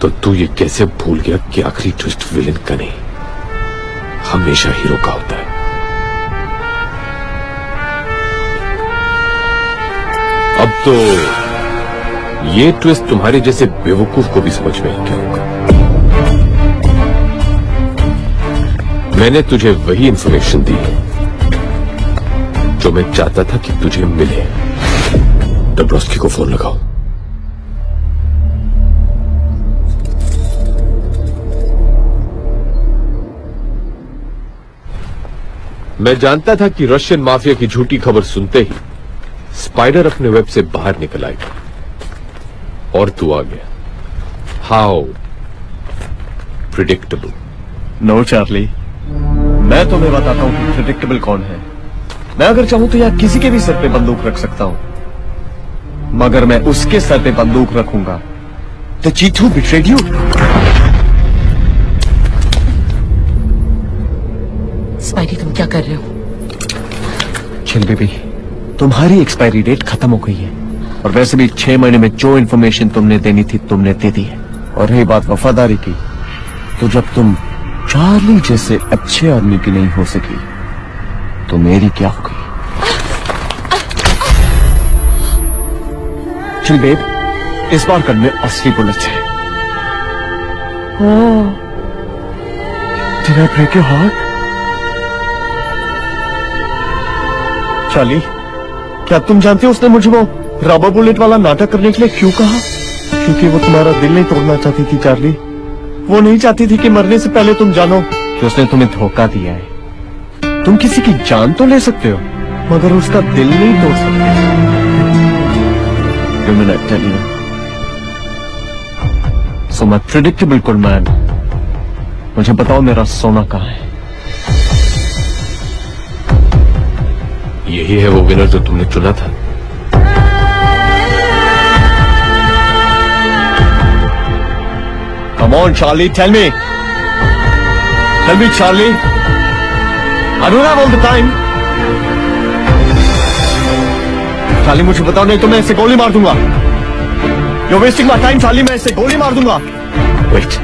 तो तू ये कैसे भूल गया कि आखिरी ट्विस्ट विलेन का नहीं हमेशा हीरो का होता है? अब तो ये ट्विस्ट तुम्हारे जैसे बेवकूफ़ को भी समझ में गया होगा। मैंने तुझे वही इंफॉर्मेशन दी, जो मैं चाहता था कि तुझे मिले। डब्रोस्की को फ़ोन लगाओ। मैं जानता था कि रशियन माफिया की झूठी खबर सुनते ही स्पाइडर अपने वेब से बाहर निकल आएगा। और तू आ गया। हाउ प्रिडिक्टेबल नो चार्ली मैं तुम्हें बताता हूँ कि प्रिडिक्टेबल कौन है। मैं अगर चाहूँ तो यहाँ किसी के भी सर पे बंदूक रख सकता हूँ। मगर मैं उसके सर पे बंदूक रखूँगा। तो चीथू बिट्रेड यू स्पाइडी तुम क्या कर रहे हो? चिल बेबी तुम्हारी एक्सपायरी डेट खत्म हो गई है। और वैसे भी छह महीने में जो इन्फॉर्मेशन तुमने देनी थी तुमने दे दी है। और रही बात वफादारी की तो जब तुम चार्ली जैसे अच्छे आदमी की नहीं हो सकी तो मेरी क्या हो गई? चिल बेब इस बार कर में असली बुलेट है। I break your चार्ली क्या तुम जानते हो उसने मुझे वो रबर बुलेट वाला नाटक करने के लिए क्यों कहा? क्योंकि वो तुम्हारा दिल नहीं तोड़ना चाहती थी चार्ली। वो नहीं चाहती थी कि मरने से पहले तुम जानो। कि उसने तुम्हें धोखा दिया है। तुम किसी की जान तो ले सकते हो मगर उसका दिल नहीं तोड़ सकते। My predictable good man, मुझे बताओ मेरा सोना कहाँ है? यही है वो विनर जो तुमने चुना था। Come on, Charlie, tell me. Tell me, Charlie. I don't have all the time. Charlie, मुझे बताओ नहीं तो मैं इसे गोली मार दूँगा You're wasting my time, Charlie. मैं इसे गोली मार दूँगा wait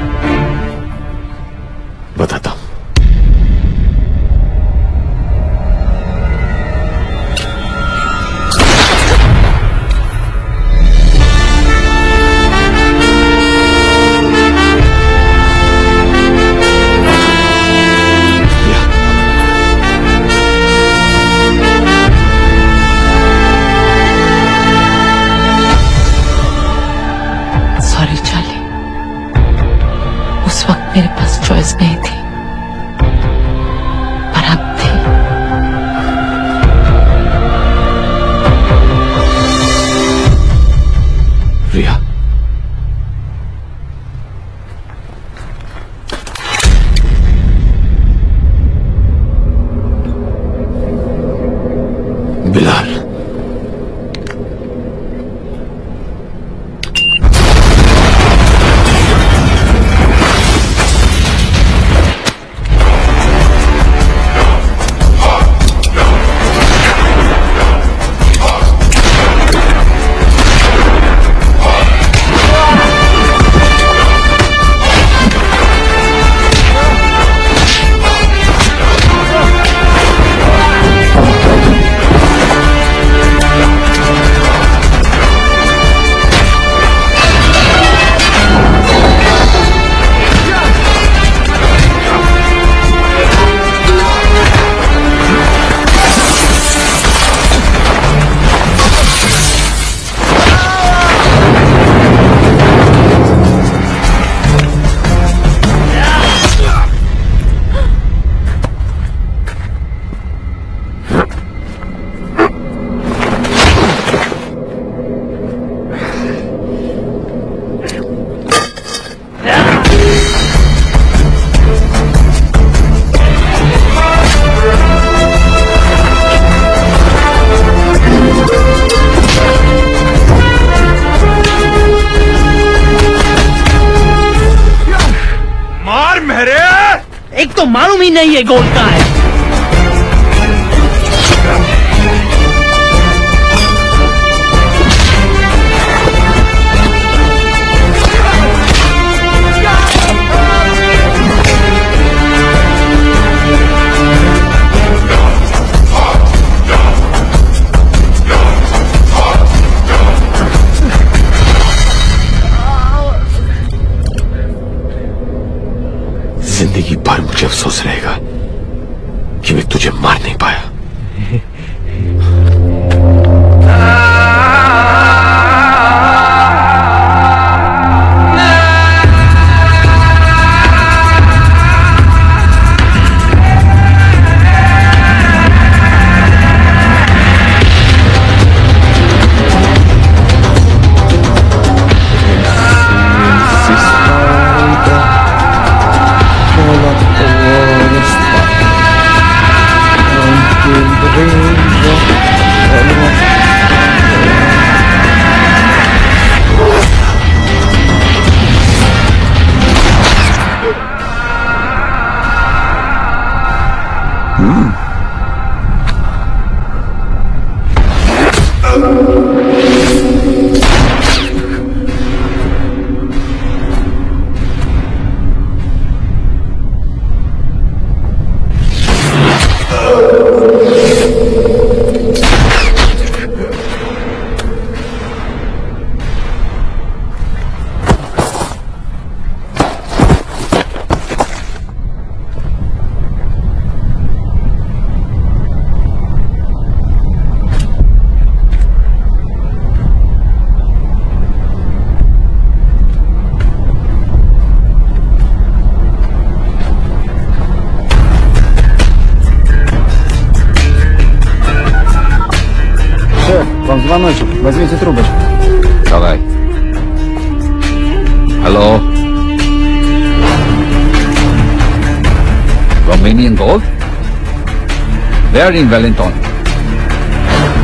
Where in Wellington?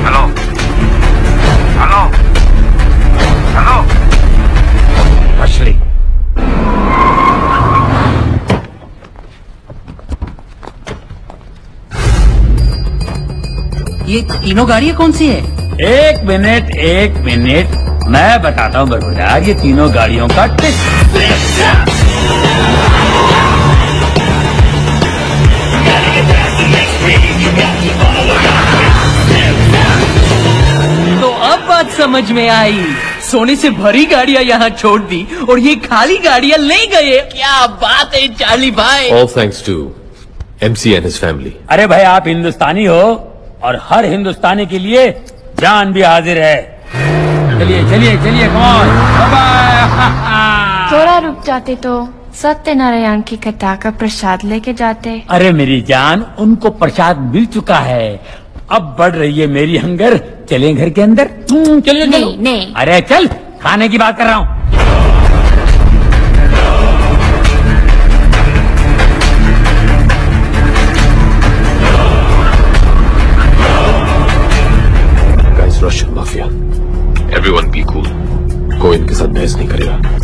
Hello? Hello? Hello? Ashley. ये तीनों गाड़ियाँ कौन सी है एक मिनट एक मिनट मैं बताता हूँ बरबुजार ये तीनों गाड़ियों का टिक तो अब बात समझ में आई। सोने से भरी गाड़ियाँ यहाँ छोड़ दी और ये खाली गाड़ियाँ ले गए। क्या बात है चार्ली भाई। All thanks to MC and his family. अरे भाई आप हिंदुस्तानी हो और हर हिंदुस्तानी के लिए जान भी हाजिर है। चलिए चलिए चलिए कौन थोड़ा रुक जाते तो। सत्यनारायण की कथा का प्रसाद लेके जाते। अरे मेरी जान उनको प्रसाद मिल चुका है। अब बढ़ रही है मेरी हंगर। चले घर के अंदर? हम्म, चलिए चलो। नहीं नहीं। अरे चल खाने की बात कर रहा हूँ। Guys, Russian mafia. Everyone be cool. कोई इनके साथ बहस नहीं करेगा।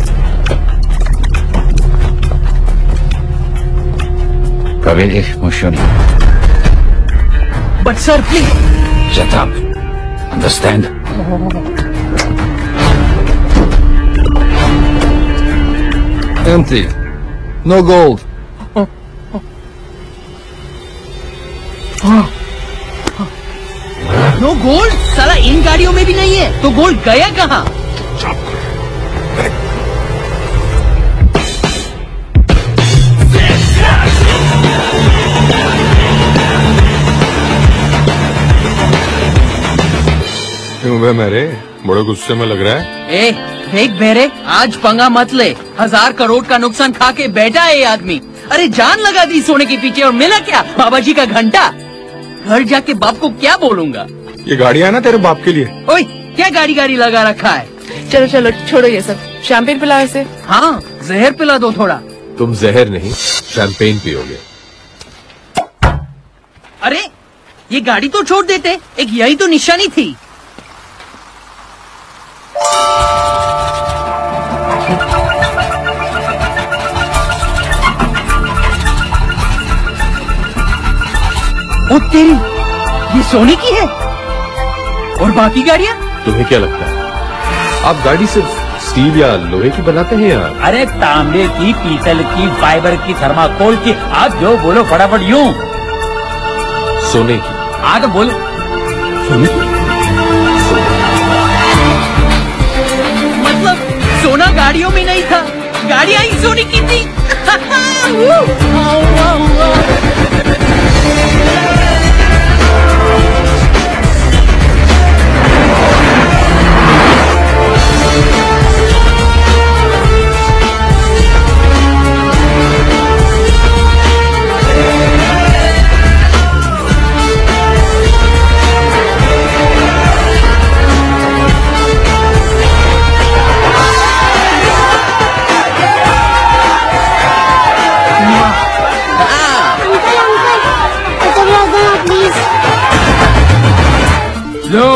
कभी देख but sir please जताब understand Empty. No gold no gold साला इन गाड़ियों में भी नहीं है। तो गोल्ड गया कहा? क्यों बे मेरे। बड़े गुस्से में लग रहा है। ए देख बेरे आज पंगा मत ले। हज़ार करोड़ का नुकसान खा के बैठा है ये आदमी। अरे जान लगा दी सोने के पीछे और मिला क्या? बाबा जी का घंटा। घर जाके बाप को क्या बोलूँगा? ये गाड़ी है ना तेरे बाप के लिए। ओए क्या गाड़ी गाड़ी लगा रखा है? चलो चलो छोड़ो ये सब। शैम्पेन पिलाओ इसे। हाँ जहर पिला दो थोड़ा। तुम जहर नहीं शैंपेन पियोगे। अरे ये गाड़ी तो छोड़ देते। एक यही तो निशानी थी। ओ तेरी ये सोने की है? और बाकी गाड़ियाँ? तुम्हें क्या लगता है? आप गाड़ी सिर्फ़ स्टील या लोहे की बनाते हैं यार अरे तांबे की पीतल की फाइबर की थर्माकोल की आप जो बोलो फटाफट यूँ। सोने की। हाँ तो बोलो। सोने की? सोना गाड़ियों में नहीं था। गाड़ियाँ ही सोने की थी।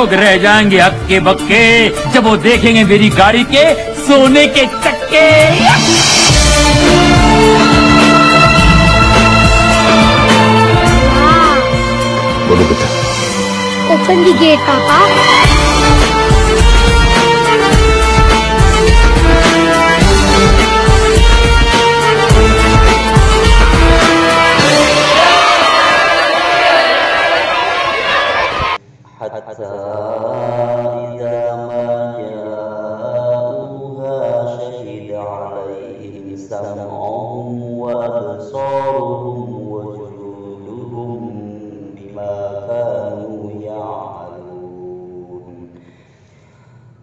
लोग रह जाएँगे अक्के बक्के। जब वो देखेंगे मेरी गाड़ी के सोने के चक्के। बोलो बेटा। ओपन दी गेट पापा।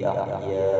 yeah.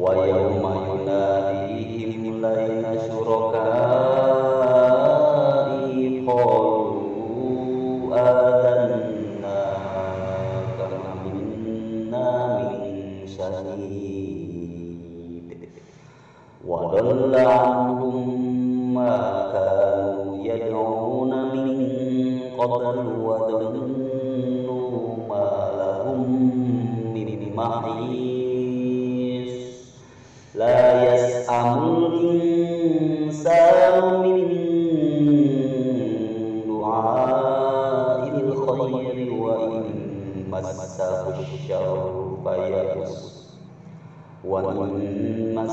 wa yauma yunadihim la yashuraka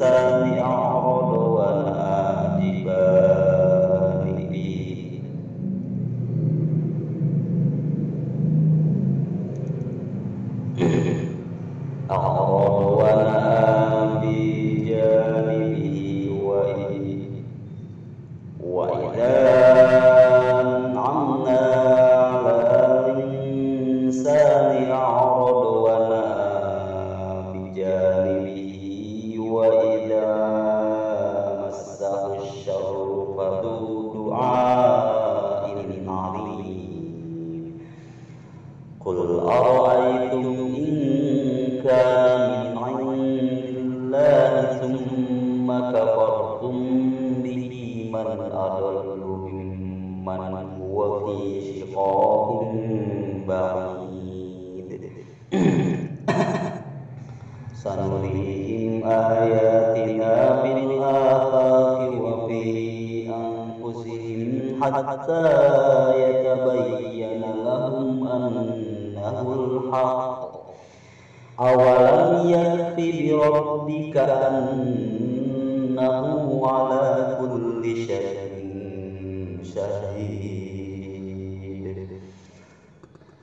三幺